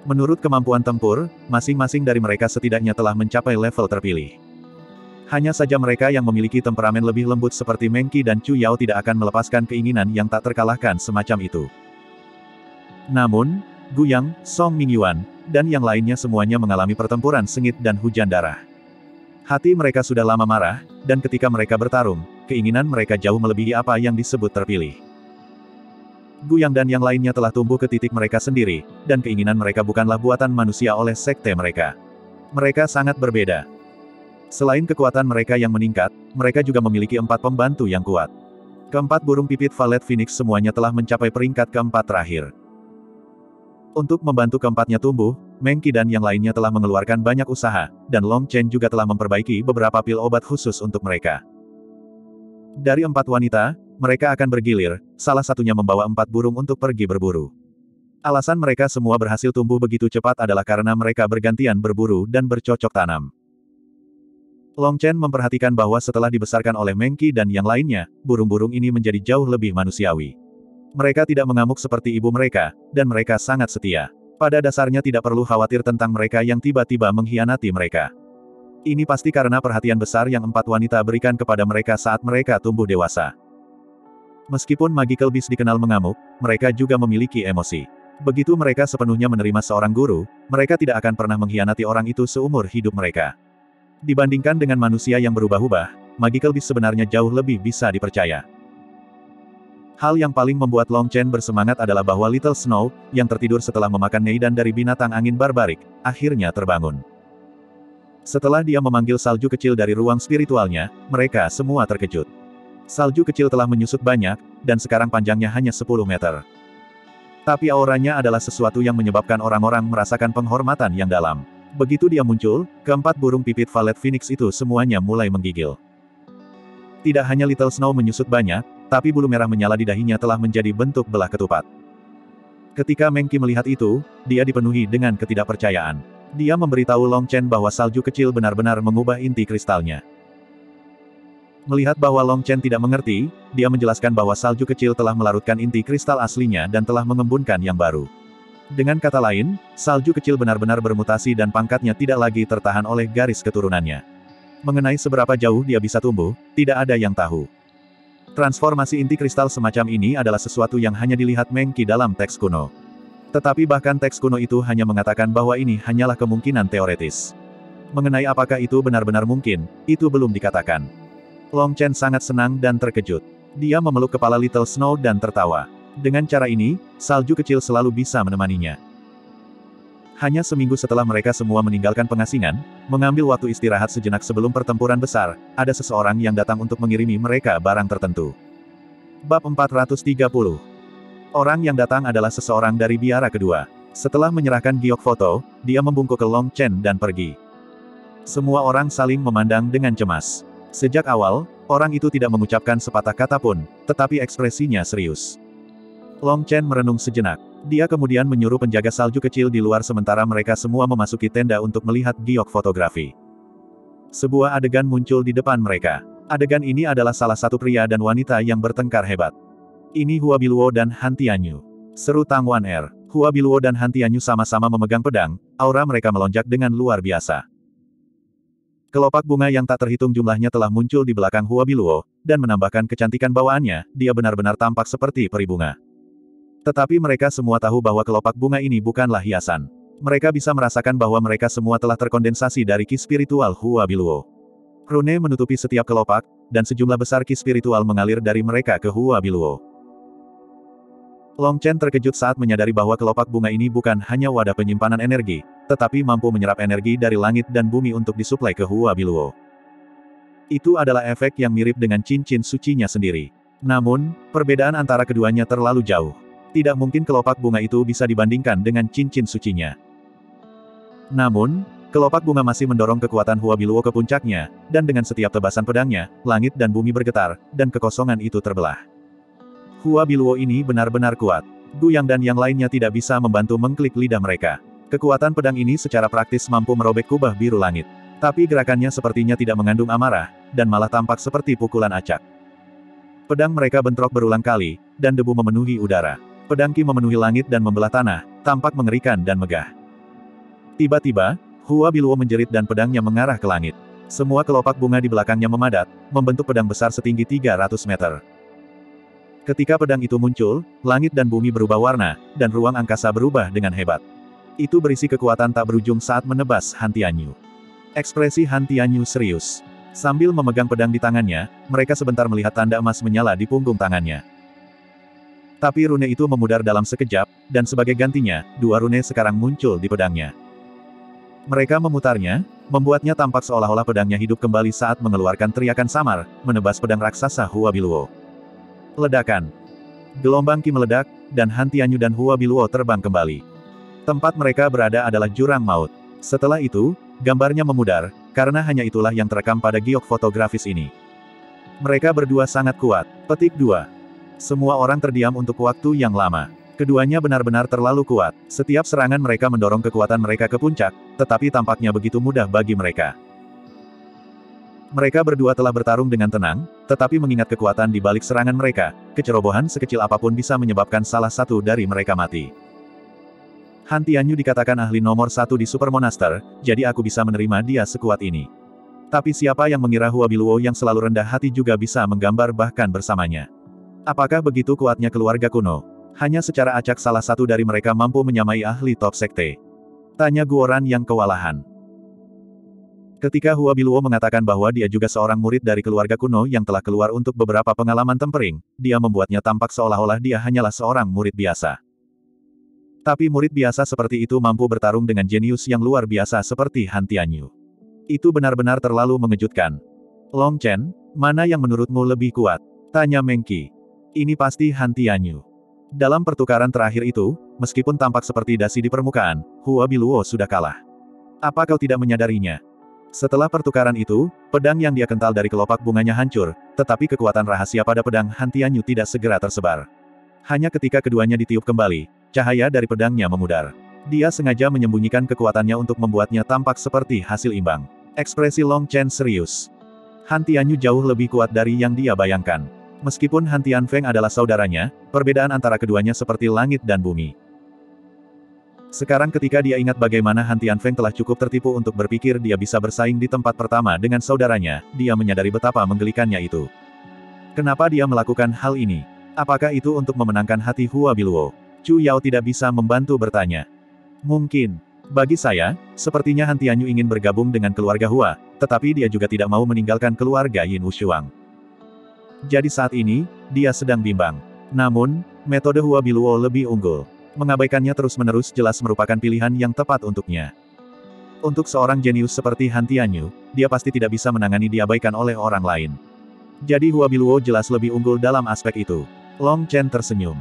Menurut kemampuan tempur, masing-masing dari mereka setidaknya telah mencapai level terpilih. Hanya saja mereka yang memiliki temperamen lebih lembut seperti Mengki dan Chu Yao tidak akan melepaskan keinginan yang tak terkalahkan semacam itu. Namun, Guyang, Song Mingyuan, dan yang lainnya semuanya mengalami pertempuran sengit dan hujan darah. Hati mereka sudah lama marah, dan ketika mereka bertarung, keinginan mereka jauh melebihi apa yang disebut terpilih. Guyang dan yang lainnya telah tumbuh ke titik mereka sendiri, dan keinginan mereka bukanlah buatan manusia oleh sekte mereka. Mereka sangat berbeda. Selain kekuatan mereka yang meningkat, mereka juga memiliki empat pembantu yang kuat. Keempat burung pipit Valet Phoenix semuanya telah mencapai peringkat keempat terakhir. Untuk membantu keempatnya tumbuh, Mengki dan yang lainnya telah mengeluarkan banyak usaha, dan Long Chen juga telah memperbaiki beberapa pil obat khusus untuk mereka. Dari empat wanita, mereka akan bergilir, salah satunya membawa empat burung untuk pergi berburu. Alasan mereka semua berhasil tumbuh begitu cepat adalah karena mereka bergantian berburu dan bercocok tanam. Long Chen memperhatikan bahwa setelah dibesarkan oleh Mengki dan yang lainnya, burung-burung ini menjadi jauh lebih manusiawi. Mereka tidak mengamuk seperti ibu mereka, dan mereka sangat setia. Pada dasarnya tidak perlu khawatir tentang mereka yang tiba-tiba mengkhianati mereka. Ini pasti karena perhatian besar yang empat wanita berikan kepada mereka saat mereka tumbuh dewasa. Meskipun Magical Beast dikenal mengamuk, mereka juga memiliki emosi. Begitu mereka sepenuhnya menerima seorang guru, mereka tidak akan pernah mengkhianati orang itu seumur hidup mereka. Dibandingkan dengan manusia yang berubah-ubah, Magical Beast sebenarnya jauh lebih bisa dipercaya. Hal yang paling membuat Long Chen bersemangat adalah bahwa Little Snow, yang tertidur setelah memakan Neidan dari binatang angin barbarik, akhirnya terbangun. Setelah dia memanggil salju kecil dari ruang spiritualnya, mereka semua terkejut. Salju kecil telah menyusut banyak, dan sekarang panjangnya hanya 10 meter. Tapi auranya adalah sesuatu yang menyebabkan orang-orang merasakan penghormatan yang dalam. Begitu dia muncul, keempat burung pipit Valet Phoenix itu semuanya mulai menggigil. Tidak hanya Little Snow menyusut banyak, tapi bulu merah menyala di dahinya telah menjadi bentuk belah ketupat. Ketika Mengki melihat itu, dia dipenuhi dengan ketidakpercayaan. Dia memberitahu Long Chen bahwa salju kecil benar-benar mengubah inti kristalnya. Melihat bahwa Long Chen tidak mengerti, dia menjelaskan bahwa salju kecil telah melarutkan inti kristal aslinya dan telah mengembunkan yang baru. Dengan kata lain, salju kecil benar-benar bermutasi dan pangkatnya tidak lagi tertahan oleh garis keturunannya. Mengenai seberapa jauh dia bisa tumbuh, tidak ada yang tahu. Transformasi inti kristal semacam ini adalah sesuatu yang hanya dilihat Mengki dalam teks kuno. Tetapi bahkan teks kuno itu hanya mengatakan bahwa ini hanyalah kemungkinan teoretis. Mengenai apakah itu benar-benar mungkin, itu belum dikatakan. Long Chen sangat senang dan terkejut. Dia memeluk kepala Little Snow dan tertawa. Dengan cara ini, salju kecil selalu bisa menemaninya. Hanya seminggu setelah mereka semua meninggalkan pengasingan, mengambil waktu istirahat sejenak sebelum pertempuran besar, ada seseorang yang datang untuk mengirimi mereka barang tertentu. Bab 430 Orang yang datang adalah seseorang dari biara kedua. Setelah menyerahkan giok foto, dia membungkuk ke Long Chen dan pergi. Semua orang saling memandang dengan cemas. Sejak awal, orang itu tidak mengucapkan sepatah kata pun, tetapi ekspresinya serius. Long Chen merenung sejenak. Dia kemudian menyuruh penjaga salju kecil di luar sementara mereka semua memasuki tenda untuk melihat giok fotografi. Sebuah adegan muncul di depan mereka. Adegan ini adalah salah satu pria dan wanita yang bertengkar hebat. Ini Hua Biluo dan Han Tianyu. Seru Tang Wan Er. Hua Biluo dan Han Tianyu sama-sama memegang pedang, aura mereka melonjak dengan luar biasa. Kelopak bunga yang tak terhitung jumlahnya telah muncul di belakang Hua Biluo, dan menambahkan kecantikan bawaannya, dia benar-benar tampak seperti peri bunga. Tetapi mereka semua tahu bahwa kelopak bunga ini bukanlah hiasan. Mereka bisa merasakan bahwa mereka semua telah terkondensasi dari ki spiritual Hua Biluo. Rune menutupi setiap kelopak, dan sejumlah besar ki spiritual mengalir dari mereka ke Hua Biluo. Long Chen terkejut saat menyadari bahwa kelopak bunga ini bukan hanya wadah penyimpanan energi, tetapi mampu menyerap energi dari langit dan bumi untuk disuplai ke Hua Biluo. Itu adalah efek yang mirip dengan cincin sucinya sendiri. Namun, perbedaan antara keduanya terlalu jauh. Tidak mungkin kelopak bunga itu bisa dibandingkan dengan cincin sucinya. Namun, kelopak bunga masih mendorong kekuatan Hua Biluo ke puncaknya, dan dengan setiap tebasan pedangnya, langit dan bumi bergetar, dan kekosongan itu terbelah. Hua Biluo ini benar-benar kuat. Gu Yang dan yang lainnya tidak bisa membantu mengklik lidah mereka. Kekuatan pedang ini secara praktis mampu merobek kubah biru langit. Tapi gerakannya sepertinya tidak mengandung amarah, dan malah tampak seperti pukulan acak. Pedang mereka bentrok berulang kali, dan debu memenuhi udara. Pedang Ki memenuhi langit dan membelah tanah, tampak mengerikan dan megah. Tiba-tiba, Hua Biluo menjerit dan pedangnya mengarah ke langit. Semua kelopak bunga di belakangnya memadat, membentuk pedang besar setinggi 300 meter. Ketika pedang itu muncul, langit dan bumi berubah warna, dan ruang angkasa berubah dengan hebat. Itu berisi kekuatan tak berujung saat menebas Han Tianyu. Ekspresi Han Tianyu serius. Sambil memegang pedang di tangannya, mereka sebentar melihat tanda emas menyala di punggung tangannya. Tapi rune itu memudar dalam sekejap, dan sebagai gantinya, dua rune sekarang muncul di pedangnya. Mereka memutarnya, membuatnya tampak seolah-olah pedangnya hidup kembali saat mengeluarkan teriakan samar, menebas pedang raksasa Hua Biluo. Ledakan. Gelombang Ki meledak, dan Han Tianyu dan Hua Biluo terbang kembali. Tempat mereka berada adalah jurang maut. Setelah itu, gambarnya memudar, karena hanya itulah yang terekam pada giok fotografis ini. Mereka berdua sangat kuat. Petik 2. Semua orang terdiam untuk waktu yang lama. Keduanya benar-benar terlalu kuat. Setiap serangan mereka mendorong kekuatan mereka ke puncak, tetapi tampaknya begitu mudah bagi mereka. Mereka berdua telah bertarung dengan tenang, tetapi mengingat kekuatan di balik serangan mereka, kecerobohan sekecil apa pun bisa menyebabkan salah satu dari mereka mati. Han Tianyu dikatakan ahli nomor satu di Super Monster, jadi aku bisa menerima dia sekuat ini. Tapi siapa yang mengira Hua Biluo yang selalu rendah hati juga bisa menggambar bahkan bersamanya? Apakah begitu kuatnya keluarga kuno? Hanya secara acak salah satu dari mereka mampu menyamai ahli top sekte. Tanya Guoran yang kewalahan. Ketika Hua Biluo mengatakan bahwa dia juga seorang murid dari keluarga kuno yang telah keluar untuk beberapa pengalaman tempering, dia membuatnya tampak seolah-olah dia hanyalah seorang murid biasa. Tapi murid biasa seperti itu mampu bertarung dengan jenius yang luar biasa seperti Han Tianyu. Itu benar-benar terlalu mengejutkan. Long Chen, mana yang menurutmu lebih kuat? Tanya Mengki. Ini pasti Han Tianyu. Dalam pertukaran terakhir itu, meskipun tampak seperti dasi di permukaan, Hua Biluo sudah kalah. Apa kau tidak menyadarinya? Setelah pertukaran itu, pedang yang dia kental dari kelopak bunganya hancur, tetapi kekuatan rahasia pada pedang Han Tianyu tidak segera tersebar. Hanya ketika keduanya ditiup kembali, cahaya dari pedangnya memudar. Dia sengaja menyembunyikan kekuatannya untuk membuatnya tampak seperti hasil imbang. Ekspresi Long Chen serius. Han Tianyu jauh lebih kuat dari yang dia bayangkan. Meskipun Han Tianfeng adalah saudaranya, perbedaan antara keduanya seperti langit dan bumi. Sekarang ketika dia ingat bagaimana Han Tianfeng telah cukup tertipu untuk berpikir dia bisa bersaing di tempat pertama dengan saudaranya, dia menyadari betapa menggelikannya itu. Kenapa dia melakukan hal ini? Apakah itu untuk memenangkan hati Hua Biluo? Chu Yao tidak bisa membantu bertanya. Mungkin. Bagi saya, sepertinya Han Tianyu ingin bergabung dengan keluarga Hua, tetapi dia juga tidak mau meninggalkan keluarga Yin Wushuang. Jadi saat ini, dia sedang bimbang. Namun, metode Hua Biluo lebih unggul. Mengabaikannya terus-menerus jelas merupakan pilihan yang tepat untuknya. Untuk seorang jenius seperti Han Tianyu, dia pasti tidak bisa menangani diabaikan oleh orang lain. Jadi Hua Biluo jelas lebih unggul dalam aspek itu. Long Chen tersenyum.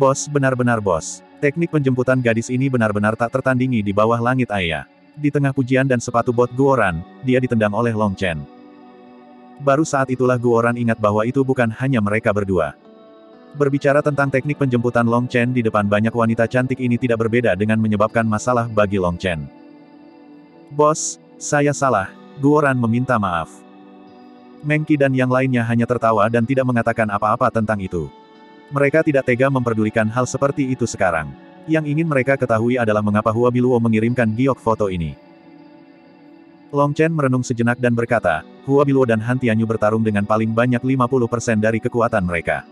Bos, benar-benar bos. Teknik penjemputan gadis ini benar-benar tak tertandingi di bawah langit ayah. Di tengah pujian dan sepatu bot Guoran, dia ditendang oleh Long Chen. Baru saat itulah Guoran ingat bahwa itu bukan hanya mereka berdua. Berbicara tentang teknik penjemputan Long Chen di depan banyak wanita cantik ini tidak berbeda dengan menyebabkan masalah bagi Long Chen. Bos, saya salah, Guoran meminta maaf. Mengki dan yang lainnya hanya tertawa dan tidak mengatakan apa-apa tentang itu. Mereka tidak tega memperdulikan hal seperti itu sekarang. Yang ingin mereka ketahui adalah mengapa Hua Biluo mengirimkan giok foto ini. Long Chen merenung sejenak dan berkata, Hua Biluo dan Han Tianyu bertarung dengan paling banyak 50% dari kekuatan mereka.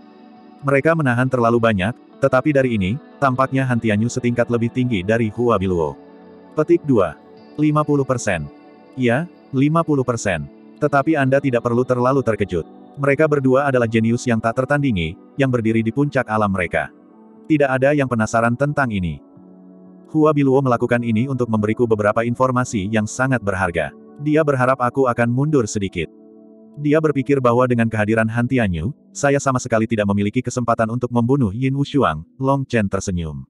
Mereka menahan terlalu banyak, tetapi dari ini, tampaknya Han Tianyu setingkat lebih tinggi dari Hua Biluo. Petik 2. 50%. Ya, 50%. Tetapi Anda tidak perlu terlalu terkejut. Mereka berdua adalah jenius yang tak tertandingi, yang berdiri di puncak alam mereka. Tidak ada yang penasaran tentang ini. Hua Biluo melakukan ini untuk memberiku beberapa informasi yang sangat berharga. Dia berharap aku akan mundur sedikit. Dia berpikir bahwa dengan kehadiran Han Tianyu, saya sama sekali tidak memiliki kesempatan untuk membunuh Yin Wushuang, Long Chen tersenyum.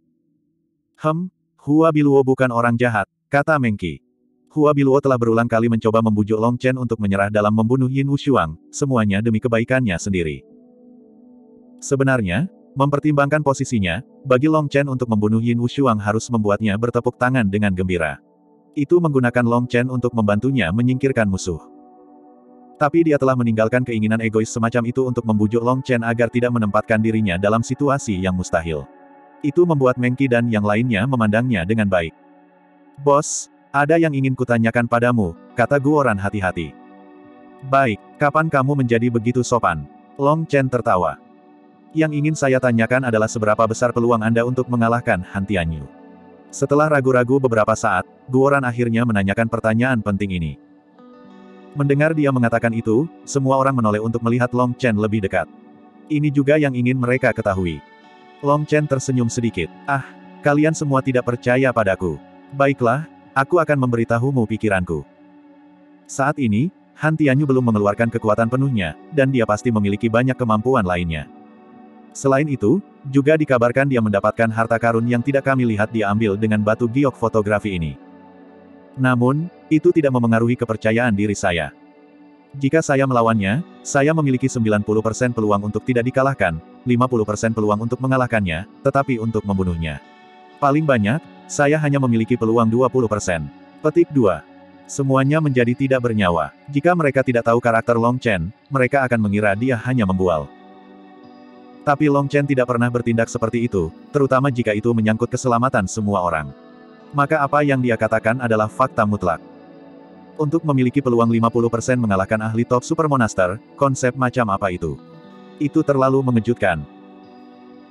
Hem, Hua Biluo bukan orang jahat, kata Mengki. Hua Biluo telah berulang kali mencoba membujuk Long Chen untuk menyerah dalam membunuh Yin Wushuang, semuanya demi kebaikannya sendiri. Sebenarnya, mempertimbangkan posisinya, bagi Long Chen untuk membunuh Yin Wushuang harus membuatnya bertepuk tangan dengan gembira. Itu menggunakan Long Chen untuk membantunya menyingkirkan musuh. Tapi dia telah meninggalkan keinginan egois semacam itu untuk membujuk Long Chen agar tidak menempatkan dirinya dalam situasi yang mustahil. Itu membuat Mengki dan yang lainnya memandangnya dengan baik. Bos, ada yang ingin kutanyakan padamu, kata Guoran hati-hati. Baik, kapan kamu menjadi begitu sopan? Long Chen tertawa. Yang ingin saya tanyakan adalah seberapa besar peluang Anda untuk mengalahkan Han Tianyu. Setelah ragu-ragu beberapa saat, Guoran akhirnya menanyakan pertanyaan penting ini. Mendengar dia mengatakan itu, semua orang menoleh untuk melihat Long Chen lebih dekat. Ini juga yang ingin mereka ketahui. Long Chen tersenyum sedikit. Ah, kalian semua tidak percaya padaku. Baiklah, Aku akan memberitahumu pikiranku. Saat ini, Han Tianyu belum mengeluarkan kekuatan penuhnya, dan dia pasti memiliki banyak kemampuan lainnya. Selain itu, juga dikabarkan dia mendapatkan harta karun yang tidak kami lihat dia ambil dengan batu giok fotografi ini. Namun, itu tidak memengaruhi kepercayaan diri saya. Jika saya melawannya, saya memiliki 90% peluang untuk tidak dikalahkan, 50% peluang untuk mengalahkannya, tetapi untuk membunuhnya. Paling banyak, saya hanya memiliki peluang 20%. Petik 2. Semuanya menjadi tidak bernyawa. Jika mereka tidak tahu karakter Long Chen, mereka akan mengira dia hanya membual. Tapi Long Chen tidak pernah bertindak seperti itu, terutama jika itu menyangkut keselamatan semua orang. Maka apa yang dia katakan adalah fakta mutlak. Untuk memiliki peluang 50% mengalahkan ahli top Super Monster, konsep macam apa itu? Itu terlalu mengejutkan.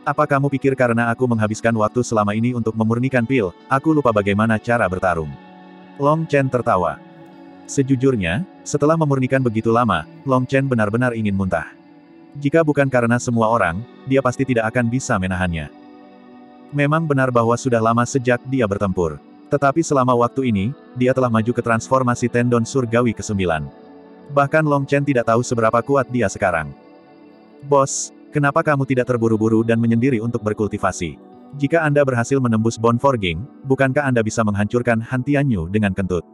Apa kamu pikir karena aku menghabiskan waktu selama ini untuk memurnikan pil, aku lupa bagaimana cara bertarung? Long Chen tertawa. Sejujurnya, setelah memurnikan begitu lama, Long Chen benar-benar ingin muntah. Jika bukan karena semua orang, dia pasti tidak akan bisa menahannya. Memang benar bahwa sudah lama sejak dia bertempur. Tetapi selama waktu ini, dia telah maju ke transformasi tendon surgawi ke-9. Bahkan Long Chen tidak tahu seberapa kuat dia sekarang. Bos, Kenapa kamu tidak terburu-buru dan menyendiri untuk berkultivasi? Jika Anda berhasil menembus Bone Forging, bukankah Anda bisa menghancurkan Hantianyu dengan kentut?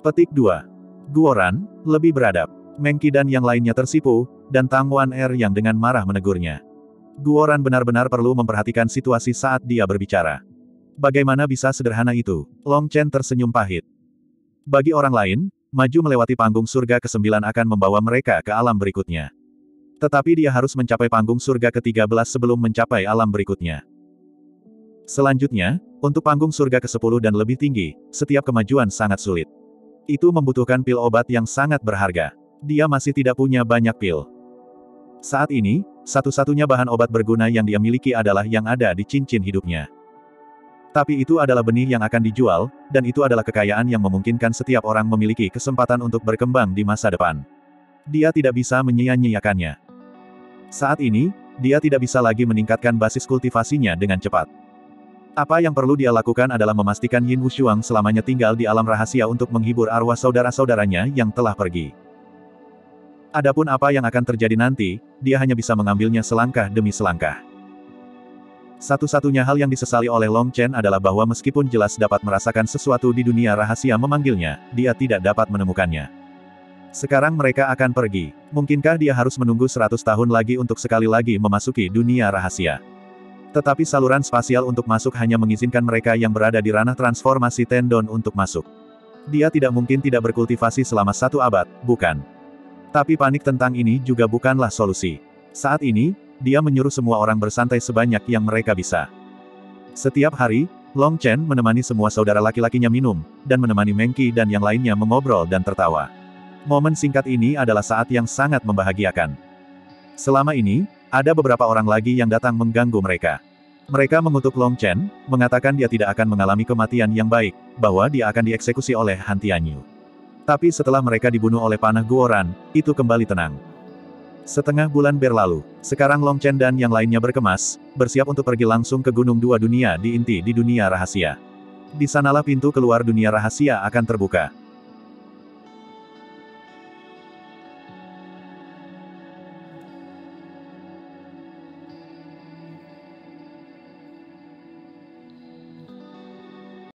Petik 2. Guoran, lebih beradab. Mengki dan yang lainnya tersipu, dan Tang Wan Er yang dengan marah menegurnya. Guoran benar-benar perlu memperhatikan situasi saat dia berbicara. Bagaimana bisa sederhana itu? Long Chen tersenyum pahit. Bagi orang lain, maju melewati panggung surga ke-9 akan membawa mereka ke alam berikutnya. Tetapi dia harus mencapai panggung surga ke-13 sebelum mencapai alam berikutnya. Selanjutnya, untuk panggung surga ke-10 dan lebih tinggi, setiap kemajuan sangat sulit. Itu membutuhkan pil obat yang sangat berharga. Dia masih tidak punya banyak pil. Saat ini, satu-satunya bahan obat berguna yang dia miliki adalah yang ada di cincin hidupnya. Tapi itu adalah benih yang akan dijual, dan itu adalah kekayaan yang memungkinkan setiap orang memiliki kesempatan untuk berkembang di masa depan. Dia tidak bisa menyia-nyiakannya. Saat ini, dia tidak bisa lagi meningkatkan basis kultivasinya dengan cepat. Apa yang perlu dia lakukan adalah memastikan Yin Wushuang selamanya tinggal di alam rahasia untuk menghibur arwah saudara-saudaranya yang telah pergi. Adapun apa yang akan terjadi nanti, dia hanya bisa mengambilnya selangkah demi selangkah. Satu-satunya hal yang disesali oleh Long Chen adalah bahwa meskipun jelas dapat merasakan sesuatu di dunia rahasia memanggilnya, dia tidak dapat menemukannya. Sekarang mereka akan pergi. Mungkinkah dia harus menunggu 100 tahun lagi untuk sekali lagi memasuki dunia rahasia? Tetapi saluran spasial untuk masuk hanya mengizinkan mereka yang berada di ranah transformasi tendon untuk masuk. Dia tidak mungkin tidak berkultivasi selama satu abad, bukan? Tapi panik tentang ini juga bukanlah solusi. Saat ini, dia menyuruh semua orang bersantai sebanyak yang mereka bisa. Setiap hari, Long Chen menemani semua saudara laki-lakinya minum, dan menemani Mengki dan yang lainnya mengobrol dan tertawa. Momen singkat ini adalah saat yang sangat membahagiakan. Selama ini, ada beberapa orang lagi yang datang mengganggu mereka. Mereka mengutuk Long Chen, mengatakan dia tidak akan mengalami kematian yang baik, bahwa dia akan dieksekusi oleh Han Tianyu. Tapi setelah mereka dibunuh oleh panah Guoran, itu kembali tenang. Setengah bulan berlalu, sekarang Long Chen dan yang lainnya berkemas, bersiap untuk pergi langsung ke Gunung Dua Dunia di inti di dunia rahasia. Di sanalah pintu keluar dunia rahasia akan terbuka.